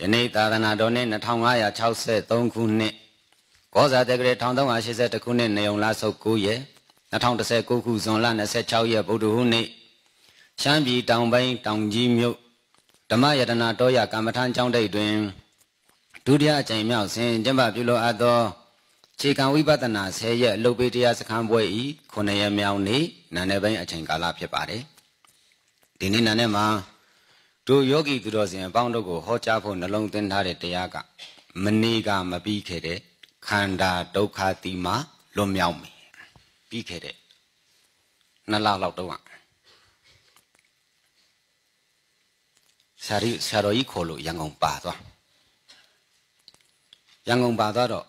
ယနေ့သာသနာတော်နှစ်2563ခုနှစ်ကောဇာတက္ကရာ1382ခုနှစ်နေုံလဆုတ်9ရက်2019ခုဇွန်လ26ရက်ဗုဒ္ဓဟူးနေ့ရှမ်းပြည်တောင်ပိုင်းတောင်ကြီးမြို့ဓမ္မယတနာတော်ရကမ္မထမ်းကျောင်းတိတ်တွင်ဒုတိယအကြိမ်မြောက်ဆင်ကျမ်းပါပြုလို့အပ်သောခြေကံဝိပဿနာ10ရက်အလုပ်ပေးတရားစခန်းပွဲဤ9ရက်မြောက်နေ့နာနေပိုင်းအချိန်ကာလဖြစ်ပါတယ်ဒီနေ့နာနေမှာ တို့ယောဂီသူတော်စင်အပေါင်းတို့ကိုဟောကြားဖို့နှလုံးသွင်းထားတဲ့တရားကမနေကမပြီးခဲ့တဲ့ခန္ဓာဒုက္ခတိမလွတ်မြောက်မယ်ပြီးခဲ့တဲ့နှစ်လလောက်တော့ဆရာကြီးဆရာတော်ကြီးခေါ်လို့ရန်ကုန်ပါသွားရန်ကုန်ပါသွားတော့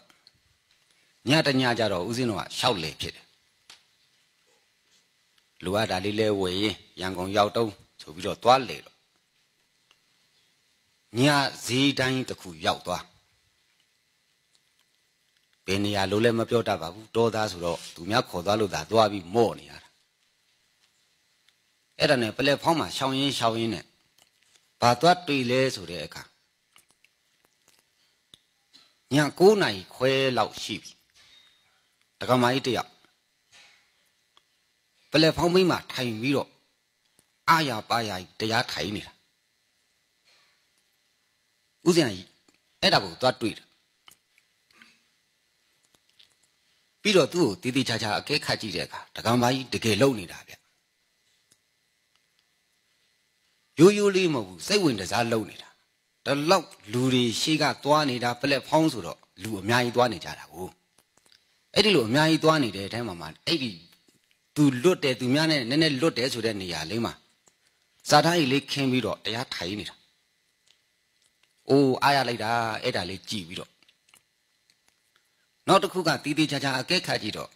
ညတညကြတော့ဦးဇင်းတော်ကရှောက်လေဖြစ်တယ်လူကဒါလေးလဲဝေရင်ရန်ကုန်ရောက်တော့ဆိုပြီးတော့သွားလေတော့ ညဈေးတိုင်းတစ်ခုရောက်သွားဘယ်နေရာလို့လည်းမပြောတတ်ပါဘူးတောသားဆိုတော့သူများခေါ်သွားလို့သာသွားပြီးမော့နေရတာအဲ့ဒါနဲ့ပလက်ဖောင်းမှာရှောင်းရင်းရှောင်းရင်းနဲ့ဘာသွားတွေ့လဲဆိုတဲ့အခါည9နာရီခွဲလောက်ရှိပြီတက္ကမကြီးတယောက်ပလက်ဖောင်းမိမှာထိုင်ပြီးတော့အာရပါရတရားထိုင်နေတာ ဥစဉ်ကြီးအဲ့ဒါကိုသွားတွေ့တယ်ပြီးတော့သူ့ကိုတည်တည်ချာချာအကဲခတ်ကြည့်တဲ့အခါတက္ကမကြီးတကယ်လုံနေတာဗျရိုးရိုးလေးမဟုတ်ဘူးစိတ်ဝင်တစားလုံနေတာတလောက်လူတွေရှေ့ကသွားနေတာပလက်ဖောင်းဆိုတော့လူအများကြီးသွားနေကြတာကိုအဲ့ဒီလိုအများကြီးသွားနေတဲ့အတိုင်းမှာမှအဲ့ဒီသူလွတ်တယ်သူများနဲ့နည်းနည်းလွတ်တယ်ဆိုတဲ့နေရာလေးမှာစာသားကြီးလေးခင်းပြီးတော့တရားထိုင်နေတာ အိုးအားရလိုက်တာအဲ့ဒါလေးကြည်ပြီးတော့နောက်တစ်ခုကတီးတီးချာချာအကဲခတ်ကြည့်တော့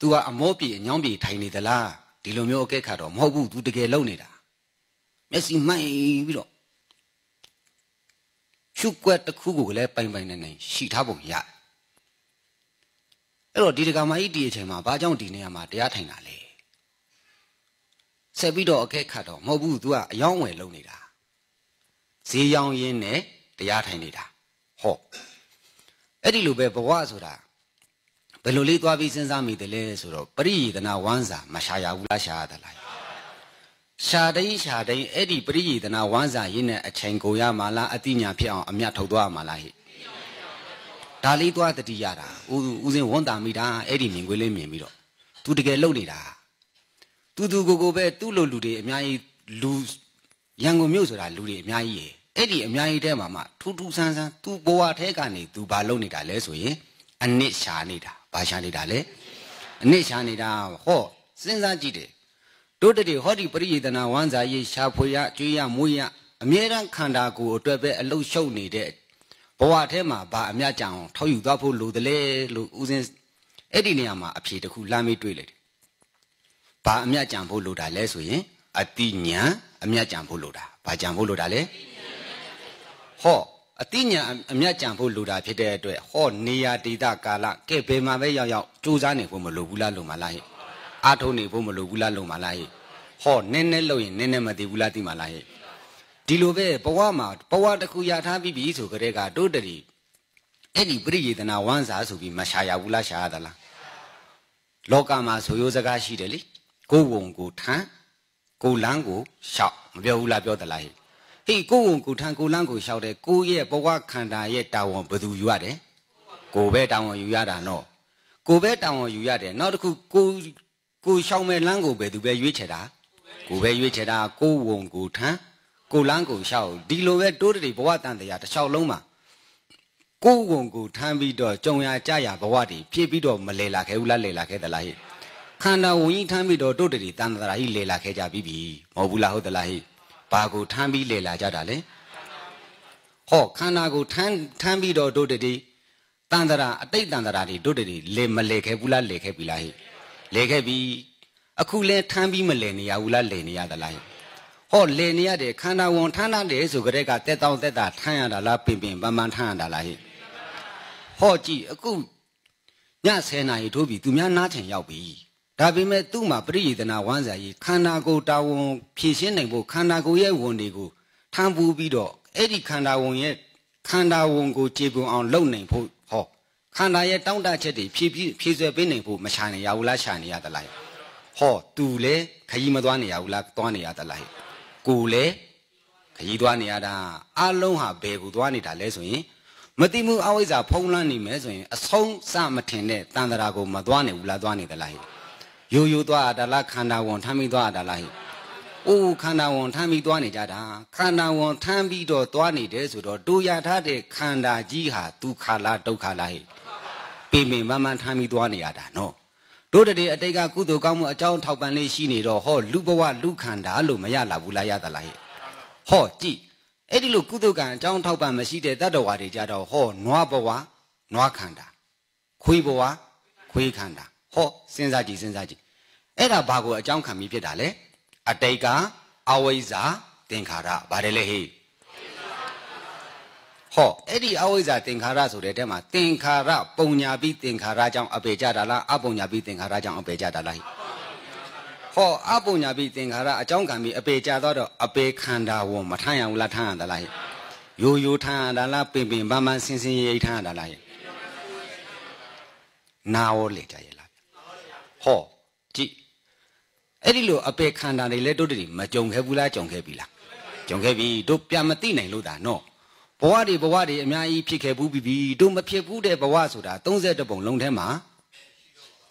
तू ကအမောပြေအညောင်းပြေထိုင်နေသလားဒီလိုမျိုးအကဲခတ်တော့မဟုတ်ဘူး तू တကယ်လုံနေတာမျက်စိမှိုက်ပြီးတော့ရှုွက်တစ်ခုကိုလည်းပိုင်ပိုင်နိုင်နိုင်ရှိထားပုံရအဲ့တော့ဒီတက္ကမကြီးဒီအချိန်မှာဘာကြောင့်ဒီနေရာမှာတရားထိုင်တာလဲဆက်ပြီးတော့အကဲခတ်တော့မဟုတ်ဘူး तू ကအယောင်းဝယ်လုံနေတာ ဈေးရောင်းရင်းနဲ့တရားထိုင်နေတာဟောအဲ့ဒီလိုပဲဘဝဆိုတာဘယ်လိုလေးသွားပြီးစဉ်းစားမိတယ်လဲဆိုတော့ပရိယေဒနာဝမ်းစာမရှာရဘူးလားရှာရသလားရှာတိုင်းရှာတိုင်းအဲ့ဒီပရိယေဒနာဝမ်းစာရင်းနဲ့အချိန်ကိုရမှာလားအတိညာဖြစ်အောင်အမြတ်ထုတ်သွားမှာလားဟိဒါလေးသွားတတိရတာဦးဦးစင်းဝန်တာမိတာအဲ့ဒီမြင်ကွေးလေးမြင်ပြီးတော့ तू တကယ်လုံနေတာတူတူကိုကိုပဲသူ့လိုလူတွေအများကြီးလူ ရန်ကုန်မြို့ဆိုတာလူတွေအများကြီးရယ်အဲ့ဒီအများကြီးထဲမှာမှထူးထူးဆန်းဆန်းသူဘဝထဲကနေသူဘာလုပ်နေတာလဲဆိုရင်အနစ်ရှာနေတာဘာရှာနေတာလဲအနစ်ရှာနေတာဟောစဉ်းစားကြည့်တယ်တို့တည်းဟောဒီပရိယေဒနာဝမ်းစာရေးရှာဖွေရကျွေးရမွေးရအမြဲတမ်းခန္ဓာကိုယ်အတွက်ပဲအလုရှုပ်နေတဲ့ဘဝထဲမှာဘာအမြတ်ကြအောင်ထောက်ယူသွားဖို့လိုတယ်လေလို့ဦးစင်းအဲ့ဒီနေရာမှာအဖြေတစ်ခုလမ်းမေးတွေ့လိုက်တယ်ဘာအမြတ်ကြံဖို့လိုတာလဲဆိုရင် အတိညာအမြတ်ကြံဖို့လိုတာဘာကြံဖို့လိုတာလဲဟောအတိညာအမြတ်ကြံဖို့လိုတာဖြစ်တဲ့အတွက်ဟောနေရာဒေသကာလကဲဘယ်မှာပဲရောက်ရောက်စူးစမ်းနေဖို့မလိုဘူးလားလို့မလားဟဲ့အားထုတ်နေဖို့မလိုဘူးလားလို့မလားဟဲ့ဟောနည်းနည်းလို့ရင်နည်းနည်းမသိဘူးလားသိမလားဟဲ့ဒီလိုပဲဘဝမှာဘဝတစ်ခုရထားပြီးပြီဆိုကြတဲ့ကတို့တည်းအဲ့ဒီပရိယေတနာဝမ်းစာဆိုပြီးမရှာရဘူးလားရှာရသလားလောကမှာဆိုရိုးစကားရှိတယ်လေကိုယ်ဝုံကိုထမ်း ကိုလန်းကိုရှောက်မပြောဘူးလားပြောသလားဟိဟိကိုဝန်ကိုထံကိုလန်းကိုရှောက်တယ်ကိုရဲ့ဘဝခန္ဓာရဲ့တာဝန်ဘယ်သူယူရတယ်ကိုပဲတာဝန်ယူရတာနော်ကိုပဲတာဝန်ယူရတယ်နောက်တစ်ခုကိုကိုရှောက်မဲ့လန်းကိုပဲသူပဲရွေးချယ်တာကိုပဲရွေးချယ်တာကိုဝန်ကိုထံကိုလန်းကိုရှောက်ဒီလိုပဲတိုးတည်းဘဝတန်တရားတစ်လျှောက်လုံးမှာကိုဝန်ကိုထမ်းပြီးတော့ကြုံရကြရဘဝတည်ဖြစ်ပြီးတော့မလဲလာခဲ့ဘူးလားလဲလာခဲ့သလားဟိ ခန္ဓာဝင်ကြီးထမ်းပြီးတော့တို့တည်းတန်တရာကြီးလဲလာခဲ့ကြပြီပြီမဟုတ်ဘူးလားဟုတ်သလားဟိဘာကိုထမ်းပြီးလေလာကြတာလဲဟောခန္ဓာကိုထမ်းထမ်းပြီးတော့တို့တည်းတန်တရာအတိတ်တန်တရာတွေတို့တည်းလေမလေခဲ့ဘူးလားလေခဲ့ပြီလားဟိလေခဲ့ပြီအခုလဲထမ်းပြီးမလေနေရဘူးလားလေနေရသလားဟောလေနေရတယ်ခန္ဓာဝန်ထမ်းတယ်ဆိုကြတဲ့ကတက်တောင်းတက်တာထမ်းရတာလားပင်ပင်ပန်းပန်းထမ်းရတာလားဟိဟောကြည့်အခုည10နာရီထိုးပြီသူများနားချင်ရောက်ပြီ ဒါပေမဲ့သူ့မှာပရိယေဒနာဝမ်းစာကြီးခန္ဓာကိုယ်တာဝန်ဖြည့်ရှင်းနိုင်ဖို့ခန္ဓာကိုယ်ရဲ့ဝန်တွေကိုထမ်းပူးပြီးတော့အဲ့ဒီခန္ဓာဝန်ရဲ့ခန္ဓာဝန်ကိုကြည်ပွန်အောင်လုပ်နိုင်ဖို့ဟောခန္ဓာရဲ့တောင့်တချက်တွေဖြည့်ဖြည့်ဆွဲပေးနိုင်ဖို့မရှာနေရဘူးလားရှာနေရသလားဟောသူလေခကြီးမသွားနေရဘူးလားသွားနေရသလားကိုလေခကြီးသွားနေရတာအလုံးဟာဘယ်ကိုသွားနေတာလဲဆိုရင်မတိမှုအဝိဇ္ဇာဖုံးလွှမ်းနေမယ်ဆိုရင်အဆုံးစမထင်တဲ့တန်တရာကိုမသွားနိုင်ဘူးလားသွားနေသလား ရိုးရိုးသွားတာလားခန္ဓာဝန်ထမ်းပြီးသွားတာလားအိုးခန္ဓာဝန်ထမ်းပြီးသွားနေကြတာခန္ဓာဝန်ထမ်းပြီးတော့သွားနေတယ်ဆိုတော့တူရထားတဲ့ခန္ဓာကြီးဟာဒုက္ခလားဒုက္ခလားဟဲ့ပေမင်မမှန်ထမ်းပြီးသွားနေရတာနော်တို့တည်းအတိတ်ကကုသိုလ်ကောင်းမှုအကြောင်းထောက်ပံ့လေးရှိနေတော့ဟောလူဘဝလူခန္ဓာလို့မရလာဘူးလားရသလားဟဲ့ဟောကြည့်အဲ့ဒီလိုကုသိုလ်ကံအကြောင်းထောက်ပံ့မရှိတဲ့တတ္တဝါတွေကြတော့ဟောနွားဘဝနွားခန္ဓာခွေးဘဝခွေးခန္ဓာဟောစဉ်းစားကြည့်စဉ်းစားကြည့် အဲ့ဒါဘာကိုအကြောင်းခံပြီးဖြစ်တာလဲအတိတ်ကအဝိဇ္ဇာသင်္ခါရဗါတယ်လေဟေးဟောအဲ့ဒီအဝိဇ္ဇာသင်္ခါရဆိုတဲ့တဲမှာသင်္ခါရပုံညာပြီးသင်္ခါရကြောင့်အပေကြတာလားအပုံညာပြီးသင်္ခါရကြောင့်အပေကြတာလားဟောအပုံညာပြီးသင်္ခါရအကြောင်းကံပြီးအပေကြတော့အပေခန္ဓာဝမထမ်းရဘူးလားထမ်းရသလားရိုးရိုးထမ်းရတာလားပင်ပင်ပန်းပန်းဆင်းဆင်းရိပ်ထမ်းရတာလားနာဝလေကြရဲ့လားဟောကြည့် အဲ့ဒီလိုအပေခန္ဓာတွေလဲတို့တည်းမကြုံခဲ့ဘူးလားကြုံခဲ့ပြီလားကြုံခဲ့ပြီတို့ပြန်မသိနိုင်လို့ဒါနော်ဘဝတွေဘဝတွေအများကြီးဖြစ်ခဲ့ဘူးပြီတို့မဖြစ်ဘူးတဲ့ဘဝဆိုတာ32ပုံလုံးထဲမှာ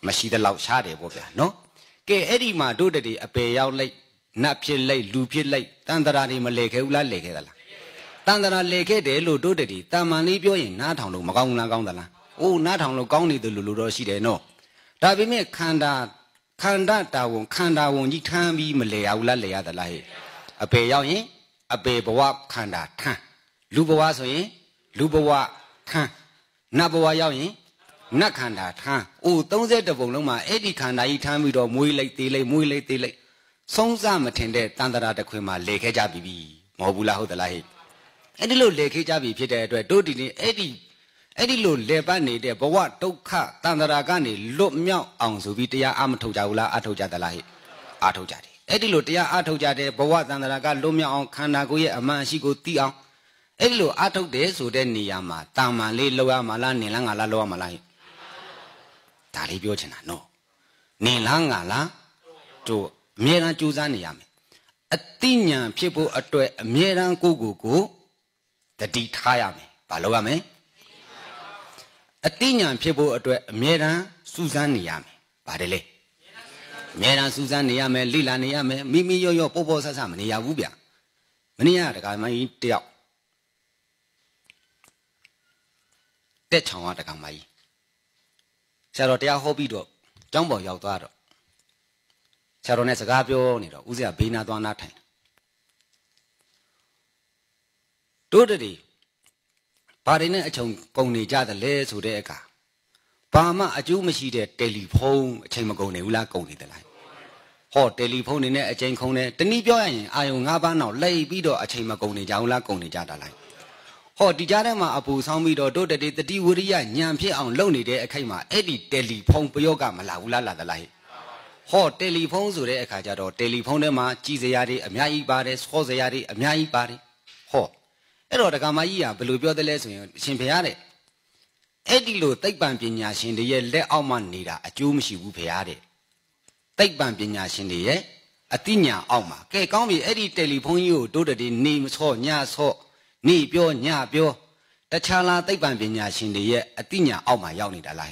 မရှိတဲ့လောက်ရှားတယ်ပေါ့ဗျာနော်ကဲအဲ့ဒီမှာတို့တည်းအပေရောက်လိုက်နတ်ဖြစ်လိုက်လူဖြစ်လိုက်တန်တရာတွေမလဲခဲ့ဘူးလားလဲခဲ့သလားတန်တရာလဲခဲ့တယ်လို့တို့တည်းတာမန်လေးပြောရင်နားထောင်လို့မကောင်းဘူးလားကောင်းသလားအိုးနားထောင်လို့ကောင်းနေတယ်လို့လို့တော့ရှိတယ်နော်ဒါပေမဲ့ခန္ဓာ ခန္ဓာတာဝန်ခန္ဓာဝန်ကြီးထမ်းပြီးမလဲရဘူးလားလဲရသလားဟဲ့အပေရောက်ရင်အပေဘဝခန္ဓာထမ်းလူဘဝဆိုရင်လူဘဝထမ်းနတ်ဘဝရောက်ရင်နတ်ခန္ဓာထမ်းအိုး32ပုံလုံးမှာအဲ့ဒီခန္ဓာကြီးထမ်းပြီးတော့မွေးလိုက်သေးလိုက်မွေးလိုက်သေးလိုက်ဆုံးစမထင်တဲ့တန်တရာတစ်ခွင်မှာလေခဲ့ကြပြီမဟုတ်ဘူးလားဟုတ်သလားဟဲ့အဲ့ဒီလိုလေခဲ့ကြပြီဖြစ်တဲ့အတွက်တို့ဒီနေ့အဲ့ဒီ အဲ့ဒီလိုလေပတ်နေတဲ့ဘဝဒုက္ခတန်တရာကနေလွတ်မြောက်အောင်ဆိုပြီးတရားအမထုတ်ကြဘူးလားအထုတ်ကြသလားဟဲ့အထုတ်ကြတယ်အဲ့ဒီလိုတရားအထုတ်ကြတဲ့ဘဝတန်တရာကလွတ်မြောက်အောင်ခန္ဓာကိုယ်ရဲ့အမှန်ရှိကိုသိအောင်အဲ့ဒီလိုအထုတ်တယ်ဆိုတဲ့နေရာမှာတာမန်လေးလောက်ရမှာလားနင်လားငါလားလောက်ရမှာလားဒါလေးပြောချင်တာနော်နင်လားငါလားတို့အမြဲတမ်းကြိုးစားနေရမယ်အတိညာဖြစ်ဖို့အတွက်အမြဲတမ်းကိုကိုကိုတတိထားရမယ်ဘာလုပ်ရမလဲ အတိညာဖြစ်ဖို့အတွက်အမြဲတမ်းစူးစမ်းနေရမယ်ပါတယ်လေအမြဲတမ်းစူးစမ်းနေရမယ်လိလာနေရမယ်မိမိရော့ရော့ပေါ့ပေါ့ဆဆမနေရဘူးဗျမနေရတကမကြီးတယောက်တက်ချောင်ရတကမကြီးဆရာတော်တရားဟောပြီးတော့ကျောင်းပေါ်ရောက်သွားတော့ဆရာတော်နဲ့စကားပြောနေတော့ဦးဇေယဘေးနာသွားနာထိုင်တို့တည်း ဘာတွေနဲ့အချုံကုန်နေကြသလဲဆိုတဲ့အခါဘာမှအကျိုးမရှိတဲ့တယ်လီဖုန်းအချိန်မကုန်နေဘူးလားကုန်နေသလားဟောတယ်လီဖုန်းနေနဲ့အချိန်ခုံနေတနည်းပြောရရင်အာယုံ၅ပါးနောက်လိပ်ပြီးတော့အချိန်မကုန်နေကြဘူးလားကုန်နေကြတာလားဟောဒီကြားထဲမှာအပူဆောင်းပြီးတော့တို့တည်းတတိဝရိယညံဖြစ်အောင်လုပ်နေတဲ့အခိုက်မှာအဲ့ဒီတယ်လီဖုန်းပယောကမလာဘူးလားလာသလားဟောတယ်လီဖုန်းဆိုတဲ့အခါကျတော့တယ်လီဖုန်းထဲမှာကြည်စရာတွေအများကြီးပါတယ်ဆောစရာတွေအများကြီးပါတယ်ဟော အဲ့တော့ဒကာမကြီးကဘယ်လိုပြောသလဲဆိုရင်အရှင်ဘုရားတဲ့အဲ့ဒီလိုသိပ္ပံပညာရှင်တွေရဲ့လက်အောက်မှာနေတာအကျိုးမရှိဘူးဘုရားတဲ့သိပ္ပံပညာရှင်တွေရဲ့အတိညာအောက်မှာကဲကောင်းပြီအဲ့ဒီတယ်လီဖုန်းကြီးကိုတို့တည်းနေမဆော့ညဆော့နေပြောညပြောတခြားလားသိပ္ပံပညာရှင်တွေရဲ့အတိညာအောက်မှာရောက်နေတာလား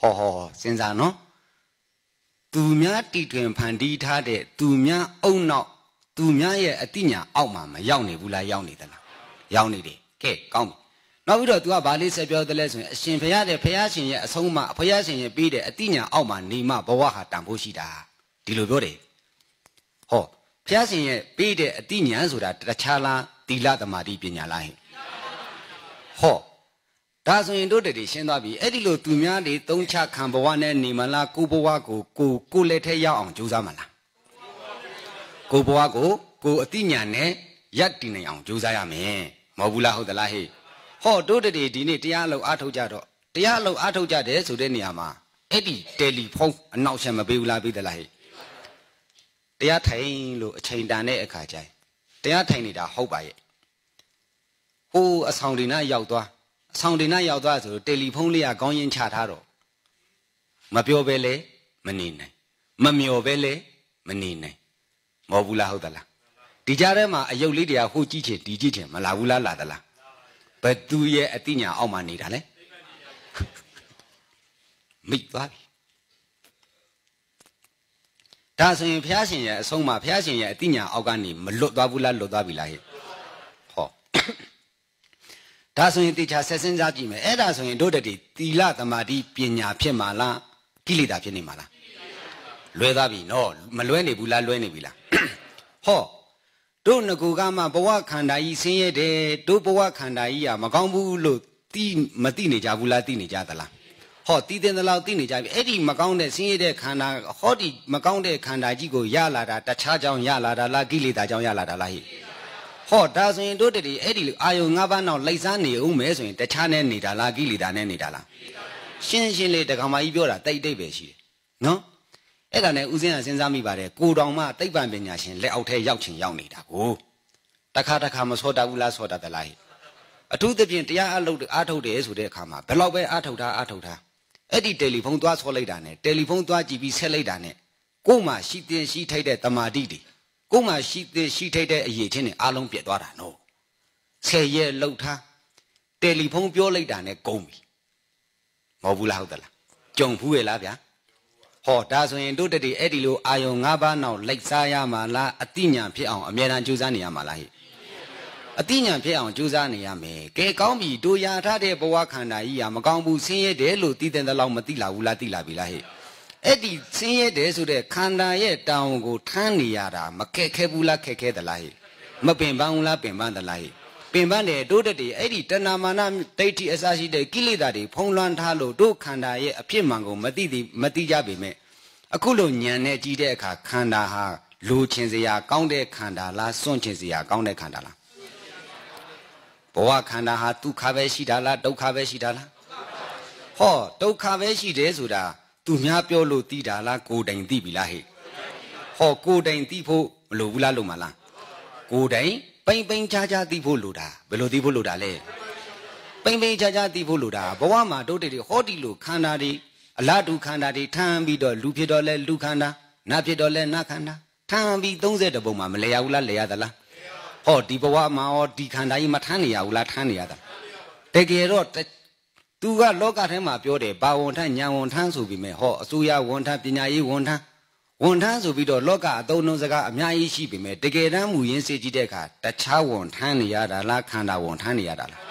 ဟောဟောစဉ်းစားနော်သူများတီထွင်ဖန်တီးထားတဲ့သူများအုံနောက် သူများရဲ့အတိညာအောက်မှာမရောက်နေဘူးလားရောက်နေသလားရောက်နေတယ်ကဲကောင်းပြီနောက်ပြီးတော့ तू ကဘာလေးဆက်ပြောသလဲဆိုရင်အရှင်ဘုရားတဲ့ဘုရားရှင်ရဲ့အဆုံးအမဘုရားရှင်ရဲ့ပြီးတဲ့အတိညာအောက်မှာနေမှဘဝဟာတန်ဖို့ရှိတာဒီလိုပြောတယ်ဟောဘုရားရှင်ရဲ့ပြီးတဲ့အတိညာဆိုတာတခြားလားသီလသမာဓိပညာလားဟဲ့ဟောဒါဆိုရင်တို့တည်းရှင်းသွားပြီအဲ့ဒီလိုသူများတွေသုံးချခံဘဝနဲ့နေမလားကိုဘဝကိုကိုကိုလက်ထဲရောက်အောင်ကြိုးစားမလား ကိုဘဝကိုကိုအတိညာနဲ့ရပ်တည်နေအောင်ကြိုးစားရမယ်မဟုတ်ဘူးလားဟုတ်သလားဟေ့ဟောတို့တည်းဒီနေ့တရားလုံးအားထုတ်ကြတော့တရားလုံးအားထုတ်ကြတယ်ဆိုတဲ့နေရာမှာအဲ့ဒီတယ်လီဖုန်းအနောက်ဆက်မပေးဘူးလားပေးသလားဟေ့တရားထိုင်လို့အချိန်တန်တဲ့အခါကျရင်တရားထိုင်နေတာဟုတ်ပါရဲ့ဟိုအဆောင်ဒီနာရောက်သွားအဆောင်ဒီနာရောက်သွားဆိုတယ်လီဖုန်းလေးကကောင်းရင်ချထားတော့မပြောပဲလေမနေနိုင်မမျောပဲလေမနေနိုင် မဟုတ်ဘူးလားဟုတ်သလားဒီကြားထဲမှာအယုတ်လေးတွေကဟိုကြည့်ချင်ဒီကြည့်ချင်မလာဘူးလားလာသလားဘသူရဲ့အတိညာအောက်မှာနေတာလဲမိသွားပြီဒါဆိုရင်ဘုရားရှင်ရဲ့အဆုံးမှာဘုရားရှင်ရဲ့အတိညာအောက်ကနေမလွတ်သွားဘူးလားလွတ်သွားပြီလားဟဲ့ဟောဒါဆိုရင်တေချာဆက်စင်းစားကြည့်မယ်အဲ့ဒါဆိုရင်တို့တည်းတီလသမာဓိပညာဖြစ်မှာလားကိလေသာဖြစ်နေမှာလားလွဲသွားပြီနော်မလွဲနေဘူးလားလွဲနေပြီလား ဟောတို့ငကူကမှဘဝခန္ဓာကြီးဆင်းရဲတယ်တို့ဘဝခန္ဓာကြီးကမကောင်းဘူးလို့တိမတိနေကြဘူးလားတိနေကြသလားဟောတည်တဲ့လောက်သိနေကြပြီအဲ့ဒီမကောင်းတဲ့ဆင်းရဲတဲ့ခန္ဓာဟောဒီမကောင်းတဲ့ခန္ဓာကြီးကိုရလာတာတခြားကြောင့်ရလာတာလားကိလေသာကြောင့်ရလာတာလားဟိဟောဒါဆိုရင်တို့တည်းအဲ့ဒီအာယုံ၅ပါးနောက်လိုက်စားနေဦးမယ်ဆိုရင်တခြားနဲ့နေတာလားကိလေသာနဲ့နေတာလားရှင်းရှင်းလေးတက္ကမကြီးပြောတာတိတ်တိတ်ပဲရှိတယ်နော် အဲ့ဒါနဲ့ဦးစင်းကစဉ်းစားမိပါတယ်ကိုတော်မှသိပ္ပံပညာရှင်လက်အောက်ထဲရောက်ချင်ရောက်နေတာကိုတခါတခါမစောတတ်ဘူးလားစောတတ်သလားဟိအထူးသဖြင့်တရားအလုပ်အားထုတ်တယ်ဆိုတဲ့အခါမှာဘယ်တော့ပဲအားထုတ်တာအားထုတ်တာအဲ့ဒီတယ်လီဖုန်းသွားဆောလိုက်တာနဲ့တယ်လီဖုန်းသွားကြည့်ပြီးဆက်လိုက်တာနဲ့ကို့မှာရှိတင်ရှိထိုက်တဲ့တမာတိတွေကို့မှာရှိတင်ရှိထိုက်တဲ့အရေးချင်းတွေအားလုံးပြတ်သွားတာနော်ဆယ်ရက်လှုပ်ထားတယ်လီဖုန်းပြောလိုက်တာနဲ့ကုန်ပြီမဟုတ်ဘူးလားဟုတ်သလားကြုံဘူးရဲ့လားဗျာ ဟောဒါဆိုရင်တို့တည်းအဲ့ဒီလိုအာယုံ၅ပါးနောက်လိုက်စားရမှာလားအတိညာဖြစ်အောင်အမြဲတမ်းကြိုးစားနေရမှာလားဟဲ့အတိညာဖြစ်အောင်ကြိုးစားနေရမယ်ကဲကောင်းပြီတို့ရာထားတဲ့ဘဝခန္ဓာကြီးကမကောင်းဘူးဆင်းရဲတယ်လို့သိတဲ့လောက်မသိလာဘူးလားသိလာပြီလားဟဲ့အဲ့ဒီဆင်းရဲတယ်ဆိုတဲ့ခန္ဓာရဲ့တောင်းကိုထမ်းနေရတာမခက်ခဲဘူးလားခက်ခဲသလားဟဲ့မပင်ပန်းဘူးလားပင်ပန်းသလားဟဲ့ ပင်ပန်းတယ်တို့တည်းအဲ့ဒီတဏမာနဒိဋ္ဌိအစရှိတဲ့ကိလေသာတွေဖုံးလွှမ်းထားလို့တို့ခန္ဓာရဲ့အဖြစ်မှန်ကိုမသိသေးမသိကြပေမဲ့အခုလိုညံနဲ့ကြည့်တဲ့အခါခန္ဓာဟာလိုချင်စရာကောင်းတဲ့ခန္ဓာလားစွန့်ချင်စရာကောင်းတဲ့ခန္ဓာလားဘဝခန္ဓာဟာဒုက္ခပဲရှိတာလားဒုက္ခပဲရှိတာလားဟောဒုက္ခပဲရှိတယ်ဆိုတာသူများပြောလို့သိတာလားကိုယ်တိုင်သိပြီလားဟဲ့ဟောကိုယ်တိုင်သိဖို့မလိုဘူးလားလို့မလားကိုယ်တိုင် ပိန်ပိန်ချာချာသိဖို့လိုတာဘယ်လိုသိဖို့လိုတာလဲပိန်ပိန်ချာချာသိဖို့လိုတာဘဝမှာတို့တွေဟောဒီလိုခန္ဓာတွေအလားတူခန္ဓာတွေထမ်းပြီးတော့လူဖြစ်တော့လဲလူခန္ဓာနတ်ဖြစ်တော့လဲနတ်ခန္ဓာထမ်းပြီး30ပုံမှာမလဲရဘူးလားလဲရသလားဟောဒီဘဝမှာဟောဒီခန္ဓာကြီးမထမ်းနေရဘူးလားထမ်းနေရတာတကယ်တော့သူကလောကထဲမှာပြောတယ်ဘာဝန်ထမ်းညာဝန်ထမ်းဆိုပြီးမဲ့ဟောအစိုးရဝန်ထမ်းပညာရေးဝန်ထမ်း ဝန်ထမ်းဆိုပြီးတော့လောကအသုံးနှုန်းစကားအများကြီးရှိပေမဲ့တကယ်တမ်းမူရင်းစေကြည့်တဲ့အခါတခြားဝန်ထမ်းနေရတာလားခန္ဓာဝန်ထမ်းနေရတာလား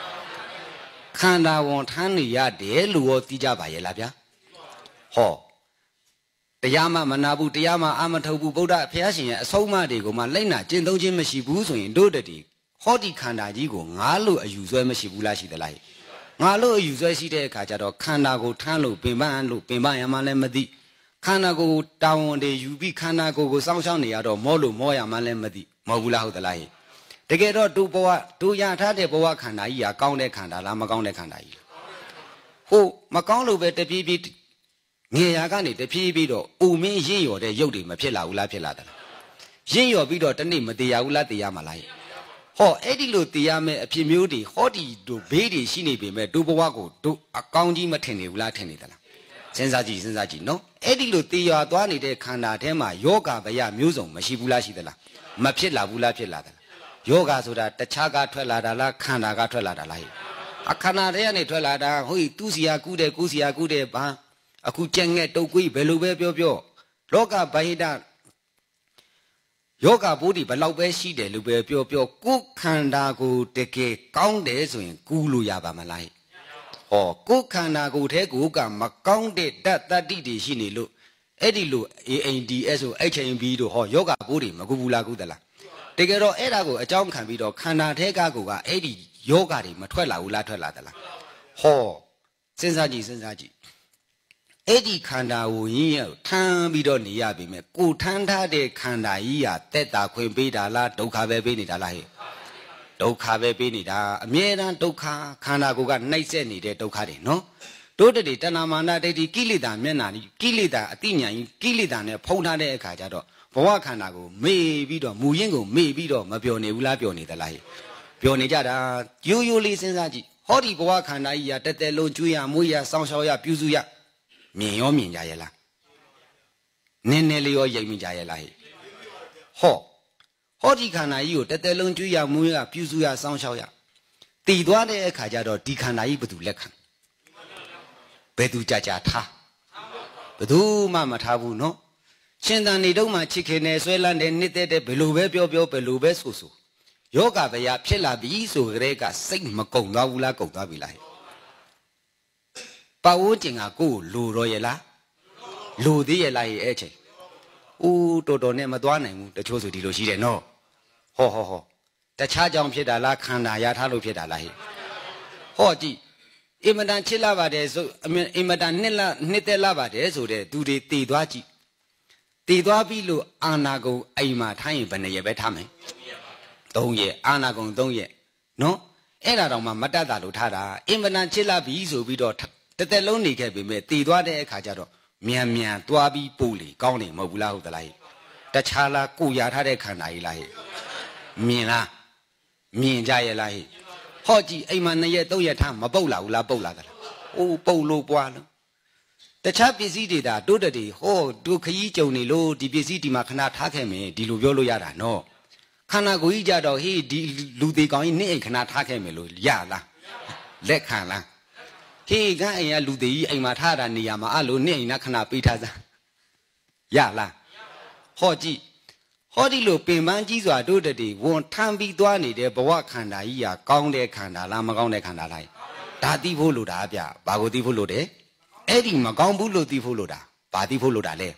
ခန္ဓာဝန်ထမ်းနေရတယ်လို့ရောသိကြပါရဲ့လားဗျာဟောတရားမှမနာဘူးတရားမှအာမထုတ်ဘူးဗုဒ္ဓဘုရားရှင်ရဲ့အဆုံးအမတွေကိုမှလိုက်နာကျင့်သုံးခြင်းမရှိဘူးဆိုရင်တို့တည်းဟောဒီခန္ဓာကြီးကိုငါလို့အယူဆွဲမရှိဘူးလားရှိသလားငါလို့အယူဆွဲရှိတဲ့အခါကျတော့ခန္ဓာကိုထမ်းလို့ပင်ပန်းလို့ပင်ပန်းရမှလည်းမသိ ခန္ဓာကိုယ်တာဝန်တွေယူပြီးခန္ဓာကိုယ်ကိုစောင့်ရှောက်နေရတော့မောလို့မောရမှလည်းမသိမဟုတ်ဘူးလားဟုတ်သလားတကယ်တော့ဒုဘဝဒုရထားတဲ့ဘဝခန္ဓာကြီးကကောင်းတဲ့ခန္ဓာလားမကောင်းတဲ့ခန္ဓာကြီးဟိုမကောင်းလို့ပဲတပြေးပြေးငေရာကနေတဖြည်းဖြည်းတော့အုံမင်းရင့်ရော်တဲ့ရုပ်တွေမဖြစ်လာဘူးလားဖြစ်လာတယ်ရင့်ရော်ပြီးတော့တနေ့မတရားဘူးလားတရားမလားဟောအဲ့ဒီလိုတရားမဲ့အဖြစ်မျိုးတွေဟောဒီတို့ဘေးတွေရှိနေပေမဲ့တို့ဘဝကိုတို့အကောင်းကြီးမထင်နေဘူးလားထင်နေသလား စဉ်းစားကြည့်စဉ်းစားကြည့်နော်အဲ့ဒီလိုတရားသွားနေတဲ့ခန္ဓာထဲမှာယောဂဗျာမျိုးစုံမရှိဘူးလားရှိသလားမဖြစ်လာဘူးလားဖြစ်လာသလားယောဂဆိုတာတခြားကထွက်လာတာလားခန္ဓာကထွက်လာတာလားအခန္ဓာထဲကနေထွက်လာတာဟိုသူစီယာကူးတယ်ကူးစီယာကူးတယ်ဘာအခုကြက်ငှက်တုတ်ကွေးဘယ်လိုပဲပြောပြောလောကဗဟိတယောဂဘိုးဒီဘလောက်ပဲရှိတယ်လို့ပဲပြောပြောကိုယ်ခန္ဓာကိုတကယ်ကောင်းတယ်ဆိုရင်ကူးလို့ရပါမလား ဟောကိုယ်ခန္ဓာကိုယ်ထဲကိုကမကောင်းတဲ့တတ်တတိတွေရှိနေလို့အဲ့ဒီလို ANDS ဆို HMB တို့ဟောယောဂဘိုးတွေမကူဘူးလားကူးသလားတကယ်တော့အဲ့ဒါကိုအကြောင်းခံပြီးတော့ခန္ဓာထဲကကိုကအဲ့ဒီယောဂတွေမထွက်လာဘူးလားထွက်လာသလားဟောစဉ်းစားကြည့်စဉ်းစားကြည့်အဲ့ဒီခန္ဓာကိုရင်းရထမ်းပြီးတော့နေရပြီမဲ့ကိုထမ်းထားတဲ့ခန္ဓာကြီးဟာတက်တာခွင့်ပေးတာလားဒုက္ခပဲပေးနေတာလားဟဲ့ ဒုက္ခပဲပေးနေတာအမြဲတမ်းဒုက္ခခန္ဓာကိုယ်ကနှိပ်စက်နေတဲ့ဒုက္ခတွေနော်တို့တည်းတဏမာနဒိဋ္ဌိကိလေသာမျက်နာကြီးကိလေသာအတိညာကြီးကိလေသာနဲ့ဖုံးထားတဲ့အခါကျတော့ဘဝခန္ဓာကိုမေ့ပြီးတော့မူရင်းကိုမေ့ပြီးတော့မပြောနေဘူးလားပြောနေသလားဟဲ့ပြောနေကြတာရိုးရိုးလေးစဉ်းစားကြည့်ဟောဒီဘဝခန္ဓာကြီးကတက်တက်လုံးကျွေးရမွေးရစောင်းရှောက်ရပြုစုရမြင်ရောမြင်ကြရဲ့လားနည်းနည်းလေးရောရိပ်မိကြရဲ့လားဟဲ့ ဟောဟောဒီခန္ဓာကြီးကိုတက်တက်လုံးကျွေးရမွေးရပြုစုရစောင်းရှောက်ရတည်သွားတဲ့အခါကျတော့ဒီခန္ဓာကြီးဘယ်သူလက်ခံဘယ်သူကြကြထားဘယ်သူမှမထားဘူးနော်ရှင်သန်နေတော့မှချစ်ခင်နေဆွဲလန်းတယ်နှစ်သက်တယ်ဘယ်လိုပဲပြောပြောဘယ်လိုပဲဆိုဆိုယောဂဗျာဖြစ်လာပြီဆိုကြတဲ့ကစိတ်မကုံသွားဘူးလားကုံသွားပြီလားပဝန်းကျင်ကကိုယ်လိုတော့ရဲ့လားလိုသေးရဲ့လားရဲ့အဲ့ချိန် ဦးတော်တော်နဲ့မသွားနိုင်ဘူးတချို့ဆိုဒီလိုရှိတယ်နော်ဟောဟောဟောတခြားကြောင့်ဖြစ်တာလားခန္ဓာရထားလို့ဖြစ်တာလားဟဲ့ဟောကြည့်အင်မတန်ချစ်လာပါတယ်ဆိုအင်မတန်နှစ်လနှစ်သက်လာပါတယ်ဆိုတဲ့သူတွေတည်သွားကြည့်တည်သွားပြီလို့အာနာကုံအိမ်မှာထားရင်ဘယ်နှရက်ပဲထားမယ်၃ရက်အာနာကုံ၃ရက်နော်အဲ့ဒါတော့မှမတတ်တာလို့ထားတာအင်မတန်ချစ်လာပြီဆိုပြီးတော့တသက်လုံးနေခဲ့ပေမဲ့တည်သွားတဲ့အခါကျတော့ မြန်မြန်သွားပြီးပို့လေကောင်းတယ်မဟုတ်ဘူးလားဟုတ်သလားတခြားလားကိုရထားတဲ့ခန္ဓာကြီးလားဟဲ့မြင်လားမြင်ကြရဲ့လားဟဲ့ဟောကြည့်အိမ်မှာနှစ်ရက်သုံးရက်ထားမပုတ်လာဘူးလားပုတ်လာသလားအိုးပုတ်လို့ပွားလို့တခြားပစ္စည်းတွေဒါတိုးတက်တွေဟောတို့ခကြီးကြုံနေလို့ဒီပစ္စည်းဒီမှာခဏထားခဲ့မယ်ဒီလိုပြောလို့ရတာနော်ခန္ဓာကိုယ်ကြီးကြတော့ဟေးဒီလူသေးကောင်ကြီးနေ့အိမ်ခဏထားခဲ့မယ်လို့ရလားလက်ခံလား ဟေးကအိမ်ကလူသေးကြီးအိမ်မှာထားတာနေရာမှာအဲ့လိုနေ့အိမ်ကခဏပေးထားစမ်းရလားဟောကြည့်ဟောဒီလိုပင်ပန်းကြီးစွာတို့တည်းဝန်ထမ်းပြီးသွားနေတဲ့ဘဝခန္ဓာကြီးဟာကောင်းတဲ့ခန္ဓာလားမကောင်းတဲ့ခန္ဓာလားဒါသိဖို့လိုတာဗျဘာကိုသိဖို့လိုတယ်အဲ့ဒီမကောင်းဘူးလို့သိဖို့လိုတာဘာသိဖို့လိုတာလဲ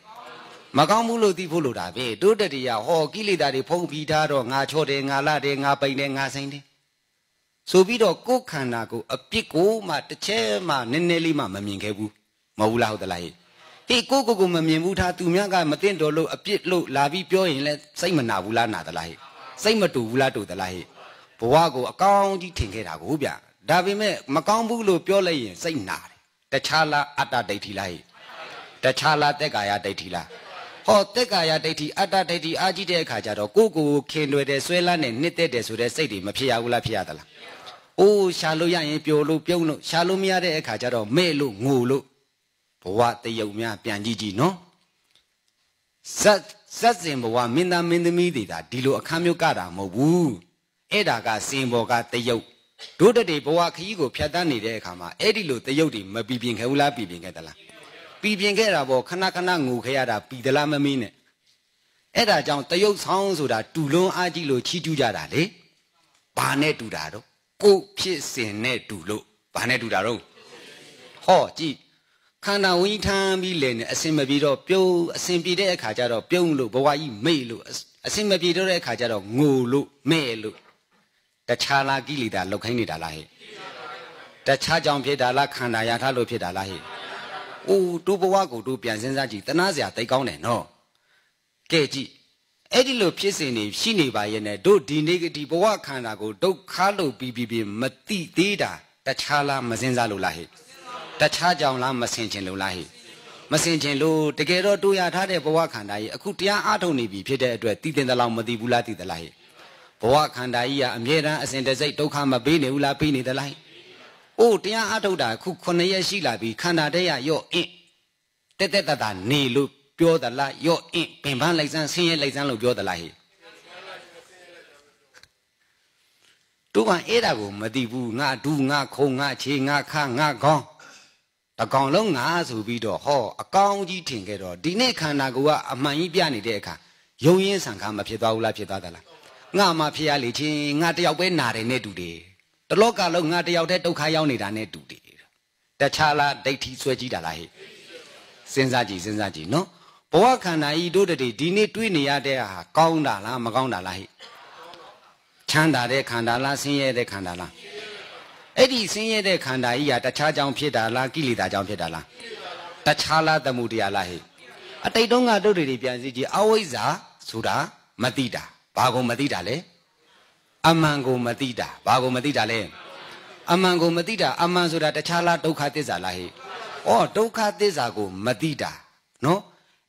မကောင်းဘူးလို့သိဖို့လိုတာပဲတို့တည်းရဟောကိလေသာတွေဖုံးပြီးထားတော့ငါချော့တယ်ငါလာတယ်ငါပိန်တယ်ငါစိမ့်တယ် ဆိုပြီးတော့ကိုယ်ခန္ဓာကိုအပြစ်ကိုမှတစ်ချက်မှနည်းနည်းလေးမှမမြင်ခဲ့ဘူးမဟုတ်ဘူးလားဟုတ်သလားဟေးဟေးကိုကိုကိုမမြင်ဘူးထားသူများကမသိတော်လို့အပြစ်လို့လာပြီးပြောရင်လဲစိတ်မနာဘူးလားနာသလားဟေးစိတ်မတူဘူးလားတူသလားဟေးဘဝကိုအကောင်းကြီးထင်ခဲ့တာကိုဗျဒါပေမဲ့မကောင်းဘူးလို့ပြောလိုက်ရင်စိတ်နာတယ်တခြားလားအတ္တဒိဋ္ဌိလားဟေးတခြားလားတက်ကာယဒိဋ္ဌိလားဟောတက်ကာယဒိဋ္ဌိအတ္တဒိဋ္ဌိအာကြည့်တဲ့အခါကျတော့ကိုကိုခင်တွေတယ်ဆွဲလန်းနဲ့နှစ်သက်တယ်ဆိုတဲ့စိတ်တွေမဖြစ်ရဘူးလားဖြစ်ရသလား အိုးရှာလို့ရရင်ပျော်လို့ပြုံးလို့ရှာလို့မရတဲ့အခါကျတော့မဲ့လို့ငိုလို့ဘဝတယုံများပြန်ကြည့်ကြည့်နော်ဇက်ဇက်စင်ဘဝမင်းသားမင်းသမီးတွေဒါဒီလိုအခမ်းမျိုးကတာမဟုတ်ဘူးအဲ့ဒါကစင်ဘော်ကတယုတ်တို့တည်းဘဝခကြီးကိုဖြတ်တန်းနေတဲ့အခါမှာအဲ့ဒီလိုတယုတ်တွေမပြပြင်းခဲ့ဘူးလားပြပြင်းခဲ့သလားပြပြင်းခဲ့တာပေါ့ခဏခဏငိုခဲ့ရတာပြီသလားမမင်းနဲ့အဲ့ဒါကြောင့်တယုတ်ဆောင်ဆိုတာတူလွန်းအားကြီးလို့ချီးကျူးကြတာလေဘာနဲ့တူတာတော့ ကိုဖြစ်စဉ်နဲ့တူလို့ဘာနဲ့တူတာတော့ဟောကြည့်ခန္ဓာဝိထမ်းပြီးလဲနေအစင်မပြေတော့ပြုံးအစင်ပြေတဲ့အခါကျတော့ပြုံးလို့ဘဝကြီးမေ့လို့အစင်မပြေတော့တဲ့အခါကျတော့ငိုလို့မဲ့လို့တခြားလားကိလေသာလောက်ခိုင်းနေတာလားဟဲ့တခြားကြောင့်ဖြစ်တာလားခန္ဓာရထားလို့ဖြစ်တာလားဟဲ့အိုးတို့ဘဝကိုတို့ပြန်စဉ်းစားကြည့်တနာစရာတိတ်ကောင်းတယ်နော်ကဲကြည့် အဲ့ဒီလိုဖြစ်စဉ်တွေရှိနေပါရဲ့နဲ့တို့ဒီနေ့ဒီဘဝခန္ဓာကိုဒုက္ခလို့ပြီးပြီးပြီးမတိသေးတာတခြားလားမစဉ်းစားလို့လားဟဲ့တခြားကြောင့်လားမဆင်ခြင်လို့လားဟိမဆင်ခြင်လို့တကယ်တော့တူရထားတဲ့ဘဝခန္ဓာကြီးအခုတရားအားထုတ်နေပြီဖြစ်တဲ့အတွက်တည်တင်သလားမတည်ဘူးလားတည်သလားဟိဘဝခန္ဓာကြီးကအမြဲတမ်းအစဉ်တစိတ်ဒုက္ခမပေးနေဘူးလားပေးနေသလားအိုးတရားအားထုတ်တာအခု9ရက်ရှိလာပြီခန္ဓာတည်းရရော့အင်းတက်တက်တတာနေလို့ ပြောသလားရော့အင်းပင်ပန်းလိုက်စမ်းဆင်းရဲလိုက်စမ်းလို့ပြောသလားဟိတို့ကအဲ့ဒါကိုမသိဘူးငါဒူငါခုံငါခြေငါခငါခေါင်းတကောင်လုံးငါဆိုပြီးတော့ဟောအကောင်းကြီးထင်ခဲ့တော့ဒီနေ့ခန္ဓာကိုယ်ကအမှန်ကြီးပြနေတဲ့အခါယုံရင်းဆံခါမဖြစ်သွားဘူးလားဖြစ်သွားသလားငါမှဖြစ်ရလေချင်းငါတယောက်ပဲနာတယ်နဲ့တူတယ်တလောကလုံးငါတယောက်တည်းဒုက္ခရောက်နေတာနဲ့တူတယ်တခြားလားဒိဋ္ဌိဆွဲကြည့်တာလားဟဲ့စဉ်းစားကြည့်စဉ်းစားကြည့်နော် ဘဝခန္ဓာကြီးတို့တည်းဒီနေ့တွေးနေရတဲ့ဟာကောင်းတာလားမကောင်းတာလားဟဲ့ချမ်းသာတဲ့ခန္ဓာလားဆင်းရဲတဲ့ခန္ဓာလားအဲ့ဒီဆင်းရဲတဲ့ခန္ဓာကြီးကတခြားကြောင့်ဖြစ်တာလားကိလေသာကြောင့်ဖြစ်တာလားတခြားလားတမှုတရားလားဟဲ့အတိတ်တုန်းကတို့တွေပြန်စီကြည့်အဝိဇ္ဇာဆိုတာမသိတာဘာကိုမသိတာလဲအမှန်ကိုမသိတာဘာကိုမသိတာလဲအမှန်ကိုမသိတာအမှန်ဆိုတာတခြားလားဒုက္ခသစ္စာလားဟဲ့ဩဒုက္ခသစ္စာကိုမသိတာနော်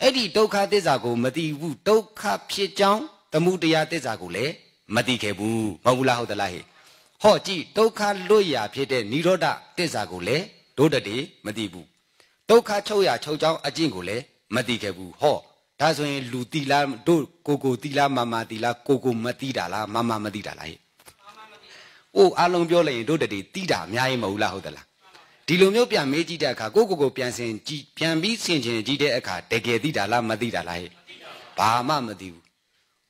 အဲ့ဒီဒုက္ခသစ္စာကိုမသိဘူးဒုက္ခဖြစ်ကြောင်းတမှုတရားသစ္စာကိုလည်းမသိခဲ့ဘူးမဟုတ်ဘူးလားဟုတ်သလားဟဲ့ဟောကြည့်ဒုက္ခလွတ်ရာဖြစ်တဲ့និရောဓတစ္ဆာကိုလည်းဒုတတိမသိဘူးဒုက္ခချုပ်ရာချုပ်ကြောင်းအကျင့်ကိုလည်းမသိခဲ့ဘူးဟောဒါဆိုရင်လူတီလားတို့ကိုကိုတီလားမမတီလားကိုကိုမတီတာလားမမမတီတာလားဟဲ့အိုးအလုံးပြောလိုက်ရင်တို့တတိတီတာအများကြီးမဟုတ်လားဟုတ်သလား ဒီလိုမျိုးပြန်မေးကြည့်တဲ့အခါကိုကိုကိုပြန်စင်ကြည့်ပြန်ပြီးဆင်ခြင်ကြည့်တဲ့အခါတကယ်သိတာလားမသိတာလားဟဲ့ဘာမှမသိဘူး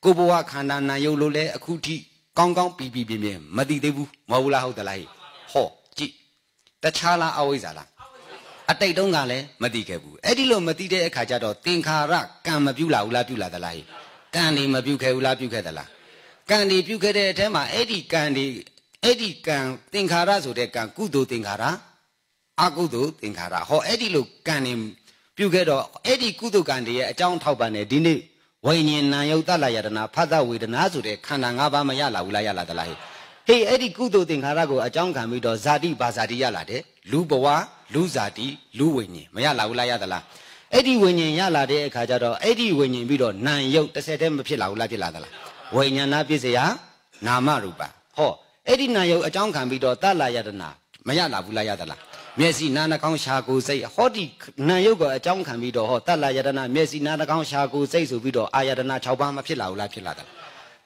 ကိုဘဝခန္ဓာနာယုတ်လို့လဲအခုထိကောင်းကောင်းပြီးပြီးပြင်းပြင်းမသိသေးဘူးမဟုတ်လားဟုတ်သလားဟဲ့ဟောကြည့်တခြားလားအဝိဇ္ဇာလားအတိတ်တုန်းကလည်းမသိခဲ့ဘူးအဲ့ဒီလိုမသိတဲ့အခါကျတော့သင်္ခါရကံမပြုတ်လာဘူးလားပြုတ်လာသလားဟဲ့ကံနေမပြုတ်ခဲ့ဘူးလားပြုတ်ခဲ့သလားကံဒီပြုတ်ခဲ့တဲ့အထဲမှာအဲ့ဒီကံဒီအဲ့ဒီကံသင်္ခါရဆိုတဲ့ကံကုသိုလ်သင်္ခါရ အကုသိုလ်သင်္ခါရဟောအဲ့ဒီလိုကံနေပြုတ်ခဲ့တော့အဲ့ဒီကုသိုလ်ကံတွေရဲ့အကြောင်းထောက်ပံ့နေဒီနေ့ဝိညာဉ်နာယုတ်တလယတနာဖသဝေဒနာဆိုတဲ့ခန္ဓာ၅ပါးမရလာဘူးလားရလာသလားဟဲ့ဟေးအဲ့ဒီကုသိုလ်သင်္ခါရကိုအကြောင်းခံပြီးတော့ဇာတိဘာဇာတိရလာတယ်လူဘဝလူဇာတိလူဝိညာဉ်မရလာဘူးလားရသလားအဲ့ဒီဝိညာဉ်ရလာတဲ့အခါကျတော့အဲ့ဒီဝိညာဉ်ပြီးတော့နာယုတ်တစ်ဆက်တည်းမဖြစ်လာဘူးလားဖြစ်လာသလားဝိညာဏပစ္စယနာမရူပဟောအဲ့ဒီနာယုတ်အကြောင်းခံပြီးတော့တလယတနာမရလာဘူးလားရသလား မျက်စိနာနှာခေါင်းရှာကိုယ်စိတ်ဟောဒီနာယုတ်ကအကြောင်းခံပြီးတော့ဟောတလယတနာမျက်စိနာနှာခေါင်းရှာကိုယ်စိတ်ဆိုပြီးတော့အာယတနာ6ပါးမဖြစ်လာဘူးလားဖြစ်လာသလား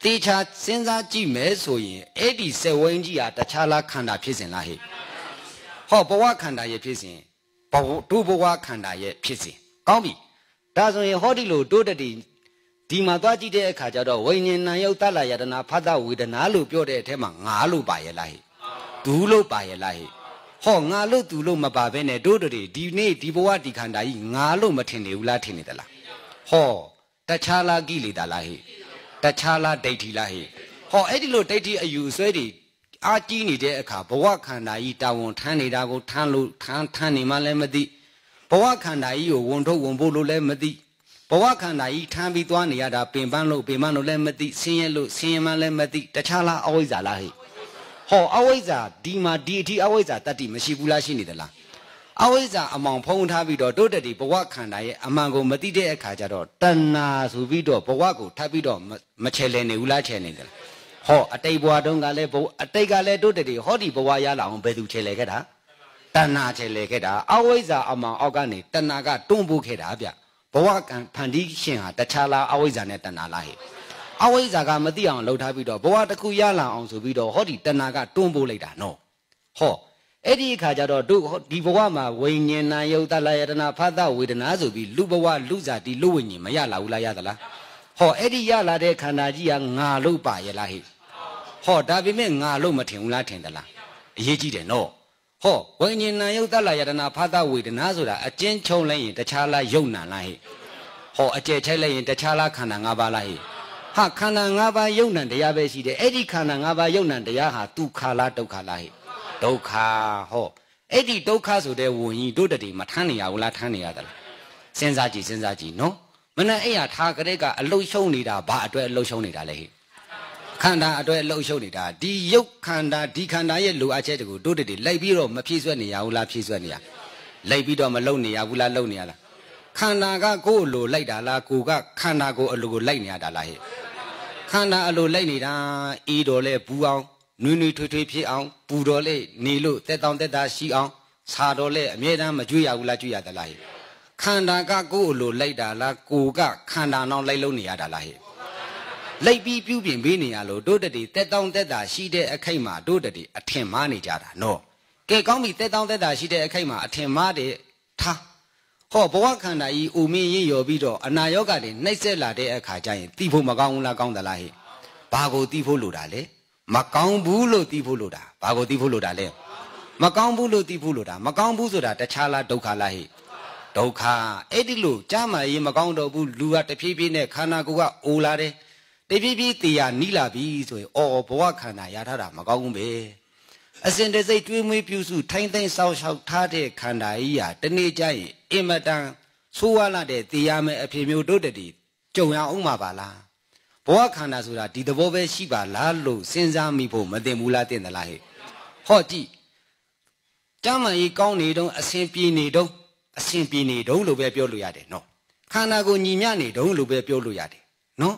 တေချာစဉ်းစားကြည့်မယ်ဆိုရင်အဲ့ဒီစက်ဝင်းကြီးဟာတခြားလားခန္ဓာဖြစ်စဉ်လားဟဲ့ဟောဘဝခန္ဓာရဲ့ဖြစ်စဉ်ဘဝဒုဘဝခန္ဓာရဲ့ဖြစ်စဉ်ကောင်းပြီဒါဆိုရင်ဟောဒီလိုတိုးတတိဒီမှာသွားကြည့်တဲ့အခါကျတော့ဝိညာဉ်ဏယုတ်တလယတနာဖတ်တဝေဒနာလို့ပြောတဲ့အထက်မှာငါလို့ပါရဲ့လားဟဲ့ဒူးလို့ပါရဲ့လားဟဲ့ ဟောငါလို့သူလို့မပါဘဲနဲ့တို့တည်းဒီနေ့ဒီဘဝဒီခန္ဓာကြီးငါလို့မထင်နေဘူးလားထင်နေသလားဟောတခြားလားကိလေသာလားဟဲ့တခြားလားဒိဋ္ဌိလားဟဲ့ဟောအဲ့ဒီလိုဒိဋ္ဌိအယူအဆွဲတွေအာကြီးနေတဲ့အခါဘဝခန္ဓာကြီးတာဝန်ထမ်းနေတာကိုထမ်းလို့ထမ်းထမ်းနေမှလည်းမသိဘဝခန္ဓာကြီးကိုဝန်ထုတ်ဝန်ဖို့လို့လည်းမသိဘဝခန္ဓာကြီးထမ်းပြီးသွားနေရတာပင်ပန်းလို့ပင်ပန်းလို့လည်းမသိဆင်းရဲလို့ဆင်းရဲမှလည်းမသိတခြားလားအဝိဇ္ဇာလားဟဲ့ ဟောအဝိဇ္ဇာဒီမှာဒီအထိအဝိဇ္ဇာတတ္တိမရှိဘူးလားရှိနေသလားအဝိဇ္ဇာအမောင်ဖုံးထားပြီးတော့တိုးတက်ဒီဘဝခန္ဓာရဲ့အမှန်ကိုမသိတဲ့အခါကျတော့တဏှာဆိုပြီးတော့ဘဝကိုထပ်ပြီးတော့မချဲလဲနေဘူးလားချဲနေသလားဟောအတိတ်ဘဝတုန်းကလည်းဘဝအတိတ်ကလည်းတိုးတက်ဒီဟောဒီဘဝရလာအောင်ဘယ်သူချဲလဲခဲ့တာတဏှာချဲလဲခဲ့တာအဝိဇ္ဇာအမောင်အောက်ကနေတဏှာကတွန်းပို့ခဲ့တာဗျဘဝကံဖန်တီးရှင်ဟာတခြားလားအဝိဇ္ဇာနဲ့တဏှာလားဟဲ့ အဝိဇ္ဇာကမသိအောင်လှုပ်ထားပြီးတော့ဘဝတစ်ခုရလာအောင်ဆိုပြီးတော့ဟောဒီတဏှာကတွန်းပို့လိုက်တာနော်ဟောအဲ့ဒီအခါကျတော့တို့ဒီဘဝမှာဝိညာဉ်နာယုတ်တလယတနာဖသဝေဒနာဆိုပြီးလူဘဝလူဇာတိလူဝိညာဉ်မရလာဘူးလားရသလားဟောအဲ့ဒီရလာတဲ့ခန္ဓာကြီးကငါလို့ပါရဲ့လားဟိဟောဒါပေမဲ့ငါလို့မထင်ဘူးလားထင်သလားအရေးကြီးတယ်နော်ဟောဝိညာဉ်နာယုတ်တလယတနာဖသဝေဒနာဆိုတာအကျဉ်းချုံလိုက်ရင်တခြားလားယုတ်နံလားဟိဟောအကျယ်ချိုက်လိုက်ရင်တခြားလားခန္ဓာ၅ပါးလားဟိ ဟာခန္ဓာ၅ပါးယုတ်နံတရားပဲရှိတယ်အဲ့ဒီခန္ဓာ၅ပါးယုတ်နံတရားဟာဒုက္ခလားဒုက္ခလားဟိဒုက္ခဟောအဲ့ဒီဒုက္ခဆိုတဲ့ဝန်ကြီးတို့တည်းမထမ်းနေရဘူးလားထမ်းနေရသလားစဉ်းစားကြည့်စဉ်းစားကြည့်နော်မနဲ့အဲ့ရထားကြတဲ့ကအလုတ်ရှုံနေတာဘာအတွက်အလုတ်ရှုံနေတာလဲဟိခန္ဓာအတွက်အလုတ်ရှုံနေတာဒီယုတ်ခန္ဓာဒီခန္ဓာရဲ့လိုအပ်ချက်တွေကိုတို့တည်းလိုက်ပြီးတော့မဖြည့်ဆွက်နေရဘူးလားဖြည့်ဆွက်နေရလိုက်ပြီးတော့မလုံနေရဘူးလားလုံနေရလားခန္ဓာကကိုယ်အလိုလိုက်တာလားကိုကခန္ဓာကိုအလိုကိုလိုက်နေရတာလားဟဲ့ခ န္ဓာအလိုလိုက်နေတာအေးတော်လဲဘူးအောင်နွေးနွေးထွေးထွေးဖြစ်အောင်ပူတော်လဲနေလို့တက်တောင်တက်တာရှိအောင်စာတော်လဲအမြဲတမ်းမကြွရဘူးလားကြွရသလားဟဲ့ခန္ဓာကကိုယ်အလိုလိုက်တာလားကိုကခန္ဓာနောက်လိုက်လို့နေရတာလားဟဲ့လိုက်ပြီးပြုပြင်ပေးနေရလို့တို့တည်းတက်တောင်တက်တာရှိတဲ့အခိုက်မှာတို့တည်းအထင်မှားနေကြတာနော်ကဲကောင်းပြီတက်တောင်တက်တာရှိတဲ့အခိုက်မှာအထင်မှားတဲ့ထား ဟောဘဝခန္ဓာကြီးဥမင်းရင့်ရော်ပြီးတော့အနာရောဂါတွေနှိမ့်ဆက်လာတဲ့အခါကျရင်တီးဖို့မကောင်းဘူးလားကောင်းသလားဟဲ့ဘာကိုတီးဖို့လိုတာလဲမကောင်းဘူးလို့တီးဖို့လိုတာဘာကိုတီးဖို့လိုတာလဲမကောင်းဘူးလို့တီးဖို့လိုတာမကောင်းဘူးဆိုတာတခြားလားဒုက္ခလားဟဲ့ဒုက္ခအဲ့ဒီလို့ကြားမှရေးမကောင်းတော့ဘူးလူကတဖြည်းဖြည်းနဲ့ခန္ဓာကိုယ်ကအိုလာတယ်တဖြည်းဖြည်းတရားနီးလာပြီဆိုရင်အော်ဘဝခန္ဓာရထားတာမကောင်းဘူးပဲ အစဉ်တစိတ်တွေးမွေးပြုစုထိုင်းသိမ်းစောင့်ရှောက်ထားတဲ့ခန္ဓာကြီးဟာတနေ့ကျရင်အင်မတန်ဆိုးဝါးလာတဲ့တရားမဲ့အဖြစ်မျိုးတို့တည်းကြုံရအောင်မှာပါလားဘဝခန္ဓာဆိုတာဒီသဘောပဲရှိပါလားလို့စဉ်းစားမိဖို့မတင်ဘူးလားတင်သလားဟဲ့ဟောကြည့်ကျမ်းမာရေးကောင်းနေတော့အစဉ်ပြေနေတော့အစဉ်ပြေနေတော့လို့ပဲပြောလို့ရတယ်နော်ခန္ဓာကိုညီမျှနေတော့လို့ပဲပြောလို့ရတယ်နော်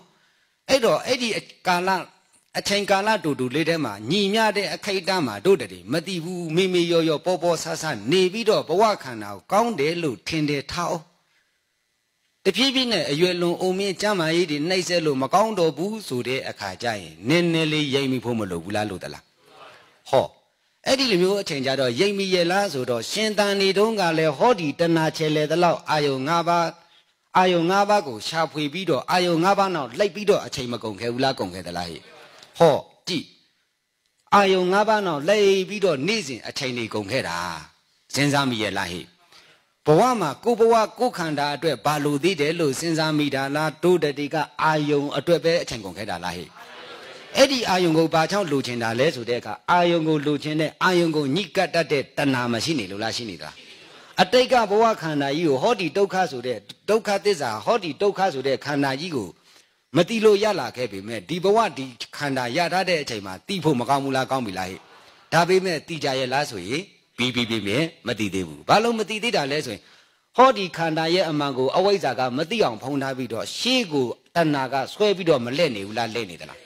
အဲ့တော့အဲ့ဒီကာလ အချိန်ကာလတူတူလေးထဲမှာညီမျှတဲ့အခိုက်အတန့်မှာတို့တည်းမသိဘူးမိမိရောရောပေါ်ပေါ်ဆဆနေပြီးတော့ဘဝခန္ဓာကိုကောင်းတယ်လို့ထင်တယ်ထားအောင်တဖြည်းဖြည်းနဲ့အရွယ်လွန်အုံမြင့်ကြမ်းမာရေးတွေနှိမ့်ဆက်လို့မကောင်းတော့ဘူးဆိုတဲ့အခါကျရင်နည်းနည်းလေးရိပ်မိဖို့မလိုဘူးလားလို့တလားဟောအဲ့ဒီလိုမျိုးအချိန်ကြတော့ရိပ်မိရဲ့လားဆိုတော့ရှင်တန်နေတုန်းကလည်းဟောဒီတဏှာချေလေတလောက်အာယုံ၅ပါးအာယုံ၅ပါးကိုရှာဖွေပြီးတော့အာယုံ၅ပါးနောက်လိုက်ပြီးတော့အချိန်မကုန်ခဲ့ဘူးလားကုန်ခဲ့သလားဟိ ဟောကြည့်အာယုံ၅ပါးနောက်လိုက်ပြီးတော့နေ့စဉ်အချိန်တွေကုန်ခဲ့တာစဉ်းစားမိရဲ့လားဟိဘဝမှာကိုဘဝကိုခန္ဓာအတွက်ဘာလို့သေးတယ်လို့စဉ်းစားမိတာလားတိုးတတိကအာယုံအတွက်ပဲအချိန်ကုန်ခဲ့တာလားဟိအဲ့ဒီအာယုံကိုဘာကြောင့်လိုချင်တာလဲဆိုတဲ့အခါအာယုံကိုလိုချင်တဲ့အာယုံကိုညှိကပ်တတ်တဲ့တဏှာမရှိနေလို့လားရှိနေတာအတိတ်ကဘဝခန္ဓာကြီးကိုဟောဒီဒုက္ခဆိုတဲ့ဒုက္ခသစ္စာဟောဒီဒုက္ခဆိုတဲ့ခန္ဓာကြီးကို မတိလို့ရလာခဲ့ပေမဲ့ဒီဘဝဒီခန္ဓာရထားတဲ့အချိန်မှာတိဖို့မကောင်းဘူးလားကောင်းပြီလားဟဲ့ဒါပေမဲ့တိကြရဲ့လားဆိုရင်ပြီးပြီးပြီးမြဲမတိသေးဘူးဘာလို့မတိသေးတာလဲဆိုရင်ဟောဒီခန္ဓာရဲ့အမှန်ကိုအဝိဇ္ဇာကမသိအောင်ဖုံးထားပြီးတော့ရှေးကိုတဏှာကဆွဲပြီးတော့မလဲ့နေဘူးလားလဲ့နေသလား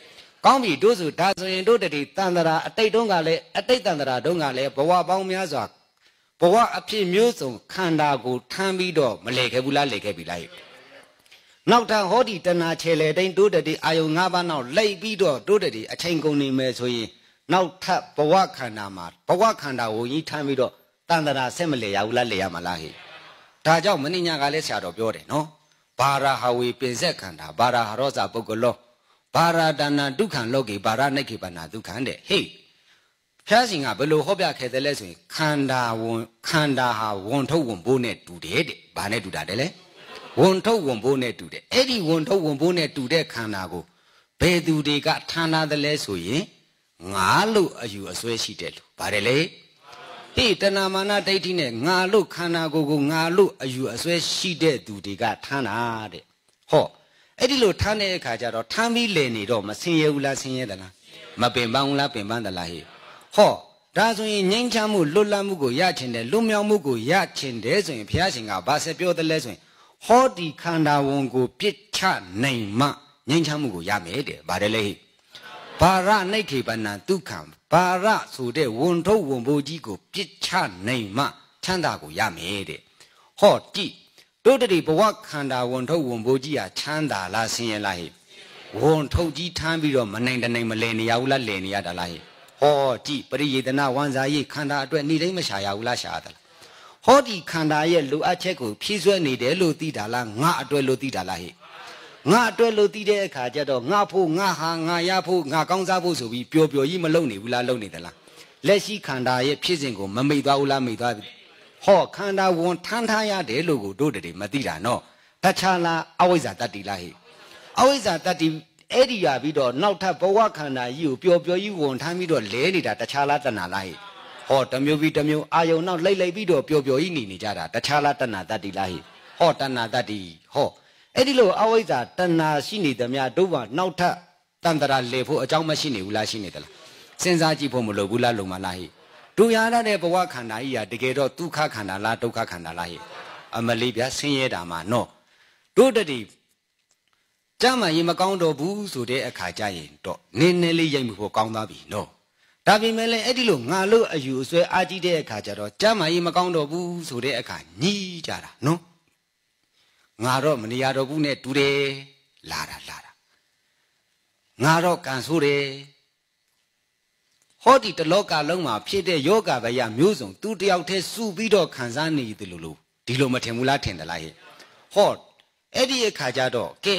ကောင်းပြီတို့ဆိုဒါဆိုရင်တို့တည်းတန်တရာအတိတ်တုန်းကလည်းအတိတ်တန်တရာတုန်းကလည်းဘဝပေါင်းများစွာဘဝအဖြစ်မျိုးစုံခန္ဓာကိုထမ်းပြီးတော့မလဲခဲ့ဘူးလားလဲခဲ့ပြီလား နောက်ထပ်ဟောဒီတဏှာချေလေတိုင်းတိုးတည်းအာယုံ၅ပါးနောက်လိုက်ပြီးတော့တိုးတည်းအချိန်ကုန်နေမယ်ဆိုရင်နောက်ထပ်ဘဝခန္ဓာမှာဘဝခန္ဓာကိုကြီးထမ်းပြီးတော့တန်တရာဆက်မလဲရဘူးလားလဲရမှာလားဟဲ့ဒါကြောင့်မင်းညာကလည်းဆရာတော်ပြောတယ်နော်ဘာရာဟဝေပင်ဆက်ခန္ဓာဘာရာဟရောဇာပုဂ္ဂလောဘာရာတဏဒုက္ခံလောကေဘာရာနိခေပနာဒုက္ခံတဲ့ဟေ့ဖျားရှင်ကဘယ်လိုဟောပြခဲ့တယ်လဲဆိုရင်ခန္ဓာဝန်ခန္ဓာဟာဝန်ထုတ်ဝန်ပိုးနဲ့တူတယ်တဲ့ဘာနဲ့တူတာတယ်လဲ ဝန်ထုတ်ဝန်ပိုးနဲ့တူတယ်အဲ့ဒီဝန်ထုတ်ဝန်ပိုးနဲ့တူတဲ့ခန္ဓာကိုဘယ်သူတွေကဌာနာတယ်လဲဆိုရင်ငါလို့အယူအဆွဲရှိတယ်လို့ဗါတယ်လေဟေ့တဏမာနဒိဋ္ဌိနဲ့ငါလို့ခန္ဓာကိုယ်ကိုငါလို့အယူအဆွဲရှိတဲ့သူတွေကထမ်းတာတဲ့ဟောအဲ့ဒီလိုထမ်းတဲ့အခါကျတော့ထမ်းပြီးလည်နေတော့မဆင်းရဲဘူးလားဆင်းရဲသလားမပင်ပန်းဘူးလားပင်ပန်းသလားဟေ့ဟောဒါဆိုရင်ငြိမ်းချမ်းမှုလွတ်လပ်မှုကိုရချင်တယ်လွတ်မြောက်မှုကိုရချင်တယ်ဆိုရင်ဘုရားရှင်ကဘာဆက်ပြောတယ်လဲဆိုရင် ဟောဒီခန္ဓာဝန်ကိုပြစ်ချနိုင်မှငြိမ်းချမ်းမှုကိုရမယ်တဲ့ဗါတယ်လေဟိဘာရနှိဋ္ဌိပဏဒုက္ခံဘာရဆိုတဲ့ဝန်ထုတ်ဝန်ပိုးကြီးကိုပြစ်ချနိုင်မှချမ်းသာကိုရမယ်တဲ့ဟောကြည့်တို့တည်းဘဝခန္ဓာဝန်ထုတ်ဝန်ပိုးကြီးဟာချမ်းသာလားဆင်းရဲလားဟိဝန်ထုတ်ကြီးထမ်းပြီးတော့မနိုင်တနိုင်မလဲနေရဘူးလားလဲနေရတာလားဟိဟောကြည့်ပရိယေတနာဝန်စာရေးခန္ဓာအတွက်နေတိုင်းမရှာရဘူးလားရှာရသလား ဟောဒီခန္ဓာရဲ့လိုအပ်ချက်ကိုဖြည့်ဆွဲနေတယ်လို့သိတာလားငါအတွက်လို့သိတာလားဟိငါအတွက်လို့သိတဲ့အခါကျတော့ငါဖို့ငါဟာငါရဖို့ငါကောင်းစားဖို့ဆိုပြီးပျော်ပျော်ကြီးမလုံနေဘူးလားလုံနေသလားလက်ရှိခန္ဓာရဲ့ဖြစ်စဉ်ကိုမမိတ်သွားဘူးလားမိတ်သွားပြီဟောခန္ဓာဝန်ထမ်းထားရတယ်လို့ကိုတို့တည်းမသိတာနော်တခြားလားအဝိဇ္ဇာတတ္တိလားဟိအဝိဇ္ဇာတတ္တိအဲ့ဒီရပြီးတော့နောက်ထပ်ဘဝခန္ဓာကြီးကိုပျော်ပျော်ကြီးဝန်ထမ်းပြီးတော့လဲနေတာတခြားလားတဏှာလားဟိ ဟောတမျိုးပြီးတမျိုးအာယုံနောက်လိုက်လိုက်ပြီးတော့ပျော်ပျော်ကြီးနေနေကြတာတခြားလားတဏှာတတ္တိလားဟိဟောတဏှာတတ္တိဟောအဲ့ဒီလိုအဝိဇ္ဇာတဏှာရှိနေသမျှတို့ဘာနောက်ထပ်တန်တရာလေဖို့အကြောင်းမရှိနေဘူးလားရှိနေသလားစဉ်းစားကြည့်ဖို့မလိုဘူးလားလုံမလားဟိတို့ရတဲ့ဘဝခန္ဓာကြီးဟာတကယ်တော့ဒုက္ခခန္ဓာလားဒုက္ခခန္ဓာလားဟိအမလေးဗျာဆင်းရဲတာမှာနော်တို့တည်းကြမ်းမှရင်မကောင်းတော့ဘူးဆိုတဲ့အခါကျရင်တော့နည်းနည်းလေးရိုက်မှုဖို့ကောင်းသွားပြီနော် ဒါပေမဲ့လည်းအဲ့ဒီလိုငါလို့အယူအဆွဲအားကြီးတဲ့အခါကျတော့ကြမ်းမှရင်မကောင်းတော့ဘူးဆိုတဲ့အခါညီးကြတာနော်ငါတော့မနေရတော့ဘူးနဲ့တူတယ်လာတာလာတာငါတော့ကန်ဆိုးတယ်ဟောဒီတလောကလုံးမှာဖြစ်တဲ့ယောဂဗျာမျိုးစုံသူတယောက်တည်းစုပြီးတော့ခံစားနေတယ်လို့လို့ဒီလိုမထင်ဘူးလားထင်တယ်လားဟဲ့ဟောအဲ့ဒီအခါကျတော့ကဲ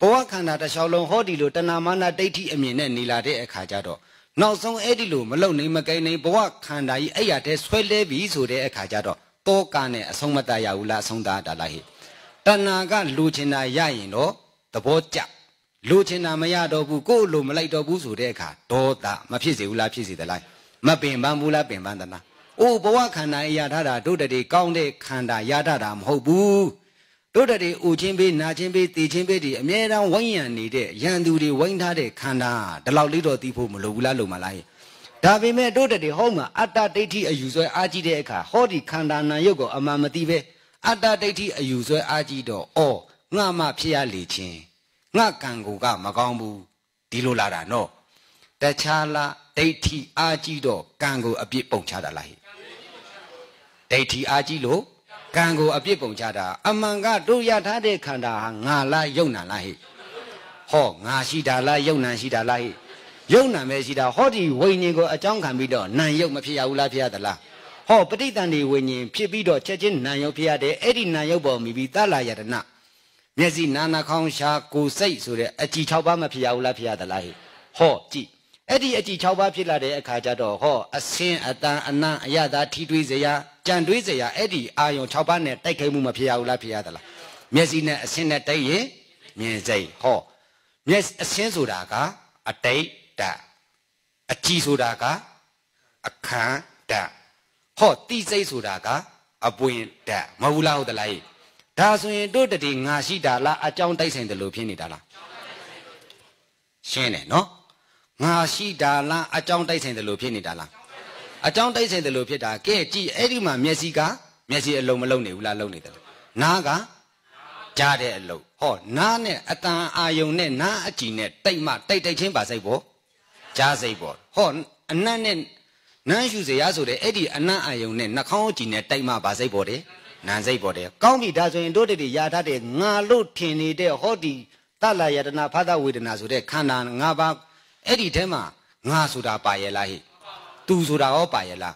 ဘဝခန္ဓာတစ်လျှောက်လုံးဟောဒီလိုတဏမာနဒိဋ္ဌိအမြင်နဲ့နေလာတဲ့အခါကျတော့ နောက်ဆုံးအဲ့ဒီလိုမလုံနိုင်မကိန်းနိုင်ဘဝခန္ဓာကြီးအဲ့ရတဲ့ဆွဲလဲပြီဆိုတဲ့အခါကျတော့တောကနဲ့အဆုံးမတရဘူးလားအဆုံးသားတာလားဟဲ့တဏကလူချင်တာရရင်တော့သဘောကျလူချင်တာမရတော့ဘူးကိုယ်လိုမလိုက်တော့ဘူးဆိုတဲ့အခါဒေါသမဖြစ်စေဘူးလားဖြစ်စေသလားမပင်ပန်းဘူးလားပင်ပန်းသလားအိုးဘဝခန္ဓာရထားတာတို့တည်းကောင်းတဲ့ခန္ဓာရထားတာမဟုတ်ဘူး တို့တည်းအိုချင်းပေးနာချင်းပေးတေချင်းပေးဒီအမြဲတမ်းဝိုင်းရံနေတဲ့ရန်သူတွေဝိုင်းထားတဲ့ခန္ဓာဒီလောက်လေးတော့သိဖို့မလိုဘူးလားလို့မလားဒါပေမဲ့တို့တည်းဟောမှာအတ္တဒိဋ္ဌိအယူဆွဲအားကြီးတဲ့အခါဟောဒီခန္ဓာနာယုတ်ကိုအမှန်မသိပဲအတ္တဒိဋ္ဌိအယူဆွဲအားကြီးတော့အော်ငါမှဖြစ်ရလေချင်းငါကံကိုကမကောင်းဘူးဒီလိုလာတာနော်တခြားလားဒိဋ္ဌိအားကြီးတော့ကံကိုအပြစ်ပုံချတာလားဟိဒိဋ္ဌိအားကြီးလို့ ကံကိုအပြစ်ပုံချတာအမှန်ကတို့ရထားတဲ့ခန္ဓာဟာငါလားယုံနာလားဟိဟောငါရှိတာလားယုံနာရှိတာလားဟိယုံနာပဲရှိတာဟောဒီဝိညာဉ်ကိုအကြောင်းခံပြီးတော့နာယုတ်မဖြစ်ရဘူးလားဖြစ်ရသလားဟောပဋိသန္ဓေဝိညာဉ်ဖြစ်ပြီးတော့ချက်ချင်းနာယုတ်ဖြစ်ရတယ်အဲ့ဒီနာယုတ်ပေါ်မိပြီးတလာယတနာမျက်စိနာနာခေါင်းရှာကိုယ်စိတ်ဆိုတဲ့အကြည်၆ပါးမဖြစ်ရဘူးလားဖြစ်ရသလားဟိဟောကြည့် အဲ့ဒီအကြည်၆ပါးဖြစ်လာတဲ့အခါကျတော့ဟောအစင်းအတန်အနံ့အရသာထီတွေးစရာကြံတွေးစရာအဲ့ဒီအာယုံ၆ပါးနဲ့တိုက်ခိုက်မှုမဖြစ်ရဘူးလားဖြစ်ရသလားမျက်စိနဲ့အစင်းနဲ့တိုက်ရင်မြင်စိတ်ဟောမျက်အစင်းဆိုတာကအတိတ်တအကြည်ဆိုတာကအခန်းတဟောတိစိတ်ဆိုတာကအပွင့်တမဟုတ်ဘူးလားဟုတ်သလားဒါဆိုရင်တို့တည်းငါရှိတာလားအကြောင်းတိုက်ဆိုင်တယ်လို့ဖြစ်နေတာလားရှင်းတယ်နော် ငါရှိတာလားအကြောင်းတိုက်ဆိုင်တယ်လို့ဖြစ်နေတာလားအကြောင်းတိုက်ဆိုင်တယ်လို့ဖြစ်တာကဲကြည့်အဲ့ဒီမှာမျက်စိကမျက်စိအလုံးမလုံးနေဘူးလားလုံးနေတယ်နားကကြားတဲ့အလုံးဟောနားနဲ့အတန်အာယုံနဲ့နားအကြည့်နဲ့တိတ်မှတိတ်တိတ်ချင်းပါစိတ်ပေါ့ကြားစိတ်ပေါ့ဟောအနတ်နဲ့နန်းရှူစရာဆိုတဲ့အဲ့ဒီအနတ်အာယုံနဲ့နှာခေါင်းအကြည့်နဲ့တိတ်မှပါစိတ်ပေါ့တယ်နန်းစိတ်ပေါ့တယ်ကောင်းပြီဒါဆိုရင်တို့တည်းရာထားတဲ့ငါလို့ထင်နေတဲ့ဟောဒီတလယတနာဖသဝေဒနာဆိုတဲ့ခန္ဓာ၅ပါး အဲ့ဒီထဲမှာငါဆိုတာပါရဲ့လားဟိသူဆိုတာရောပါရဲ့လား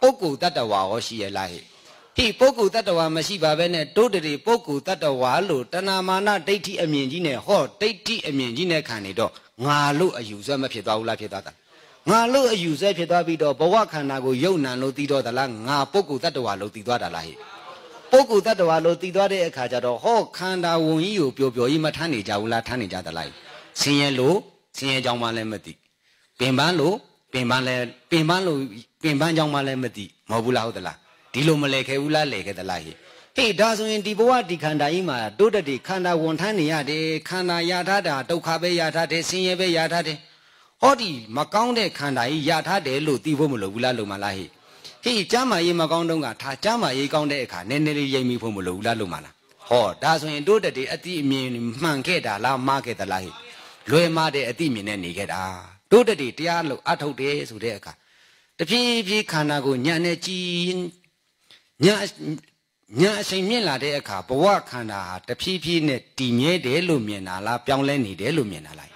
ပုဂ္ဂိုလ်တ attva ရောရှိရဲ့လားဟိဟိပုဂ္ဂိုလ်တ attva မရှိပါဘဲနဲ့တို့တည်းပုဂ္ဂိုလ်တ attva လို့တဏမာနဒိဋ္ဌိအမြင်ကြီးနဲ့ဟောဒိဋ္ဌိအမြင်ကြီးနဲ့ခံနေတော့ငါလို့အယူဆွဲမဖြစ်သွားဘူးလားဖြစ်သွားတာငါလို့အယူဆွဲဖြစ်သွားပြီးတော့ဘဝခန္ဓာကိုယုံနံလို့သိတော့သလားငါပုဂ္ဂိုလ်တ attva လို့သိသွားတာလားဟိပုဂ္ဂိုလ်တ attva လို့သိသွားတဲ့အခါကျတော့ဟောခန္ဓာဝင်ကြီးကိုပျော်ပျော်ကြီးမထမ်းနေကြဘူးလားထမ်းနေကြသလားဆင်းရဲလို့ ဆင်းရဲကြောင်းမှလည်းမသိပင်ပန်းလို့ပင်ပန်းလဲပင်ပန်းလို့ပင်ပန်းကြောင်းမှလည်းမသိမဟုတ်ဘူးလားဟုတ်သလားဒီလိုမလဲခဲဘူးလားလဲခဲသလားဟိဟေ့ဒါဆိုရင်ဒီဘဝဒီခန္ဓာကြီးမှာတိုးတက်တဲ့ခန္ဓာဝန်ထမ်းနေရတယ်ခန္ဓာရထားတာဒုက္ခပဲရထားတယ်ဆင်းရဲပဲရထားတယ်ဟောဒီမကောင်းတဲ့ခန္ဓာကြီးရထားတယ်လို့သိဖို့မလိုဘူးလားလုံမလားဟိဟေ့ကျမ်းမာရေးမကောင်းတော့ကထားကျမ်းမာရေးကောင်းတဲ့အခါနည်းနည်းလေးရိပ်မိဖို့မလိုဘူးလားလုံမလားဟောဒါဆိုရင်တိုးတက်တဲ့အတိအမြင်မှန်ခဲ့တာလားမှားခဲ့သလားဟိ လွယ်မှားတဲ့အတိအမြင်နဲ့နေခဲ့တာတိုးတက်တဲ့တရားလို့အထုတ်တယ်ဆိုတဲ့အခါတဖြည်းဖြည်းခန္ဓာကိုညံနေကြည်ညညအချိန်မြင့်လာတဲ့အခါဘဝခန္ဓာဟာတဖြည်းဖြည်းနဲ့တည်မြဲတယ်လို့မြင်တာလားပြောင်းလဲနေတယ်လို့မြင်တာလား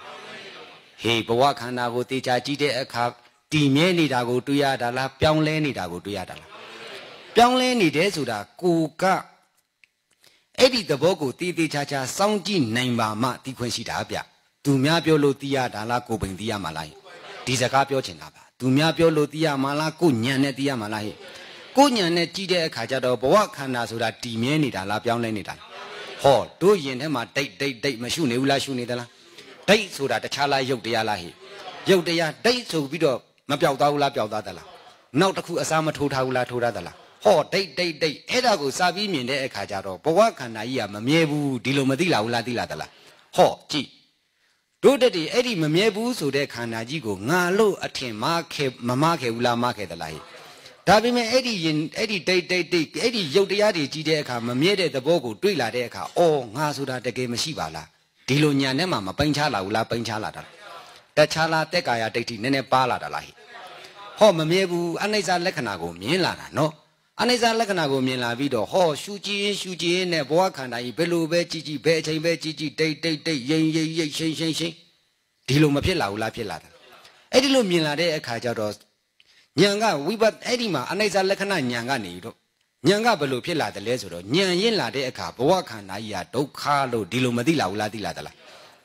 ဟေးဘဝခန္ဓာကိုတေချာကြည့်တဲ့အခါတည်မြဲနေတာကိုတွေ့ရတာလားပြောင်းလဲနေတာကိုတွေ့ရတာလားပြောင်းလဲနေတယ်ဆိုတာကိုကအဲ့ဒီသဘောကိုတေးသေးချာချာစောင့်ကြည့်နိုင်ပါမှသိခွင့်ရှိတာဗျ သူများပြောလို့သိရတာလားကိုပိန်သိရမှာလားဒီစကားပြောချင်တာပါသူများပြောလို့သိရမှာလားကိုညံနဲ့သိရမှာလားဟဲ့ကိုညံနဲ့ကြည့်တဲ့အခါကျတော့ဘဝခန္ဓာဆိုတာတည်မြဲနေတာလားပြောင်းလဲနေတာလားဟောတို့ယင်ထဲမှာဒိတ်ဒိတ်ဒိတ်မရှုနေဘူးလားရှုနေသလားဒိတ်ဆိုတာတခြားလားယုတ်တရားလားဟဲ့ယုတ်တရားဒိတ်ဆိုပြီးတော့မပြောက်သွားဘူးလားပြောက်သွားသလားနောက်တစ်ခုအစားမထိုးထားဘူးလားထိုးထားသလားဟောဒိတ်ဒိတ်ဒိတ်အဲ့ဒါကိုစာပြီးမြင်တဲ့အခါကျတော့ဘဝခန္ဓာကြီးကမမြဲဘူးဒီလိုမသိလာဘူးလားသိလာသလားဟောကြည့် တို့တည်းအဲ့ဒီမမြဲဘူးဆိုတဲ့ခန္ဓာကြီးကိုငါလို့အထင်မခဲမမခဲဘူးလားမခဲသလားဟဲ့ဒါပေမဲ့အဲ့ဒီရင်အဲ့ဒီတိတ်တိတ်တိတ်အဲ့ဒီရုပ်တရားတွေကြီးတဲ့အခါမမြဲတဲ့သဘောကိုတွေးလာတဲ့အခါအော်ငါဆိုတာတကယ်မရှိပါလားဒီလိုညာနဲ့မှမပိန်ချလာဘူးလားပိန်ချလာတာတခြားလားတက်ကာယဒိဋ္ဌိနည်းနည်းပါလာတာလားဟဲ့ဟောမမြဲဘူးအနိစ္စလက္ခဏာကိုမြင်လာတာနော် အနိစ္စလက္ခဏာကိုမြင်လာပြီးတော့ဟောရှူကြည်ရင်ရှူကြည်ရင်နဲ့ဘဝခန္ဓာကြီးဘယ်လိုပဲကြည်ကြည်ဘယ်အချိန်ပဲကြည်ကြည်တိတ်တိတ်တိတ်ရင်ရင်ရိတ်ရှင်းရှင်းရှင်းဒီလိုမဖြစ်လာဘူးလားဖြစ်လာတာအဲ့ဒီလိုမြင်လာတဲ့အခါကျတော့ဉာဏ်ကဝိပတ်အဲ့ဒီမှာအနိစ္စလက္ခဏာဉာဏ်ကနေတော့ဉာဏ်ကဘယ်လိုဖြစ်လာတယ်လဲဆိုတော့ဉာဏ်ရင့်လာတဲ့အခါဘဝခန္ဓာကြီးဟာဒုက္ခလို့ဒီလိုမသိလာဘူးလားသိလာသလား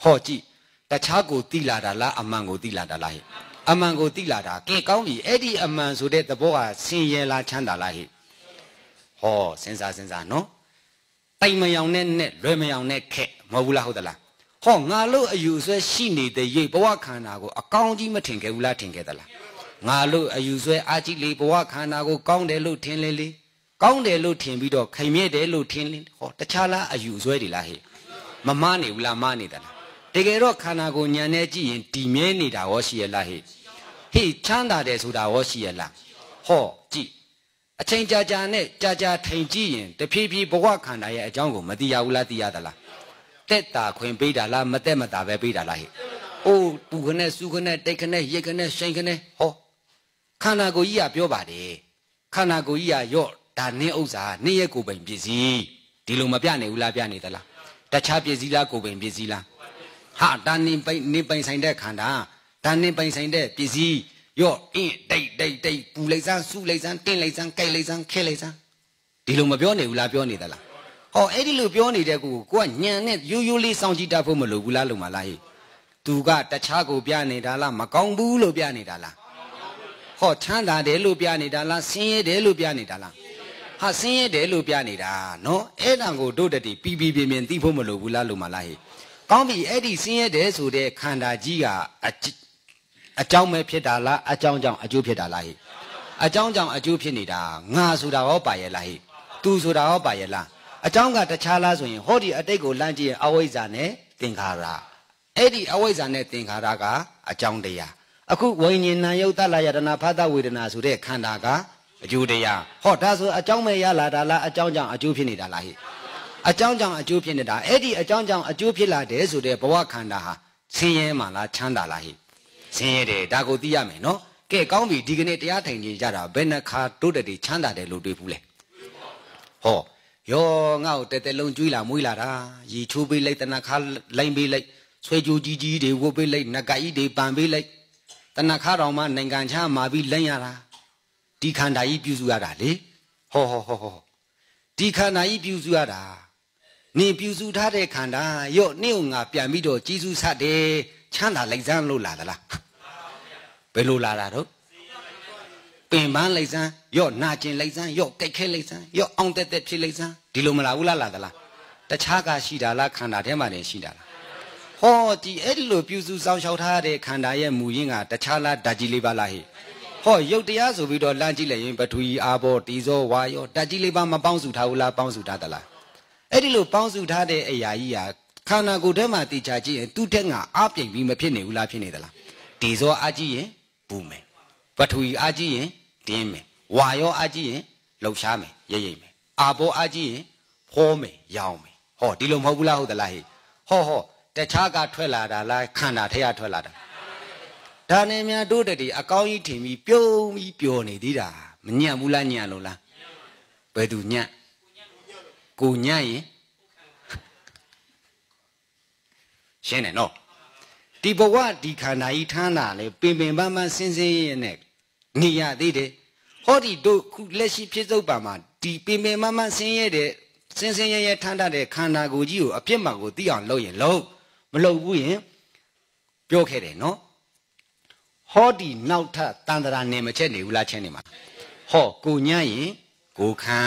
ဟောကြည့်တခြားကိုသိလာတာလားအမှန်ကိုသိလာတာလားဟဲ့အမှန်ကိုသိလာတာကဲကောင်းပြီအဲ့ဒီအမှန်ဆိုတဲ့သဘောကဆင်းရဲလားချမ်းသာလားဟဲ့ ဟောစဉ်းစားစဉ်းစားနော်တိုင်မယောင်နဲ့နဲ့လွယ်မယောင်နဲ့ခက်မဟုတ်ဘူးလားဟုတ်သလားဟောငါလို့အယူဆွဲရှိနေတဲ့ရိပ်ဘဝခန္ဓာကိုအကောင်းကြီးမထင်ခဲ့ဘူးလားထင်ခဲ့သလားငါလို့အယူဆွဲအာကြည့်လေဘဝခန္ဓာကိုကောင်းတယ်လို့ထင်လေလေကောင်းတယ်လို့ထင်ပြီးတော့ခိုင်မြဲတယ်လို့ထင်လေဟောတခြားလားအယူဆွဲတွေလားဟဲ့မမနေဘူးလားမနေသလားတကယ်တော့ခန္ဓာကိုညံနေကြည့်ရင်ဒီမြဲနေတာဟောရှိရလားဟဲ့ဟေ့ချမ်းသာတယ်ဆိုတာဟောရှိရလားဟောကြည့် အချိန်ကြာကြာနဲ့ကြာကြာထိန်ကြည့်ရင်တဖြည်းဖြည်းဘဝခန္ဓာရဲ့အကြောင်းကိုမသိရဘူးလားသိရသလားတက်တာခွင်ပေးတာလားမတက်မတာပဲပေးတာလားဟဲ့ဟအိုးပူခနဲ့စူခနဲ့တိတ်ခနဲ့ရိတ်ခနဲ့ရှိန်ခနဲ့ဟောခန္ဓာကိုယ်ကြီးကပြောပါတယ်ခန္ဓာကိုယ်ကြီးကရော့ဒါနင်းဥစ္စာနင်းရဲ့ကိုယ်ပိုင်ပစ္စည်းဒီလိုမပြနိုင်ဘူးလားပြနေသလားတခြားပစ္စည်းလားကိုယ်ပိုင်ပစ္စည်းလားဟာဒါနင်းပိုင်နေပိုင်ဆိုင်တဲ့ခန္ဓာဒါနင်းပိုင်ဆိုင်တဲ့ပစ္စည်း ရော့အင်းတိတ်တိတ်တိတ်ပူလိုက်စမ်းစူလိုက်စမ်းတင်းလိုက်စမ်းကြိုက်လိုက်စမ်းခဲလိုက်စမ်းဒီလိုမပြောနေဘူးလားပြောနေသလားဟောအဲ့ဒီလိုပြောနေတဲ့ကိုကိုကညံနဲ့ရိုးရိုးလေးစောင့်ကြည့်တတ်ဖို့မလိုဘူးလားလုံမလားဟဲ့သူကတခြားကိုပြနေတာလားမကောင်းဘူးလို့ပြနေတာလားဟောချမ်းသာတယ်လို့ပြနေတာလားဆင်းရဲတယ်လို့ပြနေတာလားဟာဆင်းရဲတယ်လို့ပြနေတာနော်အဲ့ဒါကိုတို့တတိပီပီပြင်းပြင်းသိဖို့မလိုဘူးလားလုံမလားဟဲ့ကောင်းပြီအဲ့ဒီဆင်းရဲတယ်ဆိုတဲ့ခန္ဓာကြီးကအ အကြောင်းပဲဖြစ်တာလားအကြောင်းကြောင့်အကျိုးဖြစ်တာလားဟဲ့အကြောင်းကြောင့်အကျိုးဖြစ်နေတာငါဆိုတာဟောပါရဲ့လားဟဲ့သူဆိုတာဟောပါရဲ့လားအကြောင်းကတခြားလားဆိုရင်ဟောဒီအတိတ်ကိုလမ်းကြည့်ရင်အဝိဇ္ဇာနဲ့သင်္ခါရအဲ့ဒီအဝိဇ္ဇာနဲ့သင်္ခါရကအကြောင်းတရားအခုဝိညာဉ်နာယုတ်တလယတနာဖသဝေဒနာဆိုတဲ့ခန္ဓာကအကျိုးတရားဟောဒါဆိုအကြောင်းပဲရလာတာလားအကြောင်းကြောင့်အကျိုးဖြစ်နေတာလားဟိအကြောင်းကြောင့်အကျိုးဖြစ်နေတာအဲ့ဒီအကြောင်းကြောင့်အကျိုးဖြစ်လာတယ်ဆိုတဲ့ဘဝခန္ဓာဟာဆင်းရဲမှလားချမ်းသာလားဟိ ဆင်းရဲတယ်ဒါကိုသိရမယ်နော်ကဲကောင်းပြီဒီကနေ့တရားထိုင်ကြကြတာဘယ်နှခါတိုးတက်တည်ချမ်းသာတယ်လို့တွေးဘူးလဲဟောယောငါ့ကိုတဲတဲလုံးကျွေးလာမွေးလာတာရီချိုးပေးလိုက်တနခါလိုင်းပေးလိုက်ဆွဲကြိုးကြီးကြီးတွေဝုတ်ပေးလိုက်နဂအိတွေပန်ပေးလိုက်တနခါတော်မှနိုင်ငံခြားမှာပြီးလန့်ရတာဒီခန္ဓာကြီးပြုစုရတာလေဟောဟောဟောဟောဒီခန္ဓာကြီးပြုစုရတာနင်ပြုစုထားတဲ့ခန္ဓာရော့နင့်ကိုငါပြန်ပြီးတော့ကြီးစုဆတ်တယ် ချမ်းသာလိုက်စမ်းလို့လာသလားဘယ်လိုလာတာတော့ပင်ပန်းလိုက်စမ်းရော့နာကျင်လိုက်စမ်းရော့ကြိုက်ခဲလိုက်စမ်းရော့အောင်တက်တက်ဖြစ်လိုက်စမ်းဒီလိုမလာဘူးလားလာသလားတခြားကရှိတာလားခန္ဓာထဲမှာနေရှိတာလားဟောဒီအဲ့ဒီလိုပြုစုစောင့်ရှောက်ထားတဲ့ခန္ဓာရဲ့မူရင်းကတခြားလားဓာကြီးလေးပါလားဟိဟောရုပ်တရားဆိုပြီးတော့လမ်းကြည့်လိုက်ရင်ပထဝီအာဘောတီဇောဝါယောဓာကြီးလေးပါမပေါင်းစုထားဘူးလားပေါင်းစုထားသလားအဲ့ဒီလိုပေါင်းစုထားတဲ့အရာကြီးဟာ ခန္ဓာကိုယ်ထဲမှာတိချာကြည့်ရင်သူ့တက်ငါအပြိန်ပြီးမဖြစ်နေဘူးလားဖြစ်နေသလားတီဇောအကြည့်ရင်ပူမယ်ပထဝီအကြည့်ရင်တင်းမယ်ဝါယောအကြည့်ရင်လှုပ်ရှားမယ်ရိပ်ရိပ်မယ်အာဘောအကြည့်ရင်ဟောမယ်ရောင်းမယ်ဟောဒီလိုမဟုတ်ဘူးလားဟုတ်သလားဟိဟောဟောတခြားကထွက်လာတာလားခန္ဓာထဲကထွက်လာတာဒါနဲ့များတို့တည်းအကောင်းကြီးထင်ပြီးပြုံးပြီးပျော်နေသေးတာမညံ့ဘူးလားညံ့လို့လားဘယ်သူညံ့ကိုညံ့ရင် ရှင်းတယ်နော်ဒီဘဝဒီခန္ဓာကြီးထမ်းတာလေပင်ပင်ပန်းပန်းစင်းစင်းရဲနဲ့နေရသေးတယ်ဟောဒီတို့ခုလက်ရှိဖြစ်စုပ်ပါမှာဒီပင်ပင်ပန်းပန်းဆင်းရဲတဲ့စင်းစင်းရဲရဲထမ်းတတ်တဲ့ခန္ဓာကိုယ်ကြီးကိုအပြစ်မှန်ကိုသိအောင်လုပ်ရင်လုပ်မလုပ်ဘူးရင်ပြောခဲ့တယ်နော်ဟောဒီနောက်ထပ်တန်တရာနေမချက်နေဘူးလားချက်နေမှာဟောကိုညံ့ရင်ကိုခံ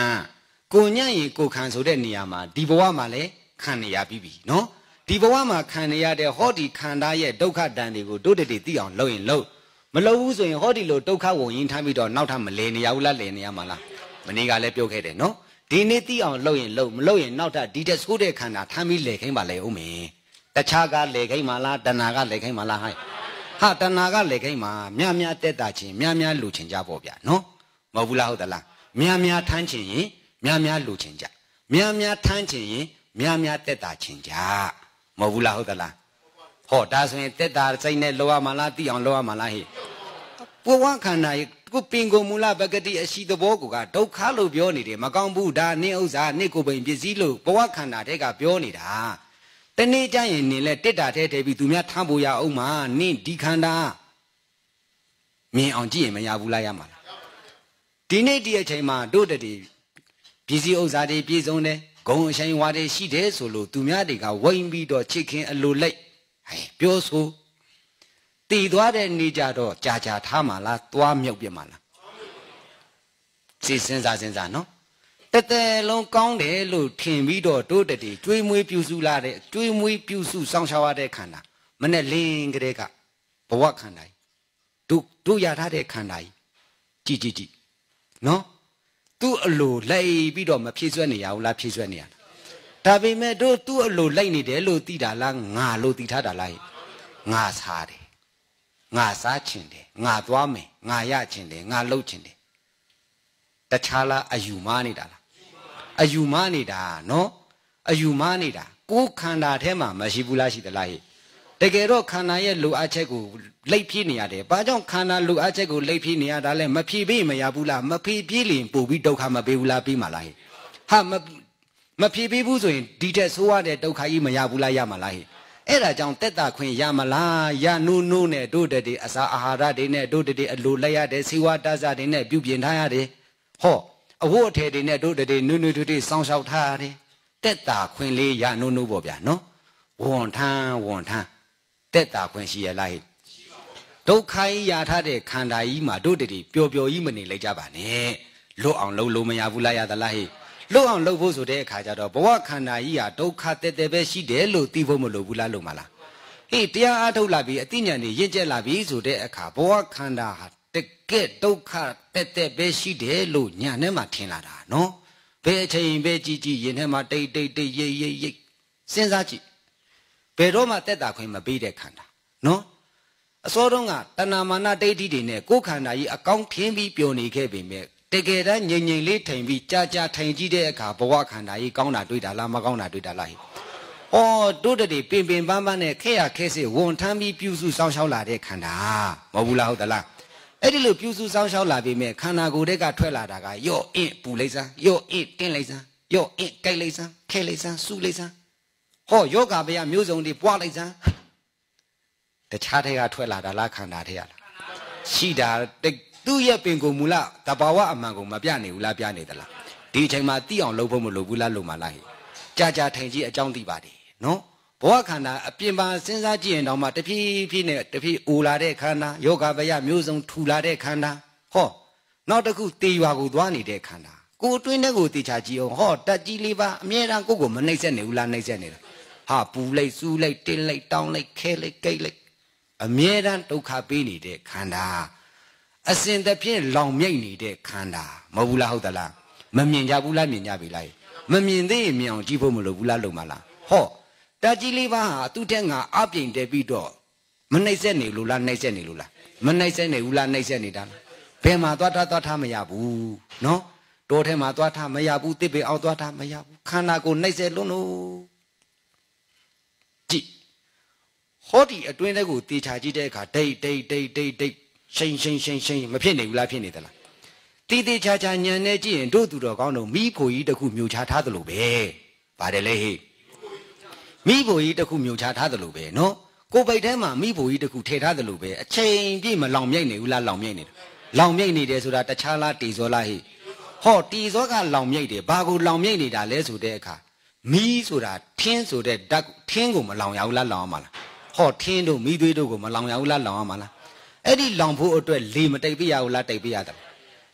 ကိုညံ့ရင်ကိုခံဆိုတဲ့နေရာမှာဒီဘဝမှာလည်းခံနေရပြီပြီနော် ဒီဘဝမှာခံနေရတဲ့ဟောဒီခန္ဓာရဲ့ဒုက္ခတန်တွေကိုတို့တည်းသိအောင်လုပ်ရင်လုပ်မလုပ်ဘူးဆိုရင်ဟောဒီလိုဒုက္ခဝင်ရင်ထားပြီးတော့နောက်ထပ်မလဲနေရဘူးလားလဲနေရမှာလားမနေ့ကလည်းပြောခဲ့တယ်နော်ဒီနေ့သိအောင်လုပ်ရင်လုပ်မလုပ်ရင်နောက်ထပ်ဒီတက်ဆိုးတဲ့ခန္ဓာထမ်းပြီးလဲခိုင်းပါလေဦးမင်းတခြားကလဲခိုင်းမှာလားတဏှာကလဲခိုင်းမှာလားဟဲ့ဟာတဏှာကလဲခိုင်းမှာမြမြတက်တာချင်းမြမြလူချင်းကြပေါ့ဗျာနော်မဟုတ်ဘူးလားဟုတ်သလားမြမြထမ်းချင်းရင်မြမြလူချင်းကြမြမြထမ်းချင်းရင်မြမြတက်တာချင်းကြ မဟုတ်ဘူးလားဟုတ်သလားဟောဒါဆိုရင်တက်တာစိတ်နဲ့လောရမှာလားသိအောင်လောရမှာလားဟဲ့ပဝခန္ဓာကိုပင်ကိုမူလပဂတိအရှိတဘောကဒုက္ခလို့ပြောနေတယ်မကောင်းဘူးဒါနင့်ဥစ္စာနင့်ကိုယ်ပိုင်ပစ္စည်းလို့ဘဝခန္ဓာတဲ့ကပြောနေတာတနေ့ကျရင်နင်လဲတစ်တာထဲထဲပြီးသူများထမ်းဖို့ရအောင်မှာနင့်ဒီခန္ဓာမြင်အောင်ကြည့်ရင်မရဘူးလားရမှာလားဒီနေ့ဒီအချိန်မှာတို့တည်းပစ္စည်းဥစ္စာတွေပြည့်စုံတယ် ဂုံအဆိုင်ဝါတွေရှိတယ်ဆိုလို့သူများတွေကဝိုင်းပြီးတော့ချစ်ခင်အလိုလိုက်ဟဲ့ပြောဆိုတည်သွားတဲ့နေကြတော့ကြာကြာထားမှလားသွားမြုပ်ပြမှလားစိတ်စဉ်းစားစဉ်းစားနော်တတဲလုံးကောင်းတယ်လို့ထင်ပြီးတော့တို့တည်းကျွေးမွေးပြုစုလာတဲ့ကျွေးမွေးပြုစုစောင့်ရှောက်ရတဲ့ခန္ဓာမနဲ့လင်းကလေးကဘဝခန္ဓာတို့တို့ရထားတဲ့ခန္ဓာကြီးကြည်ကြည်ကြည်နော် သူ့အလိုလိုက်ပြီးတော့မဖြည့်ဆွဲနေရဘူးလားဖြည့်ဆွဲနေရလားဒါပေမဲ့တို့သူ့အလိုလိုက်နေတယ်လို့သိတာလားငါလို့သိထားတာလားငါစားတယ်ငါစားချင်တယ်ငါသွားမယ်ငါရချင်တယ်ငါလှုပ်ချင်တယ်တခြားလားအယူမားနေတာလားအယူမားနေတာနော်အယူမားနေတာကိုယ်ခန္ဓာထဲမှာမရှိဘူးလားရှိသလားဟိ တကယ်တော့ခန္ဓာရဲ့လိုအပ်ချက်ကိုလိပ်ဖြည့်နေရတယ်ဘာကြောင့်ခန္ဓာလိုအပ်ချက်ကိုလိပ်ဖြည့်နေရတာလဲမဖြည့်ပြီးမရဘူးလားမဖြည့်ပြီးလင်ပို့ပြီးဒုက္ခမပေးဘူးလားပြီးမှလားဟဲ့ဟာမမဖြည့်ပြီးဘူးဆိုရင်ဒီတက်ဆိုးရတဲ့ဒုက္ခကြီးမရဘူးလားရမှာလားဟဲ့အဲ့ဒါကြောင့်တက်တာခွင့်ရမလားရနုနုနဲ့တို့တည်းအစာအာဟာရတွေနဲ့တို့တည်းအလိုလိုက်ရတဲ့စေဝတ္တဇတွေနဲ့ပြုပြင်ထားရတယ်ဟောအဝတ်အထည်တွေနဲ့တို့တည်းနွနွထွထွစောင်းရှောက်ထားရတယ်တက်တာခွင့်လေးရနုနုပေါ့ဗျာနော်ဝန်ထမ်းဝန်ထမ်း တက်တာခွင့်ရှိရလားဟဲ့ဒုက္ခကြီးရထားတဲ့ခန္ဓာကြီးမှာတို့တည်းပျော်ပျော်ကြီးမနေလိုက်ကြပါနဲ့လွတ်အောင်လုပ်လို့မရဘူးလားရသလားဟဲ့လွတ်အောင်လုပ်ဖို့ဆိုတဲ့အခါကျတော့ဘဝခန္ဓာကြီးဟာဒုက္ခတက်တက်ပဲရှိတယ်လို့သိဖို့မလိုဘူးလားလို့မလားဟေးတရားအားထုတ်လာပြီးအသိဉာဏ်တွေရင့်ကျက်လာပြီးဆိုတဲ့အခါဘဝခန္ဓာဟာတကယ်ဒုက္ခတက်တက်ပဲရှိတယ်လို့ညာနဲ့မှထင်လာတာနော်ဘယ်အချိန်ပဲကြည်ကြည်ရင်ထဲမှာတိတ်တိတ်တိတ်ရိတ်ရိတ်ရိတ်စဉ်းစားကြည့် ဘယ်တော့မှတက်တာခွင့်မပေးတဲ့ခန္ဓာနော်အစောတုန်းကတဏမာနဒိဋ္ဌိတွေနဲ့ကိုယ်ခန္ဓာကြီးအကောင်းထင်းပြီးပျော်နေခဲ့ပေမဲ့တကယ်တမ်းငြိမ်ငြိမ်လေးထိုင်ပြီးကြာကြာထိုင်ကြည့်တဲ့အခါဘဝခန္ဓာကြီးကောင်းတာတွေ့တာလားမကောင်းတာတွေ့တာလားဟိ။အော်တို့တည်းပင်ပင်ပန်းပန်းနဲ့ခဲရခဲစစ်ဝန်ထမ်းပြီးပြုစုစောင်းရှောက်လာတဲ့ခန္ဓာမဟုတ်ဘူးလားဟုတ်သလား။အဲ့ဒီလိုပြုစုစောင်းရှောက်လာပြီးမဲ့ခန္ဓာကိုယ်တက်ကထွက်လာတာကယော့အင့်ပူလိုက်စမ်းယော့အင့်တင်းလိုက်စမ်းယော့အင့်ကြိုက်လိုက်စမ်းခဲလိုက်စမ်းစူလိုက်စမ်း ဟောယောဂဗျာမျိုးစုံတွေပွားလိုက်စမ်းတခြားတွေကထွက်လာတာလားခန္ဓာတွေကလားရှိတာသူ့ရဲ့ပင်ကိုမူလတဘာဝအမှန်ကိုမပြနေဘူးလားပြနေသလားဒီအချိန်မှာတိအောင်လုပ်ဖို့မလိုဘူးလားလို့မလားဟဲ့ကြာကြာထိုင်ကြည့်အကြောင်းသိပါတယ်နော်ဘဝခန္ဓာအပြင်ပါစဉ်းစားကြည့်ရင်တော့မှတဖြည်းဖြည်းနဲ့တဖြည်းအိုလာတဲ့ခန္ဓာယောဂဗယမျိုးစုံထူလာတဲ့ခန္ဓာဟောနောက်တစ်ခုတေရွာကိုသွားနေတဲ့ခန္ဓာကိုအတွင်းတဲ့ကိုတေချာကြည့်အောင်ဟောတက်ကြီးလေးပါအမြဲတမ်းကိုကိုမနှိမ့်ဆက်နေဘူးလားနှိမ့်ဆက်နေတာ ဟာပူလိုက်စူးလိုက်တင်းလိုက်တောင်းလိုက်ခဲလိုက်ကိတ်လိုက်အမြဲတမ်းဒုက္ခပေးနေတဲ့ခန္ဓာအစဉ်တစ်ဖြင့်လောင်မြိတ်နေတဲ့ခန္ဓာမဟုတ်ဘူးလားဟုတ်သလားမမြင်ကြဘူးလားမြင်ကြပြီလားမမြင်သေးရင်မြင်အောင်ကြည့်ဖို့မလိုဘူးလားလုံမလားဟောတကြီးလေးပါဟာသူ့တဲ့ငါအပြိန်တက်ပြီးတော့မနှိမ့်ဆက်နေလို့လားနှိမ့်ဆက်နေလို့လားမနှိမ့်ဆက်နေဘူးလားနှိမ့်ဆက်နေတာလားဘယ်မှာသွားထားသွားထားမရဘူးနော်တောထဲမှာသွားထားမရဘူးတစ်ပေအောင်သွားထားမရဘူးခန္ဓာကိုနှိမ့်ဆက်လွန်းလို့ကြည့် ဟောဒီအတွင်းထဲကိုတေချာကြည့်တဲ့အခါဒိတ်ဒိတ်ဒိတ်ဒိတ်ဒိတ်ရှိန်ရှိန်ရှိန်ရှိန်မဖြစ်နေဘူးလားဖြစ်နေသလားတီးတီးချာချာညံနေကြည့်ရင်တို့သူတော်ကောင်းတို့မိဖို့ကြီးတစ်ခုမြုပ်ချထားသလိုပဲပါတယ်လေဟေ့မိဖို့ကြီးတစ်ခုမြုပ်ချထားသလိုပဲနော်ကိုပိတ်ထဲမှာမိဖို့ကြီးတစ်ခုထည့်ထားသလိုပဲအချိန်ပြည့်မလောင်မြိတ်နေဘူးလားလောင်မြိတ်နေတယ်လောင်မြိတ်နေတယ်ဆိုတာတခြားလားတီစောလားဟေ့ဟောတီစောကလောင်မြိတ်တယ်ဘာကိုလောင်မြိတ်နေတာလဲဆိုတဲ့အခါမီးဆိုတာထင်းဆိုတဲ့ဓာတ်ထင်းကိုမလောင်ရဘူးလားလောင်ရမှာလား ဟောထင်းတို့မီးသွေးတို့ကိုမလောင်ရဘူးလားလောင်ရမှာလားအဲ့ဒီလောင်ဖို့အတွက်လေမတိတ်ပြရဘူးလားတိတ်ပြရတယ်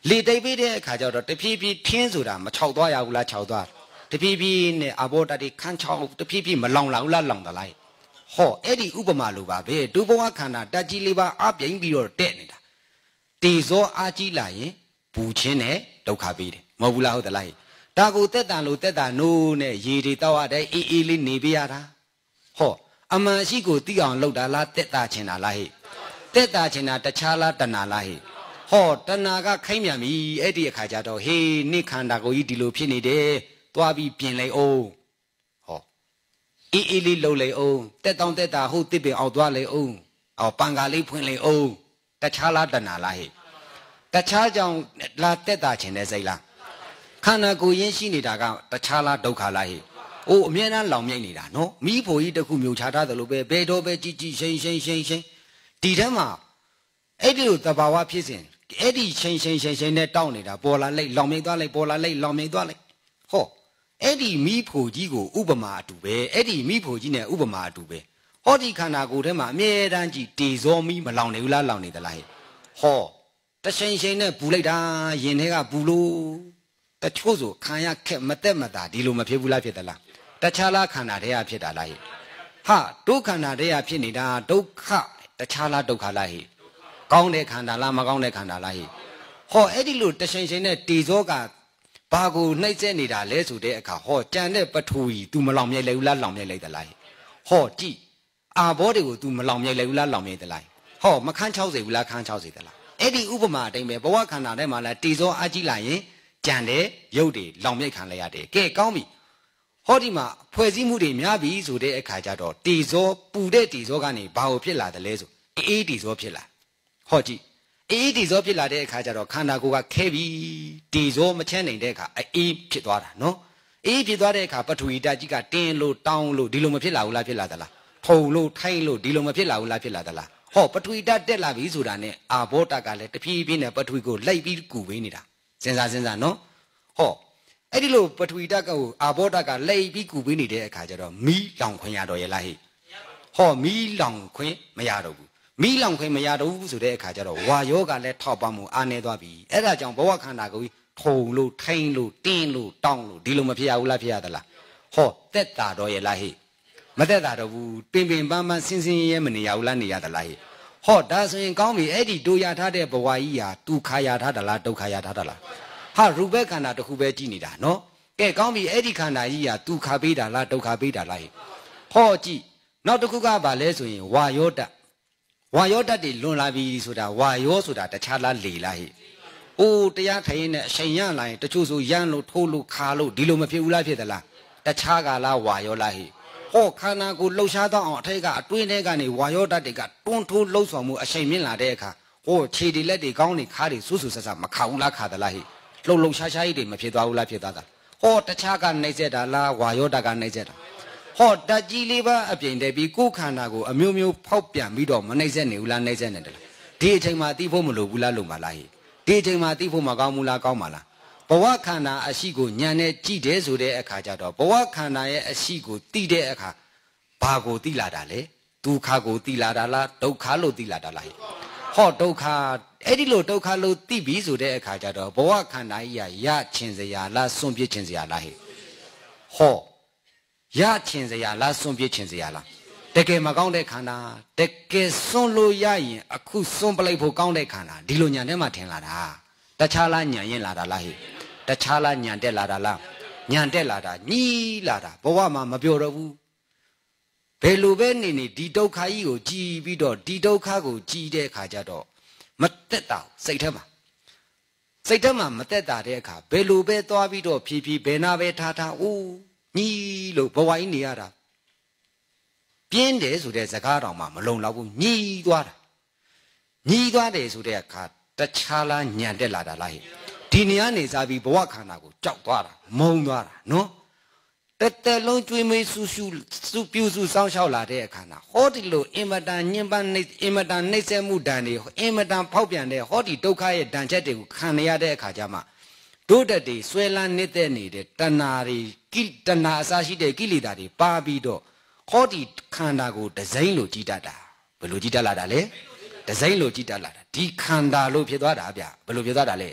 လေတိတ်ပြတဲ့အခါကျတော့တဖြည်းဖြည်းထင်းဆိုတာမချောက်သွားရဘူးလားချောက်သွားတဖြည်းဖြည်းနဲ့အဘောတတိခန်းချောက်တဖြည်းဖြည်းမလောင်လာဘူးလားလောင်တလိုက်ဟောအဲ့ဒီဥပမာလိုပါပဲဒုဘဝခန္ဓာတက်ကြီးလေးပါအပြိန်ပြီးတော့တဲ့နေတာတေဇောအာကြီးလာရင်ဘူချင်းနဲ့ဒုက္ခပေးတယ်မဟုတ်ဘူးလားဟုတ်သလားဒါကိုတက်တန်လို့တက်တာနိုးနဲ့ရေတွေတောက်ရတဲ့အေးအေးလေးနေပြရတာဟော အမှန်ရှိကိုသိအောင်လုပ်တာလားတက်တာချင်တာလားဟဲ့တက်တာချင်တာတခြားလားတဏှာလားဟဲ့ဟောတဏှာကခိုင်းမြန်ပြီအဲ့ဒီအခါကျတော့ဟေးနိခန္ဓာကိုကြီးဒီလိုဖြစ်နေတယ်သွားပြီးပြင်လိုက်အောင်ဟောအေးအေးလေးလှုပ်လိုက်အောင်တက်တောင်းတက်တာဟုတ်တစ်ပင်အောင်သွားလိုက်အောင်အော်ပန်ကာလေးဖွင့်လိုက်အောင်တခြားလားတဏှာလားဟဲ့တခြားကြောင့်လာတက်တာချင်တဲ့စိတ်လားခန္ဓာကိုယ်ရင်းရှိနေတာကတခြားလားဒုက္ခလားဟဲ့ အိုးအမြဲတမ်းလောင်မြိုက်နေတာနော်မိဖို့ကြီးတခုမြုပ်ချထားတယ်လို့ပဲဘယ်တော့ပဲကြည်ကြည်ရှိန်ရှိန်ရှိန်ရှိန်ဒီထဲမှာအဲ့ဒီလိုတဘာဝဖြစ်စဉ်အဲ့ဒီရှိန်ရှိန်ရှိန်ရှိန်နဲ့တောက်နေတာပေါ်လာလိုက်လောင်မြိတ်သွားလိုက်ပေါ်လာလိုက်လောင်မြိတ်သွားလိုက်ဟောအဲ့ဒီမိဖို့ကြီးကိုဥပမာအတူပဲအဲ့ဒီမိဖို့ကြီးနဲ့ဥပမာအတူပဲဟောဒီခန္ဓာကိုယ်ထဲမှာအမြဲတမ်းကြည်တေဇောမိမလောင်နေဘူးလားလောင်နေသလားဟဲ့ဟောတရှိန်ရှိန်နဲ့ပူလိုက်တာရင်ထဲကပူလို့တချို့ဆိုခံရခက်မတက်မတာဒီလိုမဖြစ်ဘူးလားဖြစ်သလား တခြားလားခန္ဓာတွေကဖြစ်တာလားဟဲ့ဟာဒုက္ခန္ဓာတွေကဖြစ်နေတာဒုက္ခတခြားလားဒုက္ခလားဟဲ့ကောင်းတဲ့ခန္ဓာလားမကောင်းတဲ့ခန္ဓာလားဟဲ့ဟောအဲ့ဒီလိုတရှိန်ရှိန်နဲ့တေဇောကဘာကိုနှိမ့်ဆက်နေတာလဲဆိုတဲ့အခါဟောကြံတဲ့ပထူကြီး तू မလောင်မြိုက်လိုက်ဘူးလားလောင်မြိုက်လိုက်သလားဟောကြည့်အာဘောတွေကို तू မလောင်မြိုက်လိုက်ဘူးလားလောင်မြိုက်သလားဟောမခန်း60ဘူးလားခန်း60သလားအဲ့ဒီဥပမာအတိုင်းပဲဘဝခန္ဓာထဲမှာလဲတေဇောအကြည့်လိုက်ရင်ကြံတဲ့ရုပ်တွေလောင်မြိုက်ခံလိုက်ရတယ်ကဲကောင်းပြီ ဟဟောဒီမှာဖွဲ့စည်းမှုတွေများပြီဆိုတဲ့အခါကျတော့တေဇောပူတဲ့တေဇောကနေဘာကိုဖြစ်လာတယ်လဲဆိုအေးတေဇောဖြစ်လာဟောကြည့်အေးတေဇောဖြစ်လာတဲ့အခါကျတော့ခန္ဓာကိုယ်ကခဲပြီတေဇောမချမ်းနိုင်တဲ့အခါအေးဖြစ်သွားတာနော်အေးဖြစ်သွားတဲ့အခါပထဝီဓာတ်ကြီးကတင်းလို့တောင်းလို့ဒီလိုမဖြစ်လာဘူးလားဖြစ်လာသလားထုံလို့ထိုင်းလို့ဒီလိုမဖြစ်လာဘူးလားဖြစ်လာသလားဟောပထဝီဓာတ်တက်လာပြီဆိုတာနဲ့အာဘောဓာတ်ကလည်းတဖြည်းဖြည်းနဲ့ပထဝီကိုလိုက်ပြီးကူပေးနေတာစဉ်းစားစဉ်းစားနော်ဟော အဲ့ဒီလိုပထဝီဓာတ်ကိုအာဘောဓာတ်ကလိုက်ပြီးကူပေးနေတဲ့အခါကျတော့မီးလောင်ခွင့်ရတော့ရဲ့လားဟိဟောမီးလောင်ခွင့်မရတော့ဘူးမီးလောင်ခွင့်မရတော့ဘူးဆိုတဲ့အခါကျတော့ဝါယောကလည်းထောက်ပံ့မှုအားနေသွားပြီအဲ့ဒါကြောင့်ဘဝခန္ဓာကိုထုံလို့ထိုင်းလို့တင်းလို့တောင်းလို့ဒီလိုမဖြစ်ရဘူးလားဖြစ်ရသလားဟောတက်တာတော့ရဲ့လားဟိမတက်တာတော့ဘူးပင်ပင်ပန်းပန်းစင်စင်ရဲမနေရဘူးလားနေရသလားဟိဟောဒါဆိုရင်ကောင်းပြီအဲ့ဒီတို့ရထားတဲ့ဘဝကြီးဟာဒုက္ခရထားတာလားဒုက္ခရထားတာလား ဟာရူပခန္ဓာတစ်ခုပဲကြည်နေတာနော်ကဲကောင်းပြီအဲ့ဒီခန္ဓာကြီးဟာဒုက္ခပေးတာလားဒုက္ခပေးတာလားဟောကြည့်နောက်တစ်ခုကဘာလဲဆိုရင်ဝါယောတဝါယောတတွေလွန်လာပြီဆိုတာဝါယောဆိုတာတခြားလားလေလားဟိအိုးတရားထိုင်နေအချိန်ရလာရင်တချို့ဆိုရမ်းလို့ထိုးလို့ခါလို့ဒီလိုမဖြစ်ဘူးလားဖြစ်သလားတခြားကလားဝါယောလားဟိဟောခန္ဓာကိုလှုပ်ရှားတော့အောင်အထက်ကအတွင်းထဲကနေဝါယောတတွေကတွန်းထိုးလှုပ်ဆောင်မှုအချိန်မြင့်လာတဲ့အခါဟောခြေတွေလက်တွေကောင်းတွေခါတွေဆူဆူဆဆမခါဘူးလားခါသလားဟိ လှုပ်လှုပ်ရှားရှားကြီးတွေမဖြစ်သွားဘူးလားဖြစ်သွားတာဟောတခြားကနှိမ့်ဆက်တာလားဝါယောတကနှိမ့်ဆက်တာဟောတကြီးလေးပါအပြင်တည်းပြီးကိုယ်ခန္ဓာကိုအမျိုးမျိုးဖောက်ပြန်ပြီးတော့မနှိမ့်ဆက်နေဘူးလားနှိမ့်ဆက်နေတယ်လားဒီအချိန်မှာသိဖို့မလိုဘူးလားလုံပါလားဟိဒီအချိန်မှာသိဖို့မကောင်းဘူးလားကောင်းပါလားဘဝခန္ဓာအရှိကိုညံနဲ့ကြည့်တယ်ဆိုတဲ့အခါကျတော့ဘဝခန္ဓာရဲ့အရှိကိုသိတဲ့အခါဘာကိုသိလာတာလဲဒုက္ခကိုသိလာတာလားဒုက္ခလို့သိလာတာလားဟောဒုက္ခ အဲ့ဒီလိုဒုက္ခလို့သိပြီဆိုတဲ့အခါကျတော့ဘဝခန္ဓာကြီးရရချင်းစရာလားစွန့်ပစ်ချင်းစရာလားဟဲ့ဟောရချင်းစရာလားစွန့်ပစ်ချင်းစရာလားတကယ်မကောင်းတဲ့ခန္ဓာတကယ်စွန့်လို့ရရင်အခုစွန့်ပလိုက်ဖို့ကောင်းတဲ့ခန္ဓာဒီလိုညာထဲမှာထင်လာတာတခြားလားညာရင်လာတာလားဟဲ့တခြားလားညာတက်လာတာလားညာတက်လာတာညီးလာတာဘဝမှာမပြောတော့ဘူးဘယ်လိုပဲနေနေဒီဒုက္ခကြီးကိုကြည်ပြီးတော့ဒီဒုက္ခကိုကြည်တဲ့အခါကျတော့ မတက်တာစိတ်ထဲမှာစိတ်ထဲမှာမတက်တာတဲ့အခါဘယ်လိုပဲသွားပြီးတော့ဖြည်းဖြည်းဘယ်နာပဲထားထားအိုးညီးလို့ဘဝကြီးနေရတာပြင်းတယ်ဆိုတဲ့စကားတော်မှမလုံလောက်ဘူးညီးသွားတာညီးသွားတယ်ဆိုတဲ့အခါတခြားလားညံတက်လာတာလားဟဲ့ဒီနေရာနေစားပြီးဘဝခန္ဓာကိုကြောက်သွားတာမုံသွားတာနော် တက်တက်လုံးကျွေးမေးဆူဆူစုပြူစုစောင်းလျှောက်လာတဲ့အခါနာဟောဒီလိုအင်မတန်ညင်ပန်းနေအင်မတန်နှိမ့်ဆက်မှုဒဏ်တွေအင်မတန်ဖောက်ပြန်တဲ့ဟောဒီဒုက္ခရဲ့ဒဏ်ချက်တွေကိုခံရတဲ့အခါကျမှတို့တက်တွေဆွဲလန်းနေတဲ့နေတဲ့တဏှာတွေကိတဏှာအစရှိတဲ့ကိလေသာတွေပါပြီးတော့ဟောဒီခန္ဓာကိုဒဇိမ့်လို့ကြည်တတ်တာဘယ်လိုကြည်တတ်လာတာလဲဒဇိမ့်လို့ကြည်တတ်လာတာဒီခန္ဓာလို့ဖြစ်သွားတာဗျဘယ်လိုဖြစ်သွားတာလဲ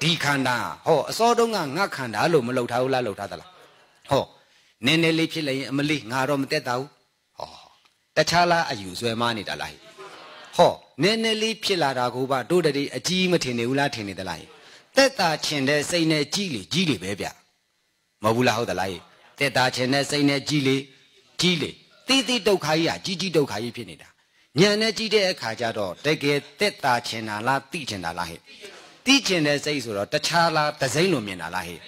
ဒီခန္ဓာဟောအစောတုန်းကငါခန္ဓာလို့မလှုပ်ထားဘူးလားလှုပ်ထားသလား ဟောနည်းနည်းလေးဖြစ်လိုက်ရင်အမလေးငါတော့မတက်တာဘူးဟောတခြားလားအယူဆွဲမနေတာလားဟောနည်းနည်းလေးဖြစ်လာတာကိုပါတို့တည်းအကြီးမထင်နေဘူးလားထင်နေသလားတက်တာချင်တဲ့စိတ်နဲ့ကြီးလေကြီးလေပဲဗျမဟုတ်ဘူးလားဟုတ်သလားတက်တာချင်တဲ့စိတ်နဲ့ကြီးလေကြီးလေတိတိဒုက္ခကြီးဟာကြီးကြီးဒုက္ခကြီးဖြစ်နေတာညံနဲ့ကြီးတဲ့အခါကျတော့တကယ်တက်တာချင်တာလားတိချင်တာလားဟဲ့တိချင်တဲ့စိတ်ဆိုတော့တခြားလားတစိမ့်လိုမြင်တာလားဟဲ့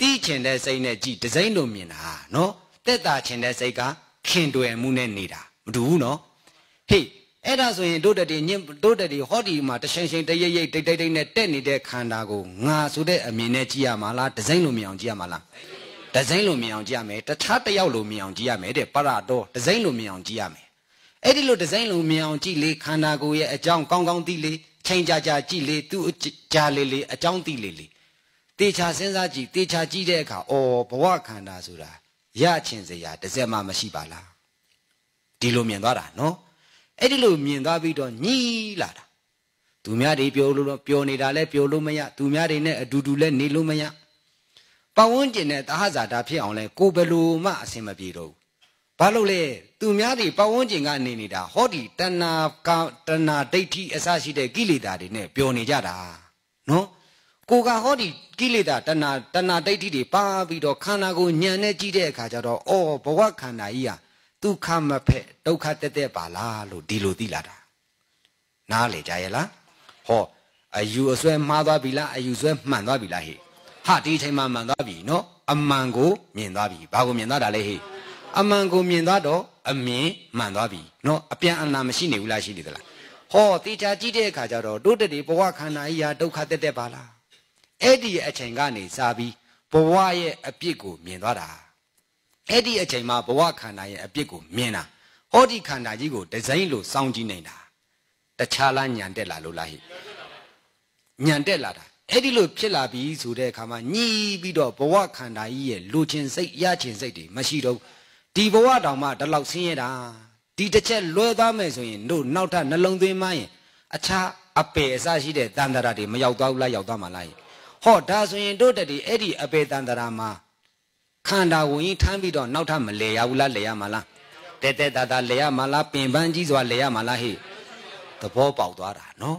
တီးချင်တဲ့စိတ်နဲ့ကြည်ဒဇိမ့်လိုမြင်တာနော်တက်တာချင်တဲ့စိတ်ကခင်တွယ်မှုနဲ့နေတာမတူဘူးနော်ဟေးအဲ့ဒါဆိုရင်တို့တည်းညင်တို့တည်းဟောဒီမှာတရှိန်ရှိန်တရိပ်ရိပ်တိတ်တိတ်တိတ်နဲ့တက်နေတဲ့ခန္ဓာကိုငါဆိုတဲ့အမြင်နဲ့ကြည့်ရမှာလားဒဇိမ့်လိုမြင်အောင်ကြည့်ရမှာလားဒဇိမ့်လိုမြင်အောင်ကြည့်ရမယ်တခြားတယောက်လိုမြင်အောင်ကြည့်ရမယ်တဲ့ပရတော်ဒဇိမ့်လိုမြင်အောင်ကြည့်ရမယ်အဲ့ဒီလိုဒဇိမ့်လိုမြင်အောင်ကြည့်လေခန္ဓာကိုယ်ရဲ့အကြောင်းကောင်းကောင်းသိလေချိန်ကြာကြာကြည့်လေသူ့ကြာလေလေအကြောင်းသိလေလေ တေချာစဉ်းစားကြည့်တေချာကြည့်တဲ့အခါအော်ဘဝခန္ဓာဆိုတာရချင်စရာတစ်စက်မှမရှိပါလားဒီလိုမြင်သွားတာနော်အဲ့ဒီလိုမြင်သွားပြီးတော့ညီးလာတာသူများတွေပြောလို့ပြောနေတာလဲပြောလို့မရသူများတွေနဲ့အတူတူလဲနေလို့မရပဝန်းကျင်နဲ့တဟဇာတာဖြစ်အောင်လဲကိုဘယ်လိုမှအဆင်မပြေတော့ဘူးဘာလို့လဲသူများတွေပဝန်းကျင်ကနေနေတာဟောဒီတဏှာကတဏှာဒိဋ္ဌိအစရှိတဲ့ကိလေသာတွေနဲ့ပြောနေကြတာနော် ကိုကဟောဒီကိလေသာတဏှာတဏှာဒိဋ္ဌိတွေပါပြီးတော့ခန္ဓာကိုညံနေကြည့်တဲ့အခါကျတော့အော်ဘဝခန္ဓာကြီးဟာဒုက္ခမဖက်ဒုက္ခတက်တက်ပါလားလို့ဒီလိုသိလာတာနားလေကြရဲ့လားဟောအယူအဆွဲမှားသွားပြီလားအယူဆွဲမှန်သွားပြီလားဟေ့ဟဟာဒီအချိန်မှမှန်သွားပြီနော်အမှန်ကိုမြင်သွားပြီဘာကိုမြင်သွားတာလဲဟေ့အမှန်ကိုမြင်သွားတော့အမြင်မှန်သွားပြီနော်အပြန်အလှန်မရှိနေဘူးလားရှိနေသလားဟောတေချာကြည့်တဲ့အခါကျတော့တို့တည်းဘဝခန္ဓာကြီးဟာဒုက္ခတက်တက်ပါလား အဲ့ဒီအချိန်ကနေစပြီးဘဝရဲ့အပြစ်ကိုမြင်သွားတာအဲ့ဒီအချိန်မှာဘဝခန္ဓာရဲ့အပြစ်ကိုမြင်တာဟောဒီခန္ဓာကြီးကိုဒီဇိုင်းလို့စောင့်ကြည့်နေတာတခြားလားညံတက်လာလို့လားဟိညံတက်လာတာအဲ့ဒီလိုဖြစ်လာပြီဆိုတဲ့အခါမှာညီးပြီးတော့ဘဝခန္ဓာကြီးရဲ့လူချင်းစိတ်ရချင်းစိတ်တွေမရှိတော့ဒီဘဝတောင်မှဒီလောက်ဆင်းရဲတာဒီတစ်ချက်လွဲသွားမယ်ဆိုရင်တို့နောက်ထပ်နှလုံးသွင်းမှရင်အခြားအပေအစရှိတဲ့တန်တရာတွေမရောက်သွားဘူးလားရောက်သွားမှလားဟော ဒါဆိုရင်တို့တည်းအဲ့ဒီအပေတန်တရာမှာခန္ဓာဝင်ထမ်းပြီးတော့နောက်ထပ်မလဲရဘူးလားလဲရမှာလားတဲတဲတာတာလဲရမှာလားပင်ပန်းကြီးစွာလဲရမှာလားဟိသဘောပေါက်သွားတာနော်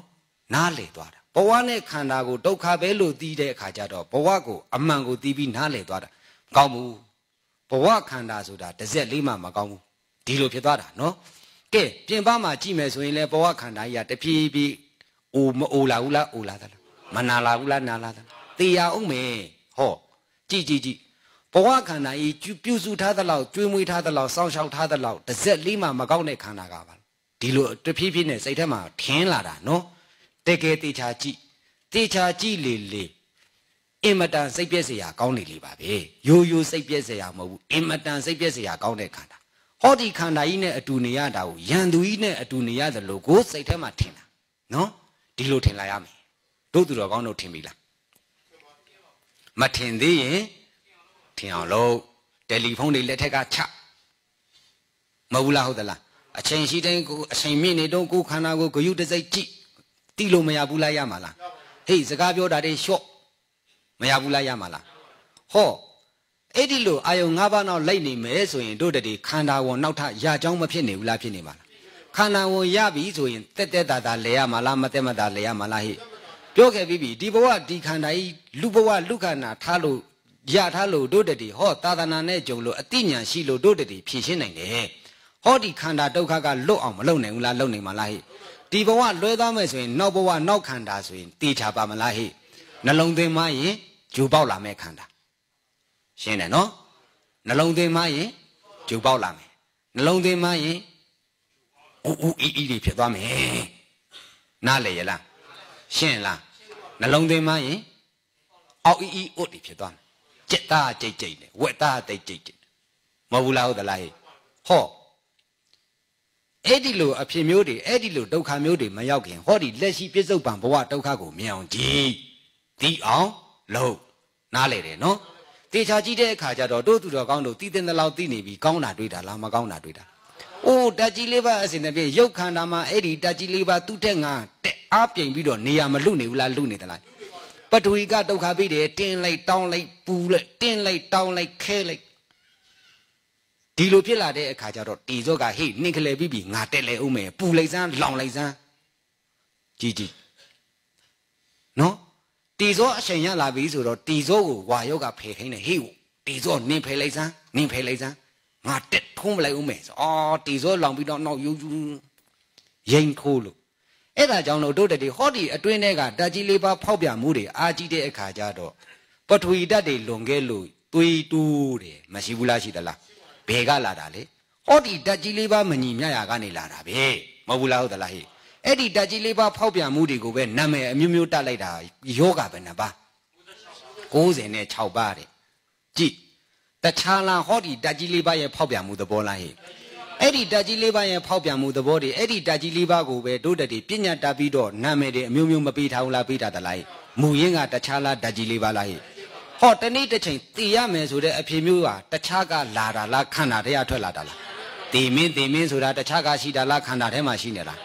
နားလေသွားတာဘဝနဲ့ခန္ဓာကိုဒုက္ခပဲလို့သိတဲ့အခါကျတော့ဘဝကိုအမှန်ကိုသိပြီးနားလေသွားတာမကောင်းဘူးဘဝခန္ဓာဆိုတာတစ်စက်လေးမှမကောင်းဘူးဒီလိုဖြစ်သွားတာနော်ကဲပြင်ပမှာကြည့်မယ်ဆိုရင်လေဘဝခန္ဓာကြီးကတဖြည်းဖြည်းအိုမအိုလာဘူးလားအိုလာသလား မနာလာဘူးလားနာလာသလားတေရအောင်မယ်ဟောကြည့်ကြည့်ကြည့်ဘဝခန္ဓာကြီးပြုစုထားသလောက်ကျွေးမွေးထားသလောက်စောင့်ရှောက်ထားသလောက်တစ်စက်လေးမှမကောင်းတဲ့ခန္ဓာကပါဒီလိုတဖြည်းဖြည်းနဲ့စိတ်ထဲမှာထင်းလာတာနော်တကယ်တေချာကြည့်တေချာကြည့်လေလေအင်မတန်စိတ်ပြည့်စရာကောင်းနေလေပါပဲရိုးရိုးစိတ်ပြည့်စရာမဟုတ်ဘူးအင်မတန်စိတ်ပြည့်စရာကောင်းတဲ့ခန္ဓာဟောဒီခန္ဓာကြီးနဲ့အတူနေရတာကိုယံသူကြီးနဲ့အတူနေရတယ်လို့ကိုစိတ်ထဲမှာထင်တာနော်ဒီလိုထင်လာရမယ် တို့သူတော်ကောင်းတို့ထင်ပြီလားမထင်သေးရင်ထင်အောင်လုပ်တယ်လီဖုန်းတွေလက်ထက်ကချမဟုတ်လားဟုတ်သလားအချိန်ရှိတိုင်းကိုအချိန်မြင့်နေတော့ကိုခန္ဓာကိုဂယုတစိတ်ကြည့်တိလို့မရဘူးလားရမှာလားဟေးစကားပြောတာတွေရှော့မရဘူးလားရမှာလားဟောအဲ့ဒီလိုအာယုံ၅ပါးနောက်လိုက်နေမယ်ဆိုရင်တို့တည်းခန္ဓာဝန်နောက်ထရအကြောင်းမဖြစ်နေဘူးလားဖြစ်နေပါလားခန္ဓာဝန်ရပြီဆိုရင်တက်တက်တာတာလဲရမှာလားမတက်မတာလဲရမှာလားဟိ ပြောခဲ့ပြီးပြီဒီဘဝဒီခန္ဓာကြီးလူဘဝလူခန္ဓာထားလို့ရထားလို့တို့တည်းဟောသာသနာနဲ့ကြုံလို့အတိညာရှိလို့တို့တည်းဖြည့်ရှင်းနိုင်တယ်ဟောဒီခန္ဓာဒုက္ခကလွတ်အောင်မလုပ်နိုင်ဘူးလားလုပ်နိုင်မှာလားဟိဒီဘဝလွဲသွားမယ်ဆိုရင်နောက်ဘဝနောက်ခန္ဓာဆိုရင်တေချာပါမလားဟိနှလုံးသွင်းမှရင်ဂျူပေါက်လာမဲ့ခန္ဓာရှင်းတယ်နော်နှလုံးသွင်းမှရင်ဂျူပေါက်လာမယ်နှလုံးသွင်းမှရင်အိုးအိုးအီအီတွေဖြစ်သွားမယ်နားလေရလား ရှင်းလားနှလုံးသွင်းမှရင်အောက်အီအီအို့တွေဖြစ်သွားမယ်ကြက်သားကြိတ်ကြိတ်နဲ့ဝက်သားတိတ်ကြိတ်ကြိတ်မဟုတ်ဘူးလားဟုတ်သလားဟောအဲ့ဒီလိုအဖြစ်မျိုးတွေအဲ့ဒီလိုဒုက္ခမျိုးတွေမရောက်ခင်ဟောဒီလက်ရှိပြစ္ဆုတ်ပံဘဝဒုက္ခကိုမြင်အောင်ကြည်ဒီအောင်လို့နားလေတယ်နော်တေချာကြည့်တဲ့အခါကျတော့တို့သူတော်ကောင်းတို့တည်တဲ့လောက်သိနေပြီကောင်းတာတွေ့တာလားမကောင်းတာတွေ့တာ အိုးတက်ကြီးလေးပါအစဉ်တပြည့်ရုပ်ခန္ဓာမှာအဲ့ဒီတက်ကြီးလေးပါသူ့ထက်ငါတက်အားပြိန်ပြီးတော့နေရာမလွတ်နေဘူးလားလွတ်နေသလားပထဝီကဒုက္ခပြီးတယ်တင်းလိုက်တောင်းလိုက်ပူလိုက်တင်းလိုက်တောင်းလိုက်ခဲလိုက်ဒီလိုဖြစ်လာတဲ့အခါကျတော့တီဇော့ကဟေ့နင့်ကလေးပြီးပြီငါတက်လေဦးမယ်ပူလိုက်စမ်းလောင်လိုက်စမ်းကြည်ကြည်နော်တီဇောအချိန်ရလာပြီဆိုတော့တီဇောကိုဝါယောကဖယ်ခိုင်းတယ်ဟေ့တီဇောနင့်ဖယ်လိုက်စမ်းနင့်ဖယ်လိုက်စမ်း ငါတက်ထုံးမလိုက်ဦးမယ်ဆိုအော်တီဇောလောင်ပြီးတော့နောက်ယူယူရင်ခိုးလို့အဲ့ဒါကြောင့်လို့တို့တည်းဟောဒီအတွင်းထဲကဓာတ်ကြီးလေးပါဖောက်ပြမှုတွေအာကြည့်တဲ့အခါကျတော့ပထဝီဓာတ်တွေလွန်ခဲ့လို့သွေးတူးတယ်မရှိဘူးလားရှိသလားဘယ်ကလာတာလဲဟောဒီဓာတ်ကြီးလေးပါမညီမျှရာကနေလာတာပဲမဟုတ်ဘူးလားဟုတ်သလားဟိအဲ့ဒီဓာတ်ကြီးလေးပါဖောက်ပြန်မှုတွေကိုပဲနာမည်အမျိုးမျိုးတက်လိုက်တာယောဂပဲနှစ်ပါး96ပါးတဲ့ကြည့် တခြားလားဟောဒီဓာတ်ကြီးလေးပါရဲ့ဖောက်ပြန်မှုသဘောလားဟိအဲ့ဒီဓာတ်ကြီးလေးပါရဲ့ဖောက်ပြန်မှုသဘောတွေအဲ့ဒီဓာတ်ကြီးလေးပါကိုပဲတို့တည်းပညာတတ်ပြီးတော့နာမည်တွေအမျိုးမျိုးမပေးထားဘူးလားပေးတာတလားမူရင်းကတခြားလားဓာတ်ကြီးလေးပါလားဟိဟောတနေ့တစ်ချိန်တည်ရမယ်ဆိုတဲ့အဖြေမျိုးဟာတခြားကလာတာလားခန္ဓာထဲကထွက်လာတာလားတည်မင်းတည်မင်းဆိုတာတခြားကရှိတာလားခန္ဓာထဲမှာရှိနေလား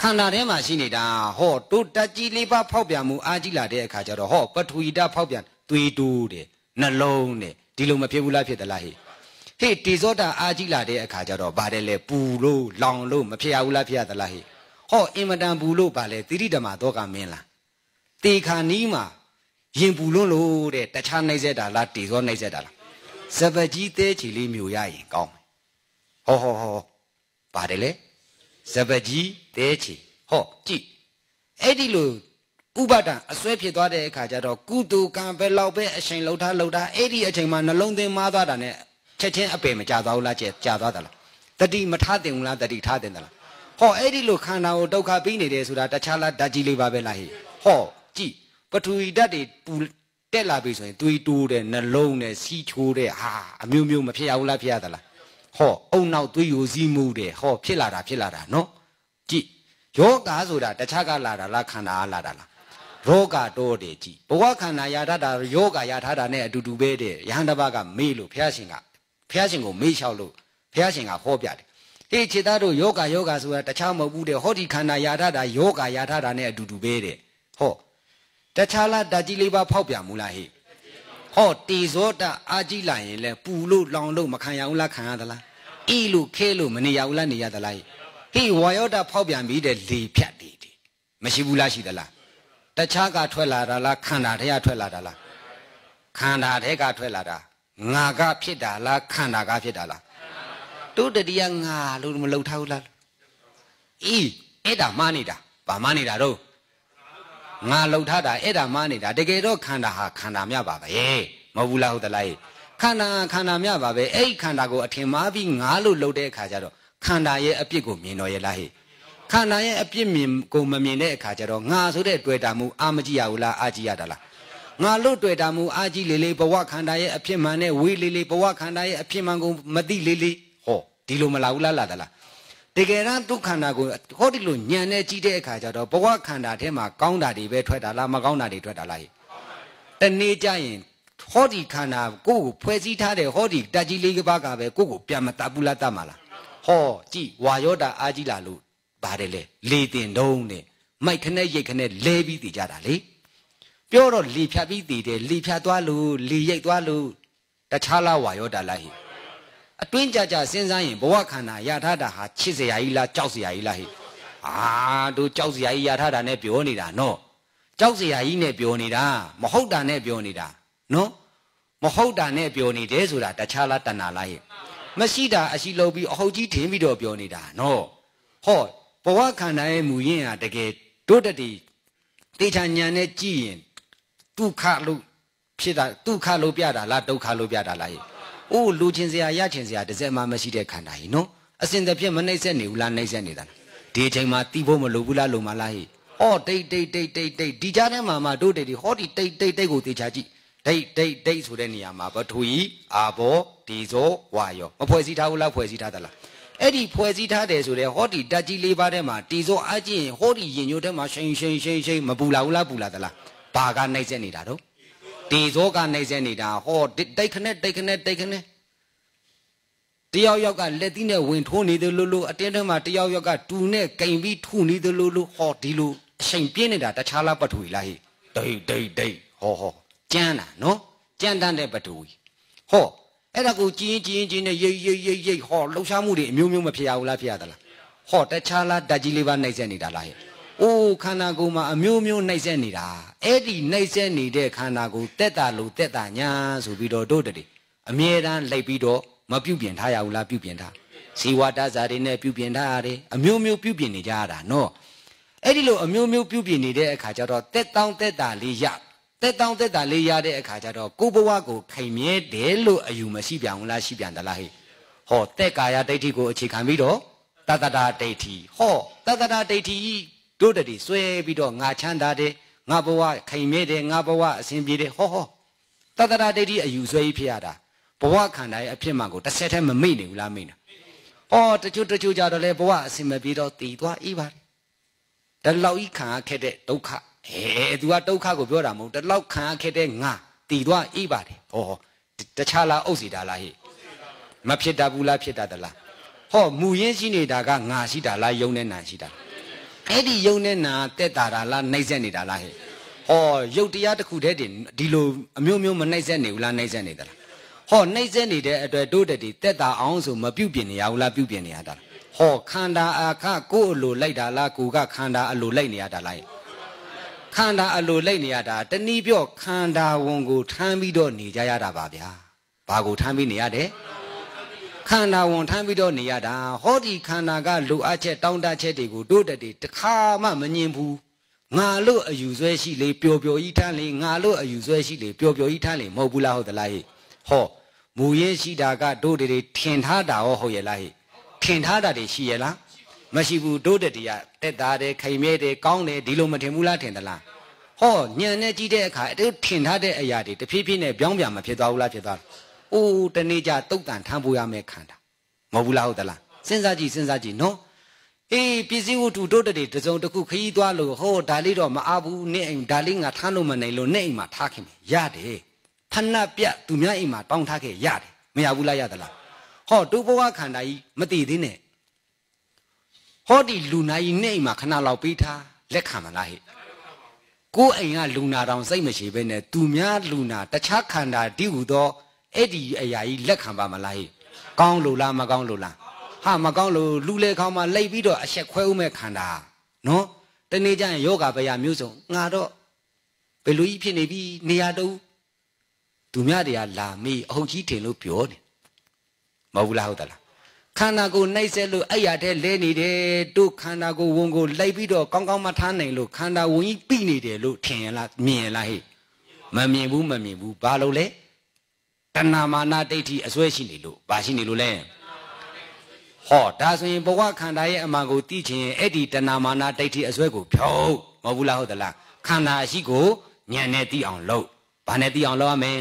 ခန္ဓာထဲမှာရှိနေတာဟောတို့တက်ကြီးလေးပါဖောက်ပြန်မှုအားကြီးလာတဲ့အခါကျတော့ဟောပထဝီဓာတ်ဖောက်ပြန်သွေးတိုးတယ်နှလုံးတယ် ဒီလိုမဖြစ်ဘူးလားဖြစ်သလားဟေ့ဟေ့တေဇောတာအားကြီးလာတဲ့အခါကျတော့ဗါတယ်လေပူလို့လောင်လို့မဖြစ်ရဘူးလားဖြစ်ရသလားဟေ့ဟောအင်မတန်ပူလို့ဗါလေတိရိဓမ္မတော့ကမင်းလားတေခါနီးမှာရင်ပူလွန်းလို့တဲ့တခြားနှိမ့်ဆက်တာလားတေဇောနှိမ့်ဆက်တာလားစပကြီးသေးချီလေးမျိုးရရင်ကောင်းဟောဟောဟောပါတယ်လေစပကြီးသေးချီဟောကြည့်အဲ့ဒီလို ဥဥပါဒံအစွဲဖြစ်သွားတဲ့အခါကျတော့ကုတူကံပဲလောက်ပဲအချိန်လောက်ထားလောက်ထားအဲ့ဒီအချိန်မှာနှလုံးသွင်းမားသွားတာနဲ့ချက်ချင်းအပယ်မကြသွားဘူးလားကျကြာသွားတာလားတတိမထားတင်ဘူးလားတတိထားတင်သလားဟောအဲ့ဒီလိုခန္ဓာကိုဒုက္ခပြီးနေတယ်ဆိုတာတခြားလားဓာတ်ကြီးလေးပါပဲလားဟိဟောကြည့်ပထဝီဓာတ်တွေပူတက်လာပြီဆိုရင်တွေးတိုးတဲ့နှလုံးနဲ့စီးချိုးတဲ့ဟာအမျိုးမျိုးမဖြစ်ရဘူးလားဖြစ်ရသလားဟောအုံနောက်သွေးယိုစီးမှုတဲ့ဟောဖြစ်လာတာဖြစ်လာတာနော်ကြည့်ယောဂါဆိုတာတခြားကလာတာလားခန္ဓာကလာတာလား ရောဂါတော့တယ်ကြည်ဘဝခန္ဓာယာထတာယောဂါယာထတာနဲ့အတူတူပဲတဲ့ယဟန်တပကမေးလို့ဘုရားရှင်ကဘုရားရှင်ကိုမေးလျှောက်လို့ဘုရားရှင်ကဟောပြတယ်ဟေးခြေသားတို့ယောဂါယောဂါဆိုတာတခြားမဟုတ်ဘူးတဲ့ဟောဒီခန္ဓာယာထတာယောဂါယာထတာနဲ့အတူတူပဲတဲ့ဟောတခြားလားဓာတ်ကြီးလေးပါဖောက်ပြန်မူလားဟေးဟောတေဇောတအာကြီးလာရင်လဲပူလို့လောင်လို့မခံရဘူးလားခံရသလားအီလို့ခဲလို့မနေရဘူးလားနေရသလားဟေးဝါယောတဖောက်ပြန်ပြီးတဲ့လေဖြတ်တယ်မရှိဘူးလားရှိသလား တခြားကထွက်လာတာလားခန္ဓာထဲကထွက်လာတာလားခန္ဓာထဲကထွက်လာတာငါကဖြစ်တာလားခန္ဓာကဖြစ်တာလားတို့တတိယငါလို့မလုံထားဘူးလားအေးအဲ့ဒါမှားနေတာဗာမှားနေတာတော့ငါလုံထားတာအဲ့ဒါမှားနေတာတကယ်တော့ခန္ဓာဟာခန္ဓာမြပါပဲမဟုတ်ဘူးလားဟုတ်သလားခန္ဓာခန္ဓာမြပါပဲအဲ့ဒီခန္ဓာကိုအထင်မှားပြီးငါလို့လုံတဲ့အခါကျတော့ခန္ဓာရဲ့အပြစ်ကိုမြင်တော်ရဲ့လားဟဲ့ ခန္ဓာရဲ့အပြစ်မြင်ကိုမမြင်တဲ့အခါကျတော့ငါဆိုတဲ့တွေ့တာမှုအာမကြည့်ရဘူးလားအာကြည့်ရတာလားငါလို့တွေ့တာမှုအာကြည့်လေလေဘဝခန္ဓာရဲ့အဖြစ်မှန်နဲ့ဝေးလေလေဘဝခန္ဓာရဲ့အဖြစ်မှန်ကိုမသိလေလေဟောဒီလိုမလာဘူးလားလာသလားတကယ်တော့ဒုက္ခန္ဓာကိုဟောဒီလိုညံနေကြည့်တဲ့အခါကျတော့ဘဝခန္ဓာထဲမှာကောင်းတာတွေပဲထွက်တာလားမကောင်းတာတွေထွက်တာလားတနေ့ကျရင်ဟောဒီခန္ဓာကိုယ့်ကိုဖွဲ့စည်းထားတဲ့ဟောဒီတက်ကြီးလေးကပါးကပဲကိုယ့်ကိုပြန်မတတ်ဘူးလားတတ်မှာလားဟောကြည့်ဝါယောတာအာကြီးလာလို့ ပါတယ်လေလေတင်တုံးနဲ့မိုက်ခနဲ့ရိတ်ခနဲ့လဲပြီးတည်ကြတာလေပြောတော့လေဖြတ်ပြီးတည်တယ်လေဖြတ်သွားလို့လေရိတ်သွားလို့တခြားလားဝါရောတာလားဟိအတွင်းကြကြစဉ်းစားရင်ဘဝခန္ဓာရထားတာဟာချစ်စရာကြီးလားကြောက်စရာကြီးလားဟိအာတို့ကြောက်စရာကြီးရထားတာနဲ့ပြောနေတာနော်ကြောက်စရာကြီးနဲ့ပြောနေတာမဟုတ်တာနဲ့ပြောနေတာနော်မဟုတ်တာနဲ့ပြောနေတယ်ဆိုတာတခြားလားတဏှာလားဟိမရှိတာအရှိလို့ပြီးအဟုတ်ကြီးထင်ပြီးတော့ပြောနေတာနော်ဟော ဘဝခန္ဓာရဲ့မူရင်းဟာတကယ်တို့တတိတေချာညံနဲ့ကြည့်ရင်ဒုက္ခလို့ဖြစ်တာဒုက္ခလို့ပြတာလားဒုက္ခလို့ပြတာလား။အိုးလူချင်းစရာရချင်းစရာတစ်စက်မှမရှိတဲ့ခန္ဓာကြီးနော်။အစဉ်တစ်ပြည့်မနှိမ့်ဆက်နေဘူးလားနှိမ့်ဆက်နေတာလား။ဒီအချိန်မှာတီးဖို့မလိုဘူးလားလိုမလားဟိ။အော်တိတ်တိတ်တိတ်တိတ်တိတ်ဒီကြားထဲမှာမှတို့တိတ်ဒီဟောဒီတိတ်တိတ်တိတ်ကိုတေချာကြည့်။ဒိတ်ဒိတ်ဒိတ်ဆိုတဲ့နေရာမှာပထဝီအာဘောဒီဇောဝါယောမဖွဲ့စည်းထားဘူးလားဖွဲ့စည်းထားသလား။ အဲ့ဒီဖွဲ့စည်းထားတယ်ဆိုတဲ့ဟောဒီတက်ကြီးလေးပါးထဲမှာတီစောအကျင့်ဟောဒီရင်ညိုထဲမှာရှိန်ရှိန်ရှိန်ရှိန်မပူလာဘူးလားပူလာသလားဘာကနှိမ့်ဆက်နေတာတော့တီစောကနှိမ့်ဆက်နေတာဟောတိတ်ခနဲ့တိတ်ခနဲ့တိတ်ခနဲ့တယောက်ယောက်ကလက်သီးနဲ့ဝင်ထိုးနေတယ်လို့လို့အတင်းထဲမှာတယောက်ယောက်ကတူနဲ့ကင်ပြီးထုနေတယ်လို့လို့ဟောဒီလိုအချိန်ပြင်းနေတာတခြားလားပထဝီလားဟိဒိတ်ဒိတ်ဒိတ်ဟောဟောကြမ်းတာနော်ကြမ်းတန်းတဲ့ပထဝီဟော အဲ့ဒါကိုကြည်ရင်ကြည်ရင်ကြည်နေရိတ်ရိတ်ရိတ်ရိတ်ဟောလှုပ်ရှားမှုတွေအမျိုးမျိုးမဖြစ်ရဘူးလားဖြစ်ရသလားဟောတခြားလားဓာတ်ကြီးလေးပါနှိမ့်ဆက်နေတာလားဟဲ့အိုးခန္ဓာကိုယ်မှာအမျိုးမျိုးနှိမ့်ဆက်နေတာအဲ့ဒီနှိမ့်ဆက်နေတဲ့ခန္ဓာကိုယ်တက်တာလို့တက်တာညာဆိုပြီးတော့တို့တည်းအမြဲတမ်းလိုက်ပြီးတော့မပြုတ်ပြင်ထားရဘူးလားပြုတ်ပြင်ထားဇီဝတဇာတွေနဲ့ပြုတ်ပြင်ထားရတယ်အမျိုးမျိုးပြုတ်ပြင်နေကြရတာနော်အဲ့ဒီလိုအမျိုးမျိုးပြုတ်ပြင်နေတဲ့အခါကျတော့တက်တောင်းတက်တာလေးရ တက်တောင်းတက်တာလေးရတဲ့အခါကျတော့ကိုဘဝကိုခိုင်မြဲတယ်လို့အယူမရှိပြန်ဘူးလားရှိပြန်သလားဟဲ့ဟောတက်ကာယဒိဋ္ဌိကိုအခြေခံပြီးတော့တတတာဒိဋ္ဌိဟောတတတာဒိဋ္ဌိတို့တည်းဆွဲပြီးတော့ငါချမ်းသာတယ်ငါဘဝခိုင်မြဲတယ်ငါဘဝအစဉ်ပြေတယ်ဟောဟောတတတာဒိဋ္ဌိအယူဆွဲကြီးဖြစ်ရတာဘဝခန္ဓာရဲ့အဖြစ်မှန်ကိုတစ်ဆက်တည်းမမိတ်နေဘူးလားမိတ်နေဟောတချို့တချို့ကြတော့လေဘဝအစဉ်မပြေတော့တည်သွားအေးပါတယ်ဒါလောက်ကြီးခံရခဲ့တဲ့ဒုက္ခ အဲသူကဒုက္ခကိုပြောတာမဟုတ်တလောက်ခံရခဲ့တဲ့ငါတည်သွားအေးပါတယ်ဟောတခြားလားအုပ်စီတာလားဟိမဖြစ်တတ်ဘူးလားဖြစ်တတ်သလားဟောမူရင်းရှိနေတာကငါရှိတာလားယုံနဲ့နာရှိတာအဲ့ဒီယုံနဲ့နာတက်တာလားနှိမ့်ဆက်နေတာလားဟဲ့ဟောရုပ်တရားတစ်ခုတည်းတင်ဒီလိုအမျိုးမျိုးမနှိမ့်ဆက်နေဘူးလားနှိမ့်ဆက်နေသလားဟောနှိမ့်ဆက်နေတဲ့အတွက်တို့တည်းတက်တာအောင်ဆိုမပြုတ်ပြင်နေရဘူးလားပြုတ်ပြင်နေရတာဟောခန္ဓာအခကိုယ်အလိုလိုက်တာလားကိုကခန္ဓာအလိုလိုက်နေရတာလား ခန္ဓာအလိုလိုက်နေရတာတနည်းပြောခန္ဓာဝန်ကိုထမ်းပြီးတော့နေကြရတာပါဗျာဘာကိုထမ်းပြီးနေရတယ်ခန္ဓာဝန်ထမ်းပြီးတော့နေရတာဟောဒီခန္ဓာကလိုအပ်ချက်တောင်းတချက်တွေကိုတို့တည်းတခါမှမငြင်းဘူးငါလို့အယူဆွဲရှိလေပျော်ပျော်ကြီးထမ်းလေငါလို့အယူဆွဲရှိလေပျော်ပျော်ကြီးထမ်းလေမဟုတ်ဘူးလားဟုတ်သလားဟိဟောမူရင်းရှိတာကတို့တွေထင်ထားတာဟောဟုတ်ရဲ့လားဟိထင်ထားတာတွေရှိရဲ့လား မရှိဘူးတို့တည်းကတက်တာတယ်ခိုင်မြဲတယ်ကောင်းတယ်ဒီလိုမထင်ဘူးလားထင်သလားဟောညံနဲ့ကြည့်တဲ့အခါတို့ထင်ထားတဲ့အရာတွေတဖြည်းဖြည်းနဲ့ပြောင်းပြန်မဖြစ်သွားဘူးလားဖြစ်သွားတယ်။အိုးတနေ့ကျတုတ်တန်ထမ်းဖို့ရမယ်ခန္ဓာမဟုတ်ဘူးလားဟုတ်သလားစဉ်းစားကြည့်စဉ်းစားကြည့်နော်အေးပစ္စည်းဝတ္ထုတို့တည်းတစုံတစ်ခုခရီးသွားလို့ဟောဒါလေးတော့မအားဘူးနဲ့အိမ်ဒါလေးငါထားလို့မနိုင်လို့နဲ့အိမ်မှာထားခင်ရတယ်ဖဏပြသူများအိမ်မှာတောင်းထားခဲ့ရတယ်မရဘူးလားရသလားဟောဒုဘဝခန္ဓာကြီးမတည်သေးနဲ့ ဟောဒီလူနာကြီးနဲ့အိမ်မှာခဏလောက်ပေးထားလက်ခံမလားဟဲ့ကိုယ်အိမ်ကလူနာတောင်စိတ်မရှိဘဲနဲ့သူများလူနာတခြားခန္ဓာတည်ဟူသောအဲ့ဒီအရာကြီးလက်ခံပါမလားဟဲ့ကောင်းလို့လားမကောင်းလို့လားဟာမကောင်းလို့လူလေခေါင်းမှာလိတ်ပြီးတော့အဆက်ခွဲဦးမဲ့ခန္ဓာနော်တနေ့ကျရင်ယောဂဗျာမျိုးစုံငါတော့ဘယ်လိုကြီးဖြစ်နေပြီနေရာတူသူများတွေကလာမေးအဟုတ်ကြီးထင်လို့ပြောနေမဟုတ်ဘူးလားဟုတ်သလား ခန္ဓာကိုယ်နှိပ်စက်လို့အဲ့ရတဲ့လဲနေတယ်တို့ခန္ဓာကိုယ်ဝန်ကိုလိုက်ပြီးတော့ကောင်းကောင်းမထားနိုင်လို့ခန္ဓာဝန်ကြီးပြီးနေတယ်လို့ထင်ရလားမြင်ရလားဟဲ့မမြင်ဘူးမမြင်ဘူးဘာလို့လဲတဏမာနာဒိဋ္ဌိအစွဲရှိနေလို့ဘာရှိနေလို့လဲဟောဒါဆိုရင်ဘဝခန္ဓာရဲ့အမှန်ကိုသိချင်အဲ့ဒီတဏမာနာဒိဋ္ဌိအစွဲကိုဖြုတ်မဟုတ်ဘူးလားဟုတ်သလားခန္ဓာရှိကိုဉာဏ်နဲ့သိအောင်လုပ်ဘာနဲ့သိအောင်လုပ်ရမလဲ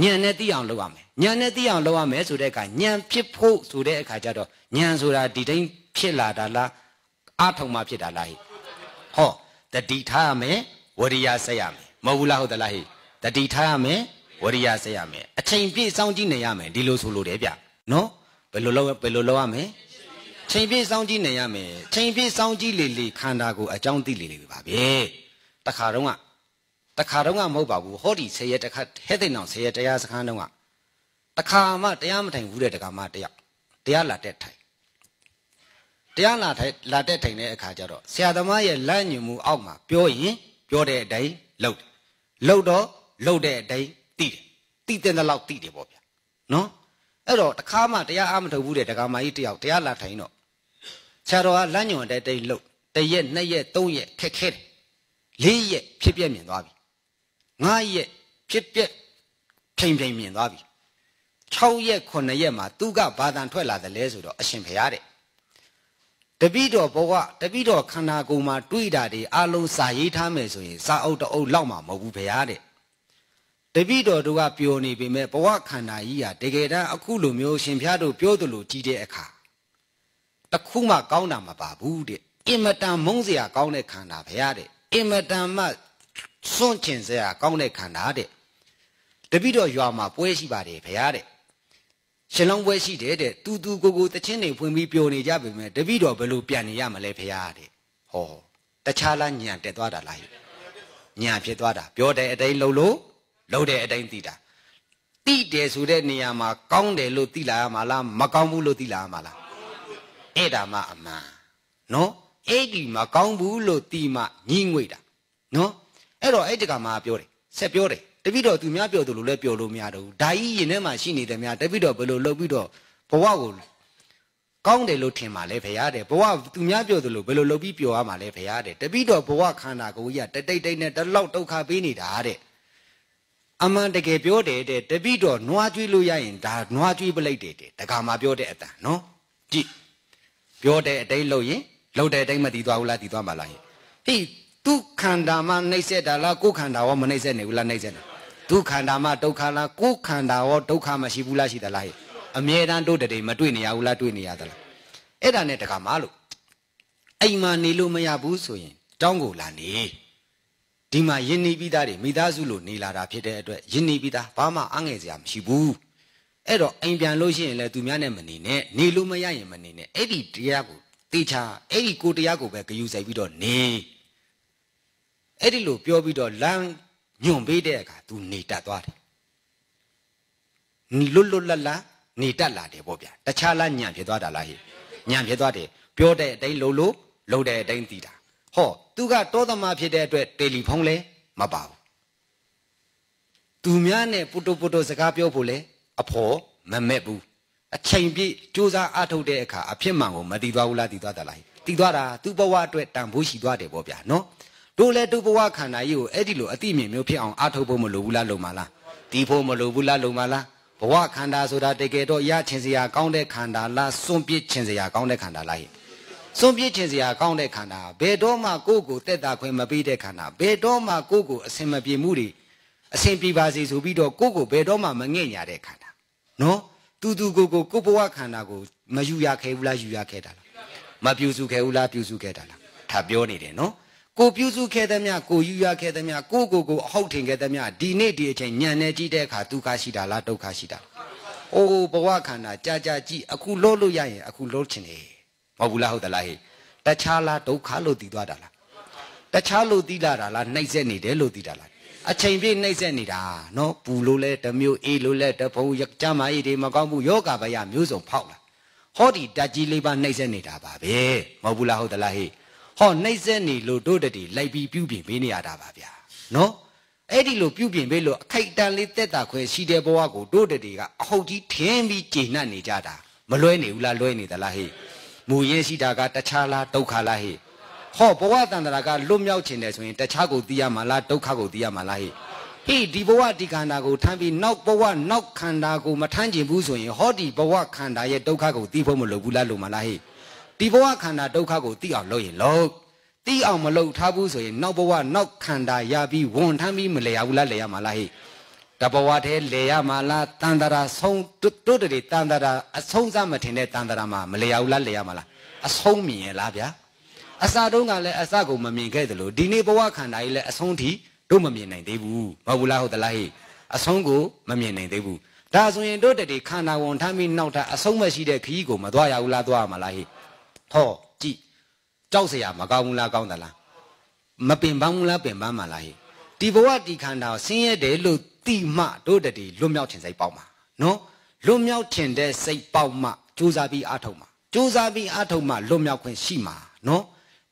ဉာဏ်နဲ့သိအောင်လုပ်ရမယ်ဉာဏ်နဲ့သိအောင်လုပ်ရမယ်ဆိုတဲ့အခါဉာဏ်ဖြစ်ဖို့ဆိုတဲ့အခါကျတော့ဉာဏ်ဆိုတာဒီတိုင်းဖြစ်လာတာလားအထုံမှဖြစ်တာလားဟိဟောတတိထားရမယ်ဝရိယဆက်ရမယ်မဟုတ်ဘူးလားဟုတ်သလားဟိတတိထားရမယ်ဝရိယဆက်ရမယ်အချိန်ပြည့်စောင့်ကြည့်နေရမယ်ဒီလိုဆိုလိုတယ်ဗျနော်ဘယ်လိုလုပ်ဘယ်လိုလုပ်ရမလဲချိန်ပြည့်စောင့်ကြည့်နေရမယ်ချိန်ပြည့်စောင့်ကြည့်လေလေခန္ဓာကိုအကြောင်းသိလေလေပါဗျတခါတော့ကတ ခါတော့ကမဟုတ်ပါဘူးဟောဒီ10ရက်တခါဟဲ့တဲ့နောင်10ရက်တရားစခန်းတော့ကတခါမှတရားမထိုင်ဘူးတဲ့တခါမှတယောက်တရားလာတဲ့ထိုင်တရားလာထိုင်လာတဲ့ထိုင်တဲ့အခါကျတော့ဆရာသမားရဲ့လမ်းညွှန်မှုအောက်မှာပြောရင်ပြောတဲ့အတိုင်းလုပ်တယ်လုပ်တော့လုပ်တဲ့အတိုင်းသိတယ်သိတဲ့လောက်သိတယ်ပေါ့ဗျာနော်အဲ့တော့တခါမှတရားအားမထုတ်ဘူးတဲ့တခါမှကြီးတယောက်တရားလာထိုင်တော့ဆရာတော်ကလမ်းညွှန်တဲ့တိတ်လှုပ်တရက်နှစ်ရက်သုံးရက်ခက်ခဲတယ်လေးရက်ဖြစ်ပြမြင်သွားပြီ ငါးရက်ဖြစ်ပြဖြိန်ဖြိန်မြင်သွားပြီ6ရက်9ရက်မှာသူကဘာတန်ထွက်လာတယ်လဲဆိုတော့အရှင်ဖရာတဲ့တပိတော်ဘဝတပိတော်ခန္ဓာကိုယ်မှာတွေးတာတွေအလုံးစာရေးထားမယ်ဆိုရင်စာအုပ်တအုပ်လောက်မှာမဟုတ်ဘူးဖရာတဲ့တပိတော်တို့ကပျော်နေပေမဲ့ဘဝခန္ဓာကြီးဟာတကယ်တမ်းအခုလိုမျိုးရှင်ဖျားတို့ပြောသလိုကြည်တဲ့အခါတခုမှကောင်းတာမပါဘူးတဲ့အင်မတန်မုန်းစရာကောင်းတဲ့ခန္ဓာဖရာတဲ့အင်မတန်မှ စွန့်ကျင်စရာကောင်းတဲ့ခန္ဓာတဲ့တပိတော်ရွာမှာပွဲရှိပါတယ်ဖရာတဲ့ရှင်လုံးပွဲရှိတယ်တဲ့တူတူကိုကိုတချင်းတွေဖွင့်ပြီးပျော်နေကြပေမဲ့တပိတော်ဘယ်လိုပြန်နေရမလဲဖရာတဲ့ဟောတခြားလားညံတက်သွားတာလားညံဖြစ်သွားတာပြောတဲ့အတိုင်းလှုပ်လို့လှုပ်တဲ့အတိုင်းသိတာတိတယ်ဆိုတဲ့နေရာမှာကောင်းတယ်လို့သိလာရမှာလားမကောင်းဘူးလို့သိလာရမှာလားအဲ့ဒါမှအမှန်နော်အဲ့ဒီမကောင်းဘူးလို့သိမှညှိငွေတာနော် အဲ့တော့အဲ့ဒီကမှာပြောတယ်ဆက်ပြောတယ်တပိတော့သူများပြောသူလိုလဲပြောလို့မရတော့ဘူးဒါကြီးရင်ထဲမှာရှိနေတယ်များတပိတော့ဘယ်လိုလုပ်ပြီးတော့ဘဝကိုကောင်းတယ်လို့ထင်ပါလေဖရားတဲ့ဘဝသူများပြောသလိုဘယ်လိုလုပ်ပြီးပြောရမှာလဲဖရားတဲ့တပိတော့ဘဝခန္ဓာကိုယ်ကြီးကတိတ်တိတ်နဲ့တလောက်ဒုက္ခပေးနေတာတဲ့အမှန်တကယ်ပြောတယ်တဲ့တပိတော့နွားကျွေးလို့ရရင်ဒါနွားကျွေးပလိုက်တယ်တဲ့တခါမှပြောတဲ့အတန်နော်ကြည့်ပြောတဲ့အတိတ်လို့ရင်လှုပ်တဲ့အတိတ်မတည်သွားဘူးလားတည်သွားမှာလားဟိဟိ သူခန္ဓာမှနှိမ့်ဆက်တာလားကိုယ်ခန္ဓာရောမနှိမ့်ဆက်နေဘူးလားနှိမ့်ဆက်နေဒုခန္ဓာမှဒုက္ခလားကိုယ်ခန္ဓာရောဒုက္ခမရှိဘူးလားရှိသလားဟဲ့အမြဲတမ်းတို့တည်းမတွေ့နေရဘူးလားတွေ့နေရသလားအဲ့ဒါနဲ့တခါမလို့အိမ်မှာနေလို့မရဘူးဆိုရင်တောင်းကိုလာနေဒီမှာယဉ်နေပြီးသားတွေမိသားစုလို့နေလာတာဖြစ်တဲ့အတွက်ယဉ်နေပြီးသားဘာမှအငဲ့စရာမရှိဘူးအဲ့တော့အိမ်ပြန်လို့ရှိရင်လည်းသူများနဲ့မနေနဲ့နေလို့မရရင်မနေနဲ့အဲ့ဒီတရားကိုတေချာအဲ့ဒီကိုတရားကိုပဲဂယုစိုက်ပြီးတော့နေ အဲ့ဒီလိုပြောပြီးတော့လမ်းညွန်ပေးတဲ့အခါ तू နေတတ်သွားတယ်လွတ်လွတ်လပ်လပ်နေတတ်လာတယ်ပေါ့ဗျာတခြားလားညံဖြစ်သွားတာလားဟိညံဖြစ်သွားတယ်ပြောတဲ့အတိုင်းလှုပ်လို့လှုပ်တဲ့အတိုင်းသိတာဟော तू ကတောသမားဖြစ်တဲ့အတွက်တယ်လီဖုန်းလဲမပါဘူးသူများနဲ့ပုတုပုတုစကားပြောဖို့လဲအဖော်မမက်ဘူးအချိန်ပြည့်စူးစမ်းအထုတ်တဲ့အခါအဖြစ်မှန်ကိုမတည်သွားဘူးလားတည်သွားတာလားတည်သွားတာသူ့ဘဝအတွက်တန်ဖိုးရှိသွားတယ်ပေါ့ဗျာနော် တို့လဲတို့ဘဝခန္ဓာကြီးကိုအဲ့ဒီလိုအတိအမြင်မျိုးဖြစ်အောင်အားထုတ်ဖို့မလိုဘူးလားလုံမလားတီးဖို့မလိုဘူးလားလုံမလားဘဝခန္ဓာဆိုတာတကယ်တော့ရချင်စရာကောင်းတဲ့ခန္ဓာလားစွန့်ပစ်ချင်စရာကောင်းတဲ့ခန္ဓာလားဟိစွန့်ပစ်ချင်စရာကောင်းတဲ့ခန္ဓာဘယ်တော့မှကိုယ့်ကိုတက်တာခွင့်မပေးတဲ့ခန္ဓာဘယ်တော့မှကိုယ့်ကိုအစင်မပြေမှုတွေအစင်ပြေပါစေဆိုပြီးတော့ကိုယ့်ကိုဘယ်တော့မှမငဲ့ညာတဲ့ခန္ဓာနော်တူတူကိုကိုကိုဘဝခန္ဓာကိုမယူရခဲ့ဘူးလားယူရခဲ့တာလားမပြူစုခဲ့ဘူးလားပြူစုခဲ့တာလားဒါပြောနေတယ်နော် ကိုပြုစုခဲ့သမျှကိုယူရခဲ့သမျှကိုကိုကိုအဟုတ်ထင်ခဲ့သမျှဒီနေ့ဒီအချိန်ညံနေကြည့်တဲ့အခါဒုက္ခရှိတာလားဒုက္ခရှိတာ။အိုးဘဝခန္ဓာကြာကြာကြည့်အခုလို့လို့ရရင်အခုလို့ချင်တယ်။မဟုတ်ဘူးလားဟုတ်သလားဟဲ့။တခြားလားဒုက္ခလို့တည်သွားတာလား။တခြားလို့တည်လာတာလားနှိမ့်ဆက်နေတယ်လို့တည်တာလား။အချိန်ပြည့်နှိမ့်ဆက်နေတာနော်ပူလို့လဲတမျိုးအေးလို့လဲတဖုံရကြမ်းမာရေးတွေမကောင်းဘူးယောဂဗျာမျိုးစုံဖောက်လာ။ဟောဒီတက်ကြီးလေးပါနှိမ့်ဆက်နေတာပါပဲ။မဟုတ်ဘူးလားဟုတ်သလားဟဲ့။ ဟောနှိမ့်ဆက်နေလို့တို့တည်းလိုက်ပြီးပြုပြင်ပေးနေရတာပါဗျာနော်အဲ့ဒီလိုပြုပြင်ပေးလို့အခိုက်အတန့်လေးတက်တာခွဲရှိတဲ့ဘဝကိုတို့တည်းကအဟုတ်ကြီးထင်းပြီးကျေနပ်နေကြတာမလွဲနေဘူးလားလွဲနေသလားဟေ့မူရင်းရှိတာကတခြားလားဒုက္ခလားဟေ့ဟောဘဝတန်တရာကလွတ်မြောက်ခြင်းတယ်ဆိုရင်တခြားကိုသိရမှာလားဒုက္ခကိုသိရမှာလားဟေ့ဟေ့ဒီဘဝဒီခန္ဓာကိုထမ်းပြီးနောက်ဘဝနောက်ခန္ဓာကိုမထမ်းကျင်ဘူးဆိုရင်ဟောဒီဘဝခန္ဓာရဲ့ဒုက္ခကိုသိဖို့မလိုဘူးလားလို့မလားဟေ့ ဒီဘဝခန္ဓာဒုက္ခကိုသိအောင်လုပ်ရင်လုပ်တီးအောင်မလုပ်ထားဘူးဆိုရင်နောက်ဘဝနောက်ခန္ဓာရပြီးဝန်ထမ်းပြီးမလဲရဘူးလားလဲရမှာလားဟိတဘဝတည်းလဲရမှာလားတန်တရာဆုံးတို့တည်းတန်တရာအဆုံးစားမထင်တဲ့တန်တရာမှာမလဲရဘူးလားလဲရမှာလားအဆုံးမြင်ရလားဗျာအစာတုံးကလည်းအစကိုမမြင်ခဲ့သလိုဒီနေ့ဘဝခန္ဓာကြီးလည်းအဆုံးထိတို့မမြင်နိုင်သေးဘူးမဟုတ်ဘူးလားဟုတ်သလားဟိအဆုံးကိုမမြင်နိုင်သေးဘူးဒါဆိုရင်တို့တည်းခန္ဓာဝန်ထမ်းပြီးနောက်ထပ်အဆုံးမရှိတဲ့ခရီးကိုမသွားရဘူးလားသွားရမှာလားဟိ ဟောကြည့်ကြောက်เสียမကောင်းဘူးလားကောင်းသလားမပင်ပန်းဘူးလားပင်ပန်းမှလားဟိဒီဘဝဒီခန္ဓာဆင်းရဲတယ်လို့တိမှတို့တည်းလွတ်မြောက်ခြင်းစိတ်ပေါက်မှာနော်လွတ်မြောက်ခြင်းတဲ့စိတ်ပေါက်မှကြိုးစားပြီးအားထုတ်မှာကြိုးစားပြီးအားထုတ်မှလွတ်မြောက်ခွင့်ရှိမှာနော်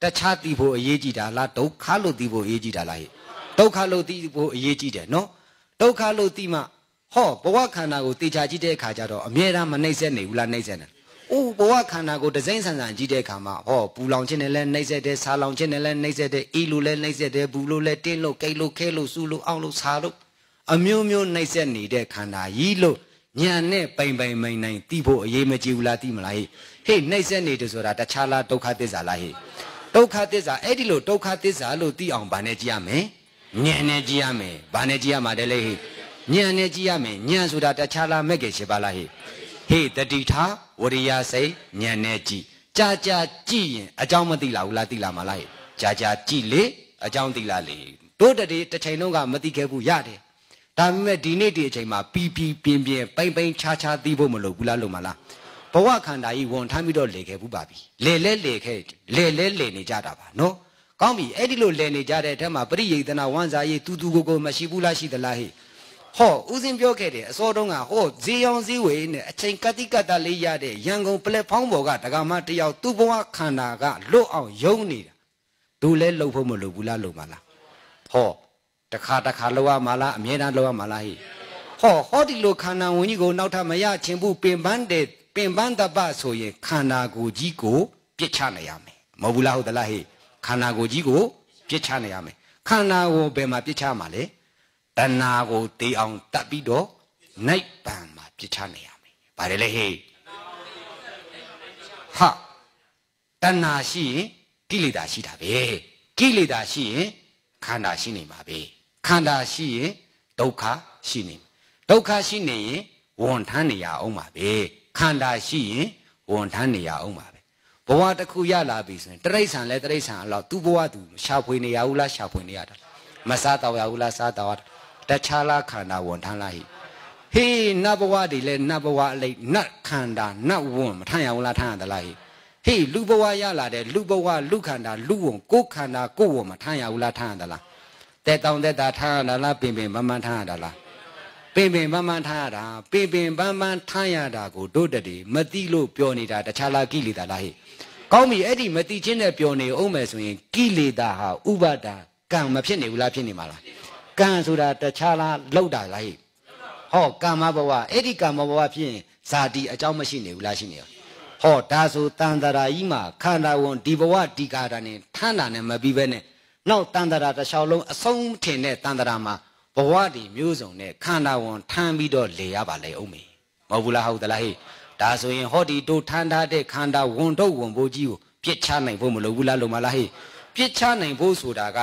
တခြားတည်ဖို့အရေးကြီးတာလားဒုက္ခလို့တည်ဖို့အရေးကြီးတာလားဟိဒုက္ခလို့တည်ဖို့အရေးကြီးတယ်နော်ဒုက္ခလို့တည်မှဟောဘဝခန္ဓာကိုတေချာကြည့်တဲ့အခါကျတော့အမြဲတမ်းမနှိမ့်ဆက်နေဘူးလားနှိမ့်ဆက်နေ။ အိုးဘဝခန္ဓာကိုဒဇိမ့်ဆန်ဆန်ကြည့်တဲ့အခါမှာဟောပူလောင်ခြင်းနဲ့လည်းနှိမ့်ဆက်တယ်ဆာလောင်ခြင်းနဲ့လည်းနှိမ့်ဆက်တယ်အေးလို့လည်းနှိမ့်ဆက်တယ်ဘူးလို့လည်းတင်းလို့ကိတ်လို့ခဲလို့စူလို့အောင်းလို့ဆာလို့အမျိုးမျိုးနှိမ့်ဆက်နေတဲ့ခန္ဓာကြီးလို့ညံနဲ့ပိန်ပိန်မိန်နိုင်တိဖို့အရေးမကြီးဘူးလားတိမလားဟေ့ဟေ့နှိမ့်ဆက်နေတယ်ဆိုတာတခြားလားဒုက္ခသစ္စာလားဟေ့ဒုက္ခသစ္စာအဲ့ဒီလိုဒုက္ခသစ္စာလို့သိအောင်ဗာနဲ့ကြည့်ရမယ်ညံနဲ့ကြည့်ရမယ်ဗာနဲ့ကြည့်ရမှာတည်းလေဟေ့ညံနဲ့ကြည့်ရမယ်ညံဆိုတာတခြားလားမဲ့ကေရှိပါလားဟေ့ဟေ့တတိထား ဝရိယစိတ်ညံနဲ့ကြည့်ကြာကြာကြည့်ရင်အကြောင်းမသိလာဘူးလားသိလာမှာလားကြာကြာကြည့်လေအကြောင်းသိလာလေတို့တည်းတစ်ချိန်လုံးကမသိခဲ့ဘူးရတယ်ဒါပေမဲ့ဒီနေ့ဒီအချိန်မှာပီပီပြင်းပြင်းပိမ့်ပိမ့်ခြားခြားသိဖို့မလိုဘူးလားလို့မလားဘဝခန္ဓာကြီးဝန်ထမ်းပြီးတော့လေခဲ့ဘူးပါပြီလေလဲလေခဲ့လေလဲလေနေကြတာပါနော်ကောင်းပြီအဲ့ဒီလိုလေနေကြတဲ့အထက်မှာပရိယေသနာဝမ်းစာရေးတူတူကိုကိုမရှိဘူးလားရှိသလားဟဲ့ ဟောဦးစင်းပြောခဲ့တယ်အစောတုန်းကဟောဈေးရောင်ဈေးဝယ်နဲ့အချိန်ကတိကတလေးရတဲ့ရန်ကုန်ပလက်ဖောင်းပေါ်ကဒကာမတယောက်သူ့ဘဝခန္ဓာကလွတ်အောင်ယုံနေတာသူလဲလှုပ်ဖို့မလိုဘူးလားလုံမလားဟောတခါတခါလှုပ်ရမှာလားအမြဲတမ်းလှုပ်ရမှာလားဟိဟောဟောဒီလိုခန္ဓာဝင်ကြီးကိုနောက်ထပ်မရချင်ဘူးပင်ပန်းတဲ့ပင်ပန်းတပဆိုရင်ခန္ဓာကိုယ်ကြီးကိုပြစ်ချနိုင်ရမယ်မဟုတ်ဘူးလားဟုတ်သလားဟိခန္ဓာကိုယ်ကြီးကိုပြစ်ချနိုင်ရမယ်ခန္ဓာကိုယ်ဘယ်မှာပြစ်ချမှာလဲ တဏှာကိုတေးအောင်တတ်ပြီးတော့နိဗ္ဗာန်မှာပြစ်ချနိုင်ရမယ်။ဗါတယ်လေဟေး။ဟာတဏှာရှိရင်ကိလေသာရှိတာပဲ။ကိလေသာရှိရင်ခန္ဓာရှိနေမှာပဲ။ခန္ဓာရှိရင်ဒုက္ခရှိနေ။ဒုက္ခရှိနေရင်ဝန်ထမ်းနေရအောင်ပါပဲ။ခန္ဓာရှိရင်ဝန်ထမ်းနေရအောင်ပါပဲ။ဘဝတစ်ခုရလာပြီဆိုရင်တရိษံလဲတရိษံအလောက်သူ့ဘဝသူရှာဖွေနေရဘူးလားရှာဖွေနေရတာမစားတော့ရဘူးလားစားတော့တ ခြားလားခန္ဓာဝန်ထမ်းလားဟိဟေးနတ်ဘဝတွေလဲနတ်ဘဝအလိနတ်ခန္ဓာနတ်ဝန်မထမ်းရဘူးလားထမ်းရသလားဟိဟေးလူဘဝရလာတဲ့လူဘဝလူခန္ဓာလူဝန်ကိုယ်ခန္ဓာကိုယ်ဝန်မထမ်းရဘူးလားထမ်းရသလားတဲ့တောင်တဲ့တာထမ်းရတာလားပင်ပင်မမှန်ထမ်းရတာလားပင်ပင်ပန်းပန်းထားရတာပင်ပင်ပန်းပန်းထားရတာကိုတို့တည်းမတိလို့ပြောနေတာတခြားလားကိလေသာလားဟဲ့ကောင်းပြီအဲ့ဒီမတိချင်းနဲ့ပြောနေအောင်မယ်ဆိုရင်ကိလေသာဟာဥပါဒါကံမဖြစ်နေဘူးလားဖြစ်နေမှာလား ကံဆိုတာတခြားလားလောက်တာလားဟဲ့ဟောကာမဘဝအဲ့ဒီကာမဘဝဖြစ်ရင်ဇာတိအကြောင်းမရှိနေဘူးလားရှိနေရောဟောဒါဆိုတန်တရာကြီးမှာခန္ဓာဝန်ဒီဘဝဒီကာတာနဲ့ထမ်းတာနဲ့မပြီးပဲနဲ့နောက်တန်တရာတစ်လျှောက်လုံးအဆုံးထင်တဲ့တန်တရာမှာဘဝတည်မျိုးစုံနဲ့ခန္ဓာဝန်ထမ်းပြီးတော့လေရပါလေအောင်မေမဟုတ်ဘူးလားဟုတ်သလားဟေ့ဒါဆိုရင်ဟောဒီတို့ထမ်းထားတဲ့ခန္ဓာဝန်ထုတ်ဝန်ဖို့ကြီးကိုပြစ်ချနိုင်ဖို့မလိုဘူးလားလုံမလားဟေ့ပြစ်ချနိုင်ဖို့ဆိုတာက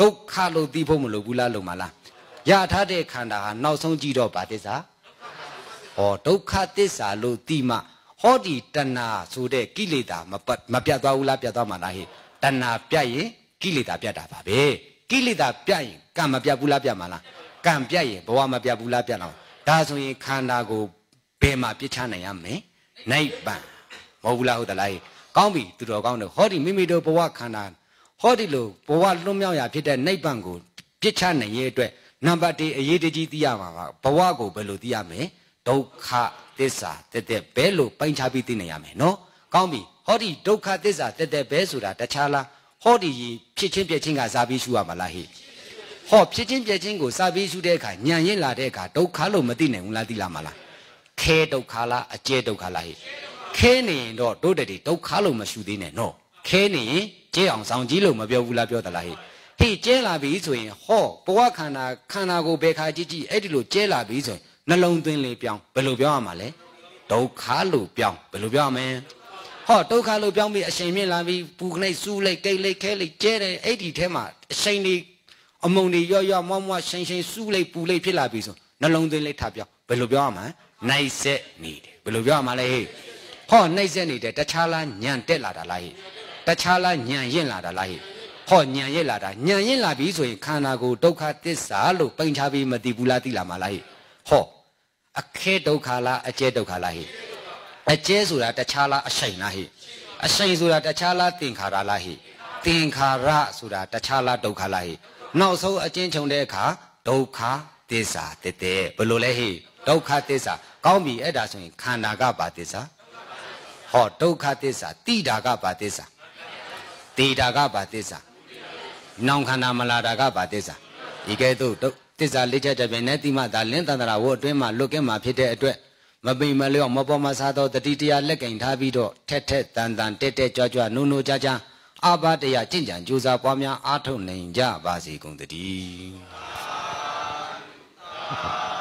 ဒုက္ခလို့သိဖို့မလိုဘူးလားလုံမလားရထားတဲ့ခန္ဓာဟာနောက်ဆုံးကြည့်တော့ဗာသစ္စာဟောဒုက္ခသစ္စာလို့သိမှဟောဒီတဏှာဆိုတဲ့ကိလေသာမပတ်မပြတ်သွားဘူးလားပြတ်သွားမှာလားဟေ့တဏှာပြတ်ရင်ကိလေသာပြတ်တာပါပဲကိလေသာပြတ်ရင်ကံမပြတ်ဘူးလားပြတ်မှာလားကံပြတ်ရင်ဘဝမပြတ်ဘူးလားပြတ်တော့ဒါဆိုရင်ခန္ဓာကိုဘယ်မှာပြစ်ချနိုင်ရမလဲနိဗ္ဗာန်မဟုတ်ဘူးလားဟုတ်သလားဟေ့ကောင်းပြီသူတော်ကောင်းတယ်ဟောဒီမိမိတို့ဘဝခန္ဓာ ဟောဒီလိုဘဝလွတ်မြောက်ရာဖြစ်တဲ့နိဗ္ဗာန်ကိုပြစ်ချနိုင်ရဲ့အတွက်နံပါတ်1အရေးတကြီးသိရမှာပါဘဝကိုဘယ်လိုသိရမလဲဒုက္ခသစ္စာတက်တက်ဘဲလို့ပိုင်းခြားပြီးသိနေရမယ်နော်ကောင်းပြီဟောဒီဒုက္ခသစ္စာတက်တက်ဘဲဆိုတာတခြားလားဟောဒီဖြစ်ချင်းပြချင်းကစားပြီးရှုရမှာလားဟိဟောဖြစ်ချင်းပြချင်းကိုစားပြီးရှုတဲ့အခါညံရင်လာတဲ့အခါဒုက္ခလို့မသိနိုင်ဘူးလားသိလားမလားခဲဒုက္ခလားအကျဲဒုက္ခလားဟိခဲနေရင်တော့တို့တည်းဒုက္ခလို့မရှုသေးနဲ့နော်ခဲနေရင် ကျဲအောင်ဆောင်ကြီးလို့မပြောဘူးလားပြောသလားဟိဟေ့ကျဲလာပြီဆိုရင်ဟောဘဝခန္ဓာခန္ဓာကိုဘယ်ခါကြည့်ကြည့်အဲ့ဒီလိုကျဲလာပြီဆိုရင်နှလုံးသွင်းလေးပြောင်းဘယ်လိုပြောရမှာလဲဒုက္ခလို့ပြောင်းဘယ်လိုပြောရမလဲဟောဒုက္ခလို့ပြောင်းပြီးအရှင်မြင့်လာပြီးပူခနဲ့စူးလိုက်ကိတ်လိုက်ခဲလိုက်ကျဲတယ်အဲ့ဒီထဲမှာအရှင်ဒီအမုံတွေရော့ရော့မွားမွားရှင်ရှင်စူးလိုက်ပူလိုက်ဖြစ်လာပြီဆိုနှလုံးသွင်းလေးထပြောင်းဘယ်လိုပြောရမှာနိုင်ဆက်နေတယ်ဘယ်လိုပြောရမှာလဲဟေ့ဟောနိုင်ဆက်နေတယ်တခြားလားညံတက်လာတာလားဟေ့ တခြားလားညံရင်လာတာလားဟေ့ဟောညံရက်လာတာညံရင်လာပြီဆိုရင်ခန္ဓာကိုယ်ဒုက္ခသစ္စာလို့ပိန်ချပြီးမသိဘူးလားသိလာမှာလားဟိဟောအခဲဒုက္ခလားအကျဲဒုက္ခလားဟိအကျဲဆိုတာတခြားလားအရှိန်လားဟိအရှိန်ဆိုတာတခြားလားသင်္ခါရလားဟိသင်္ခါရဆိုတာတခြားလားဒုက္ခလားဟိနောက်ဆုံးအကျဉ်းချုံတဲ့အခါဒုက္ခသစ္စာတည်းတည်းဘယ်လိုလဲဟိဒုက္ခသစ္စာကောင်းပြီအဲ့ဒါဆိုရင်ခန္ဓာကပါသစ္စာဟောဒုက္ခသစ္စာတိတာကပါသစ္စာ ဒေတာကပါသစ္စာနောင်ခန္ဓာမလာတာကပါသစ္စာဒီကဲ့သို့သစ္စာလေးချက်တပြင်းနဲ့တိမသာလင်းတန္တရာဝတ်အတွင်းမှာလွတ်ကင်းမှာဖြစ်တဲ့အတွက်မပိမလျော့မပေါ်မဆာသောတတိတရားလက်ကင်ထားပြီးတော့ထက်ထက်တန်တန်တက်တက်ကြွကြွနုံနုံကြကြအာဘတရားကျင့်ကြံကြိုးစားပွားများအားထုတ်နိုင်ကြပါစေကုန်တည်း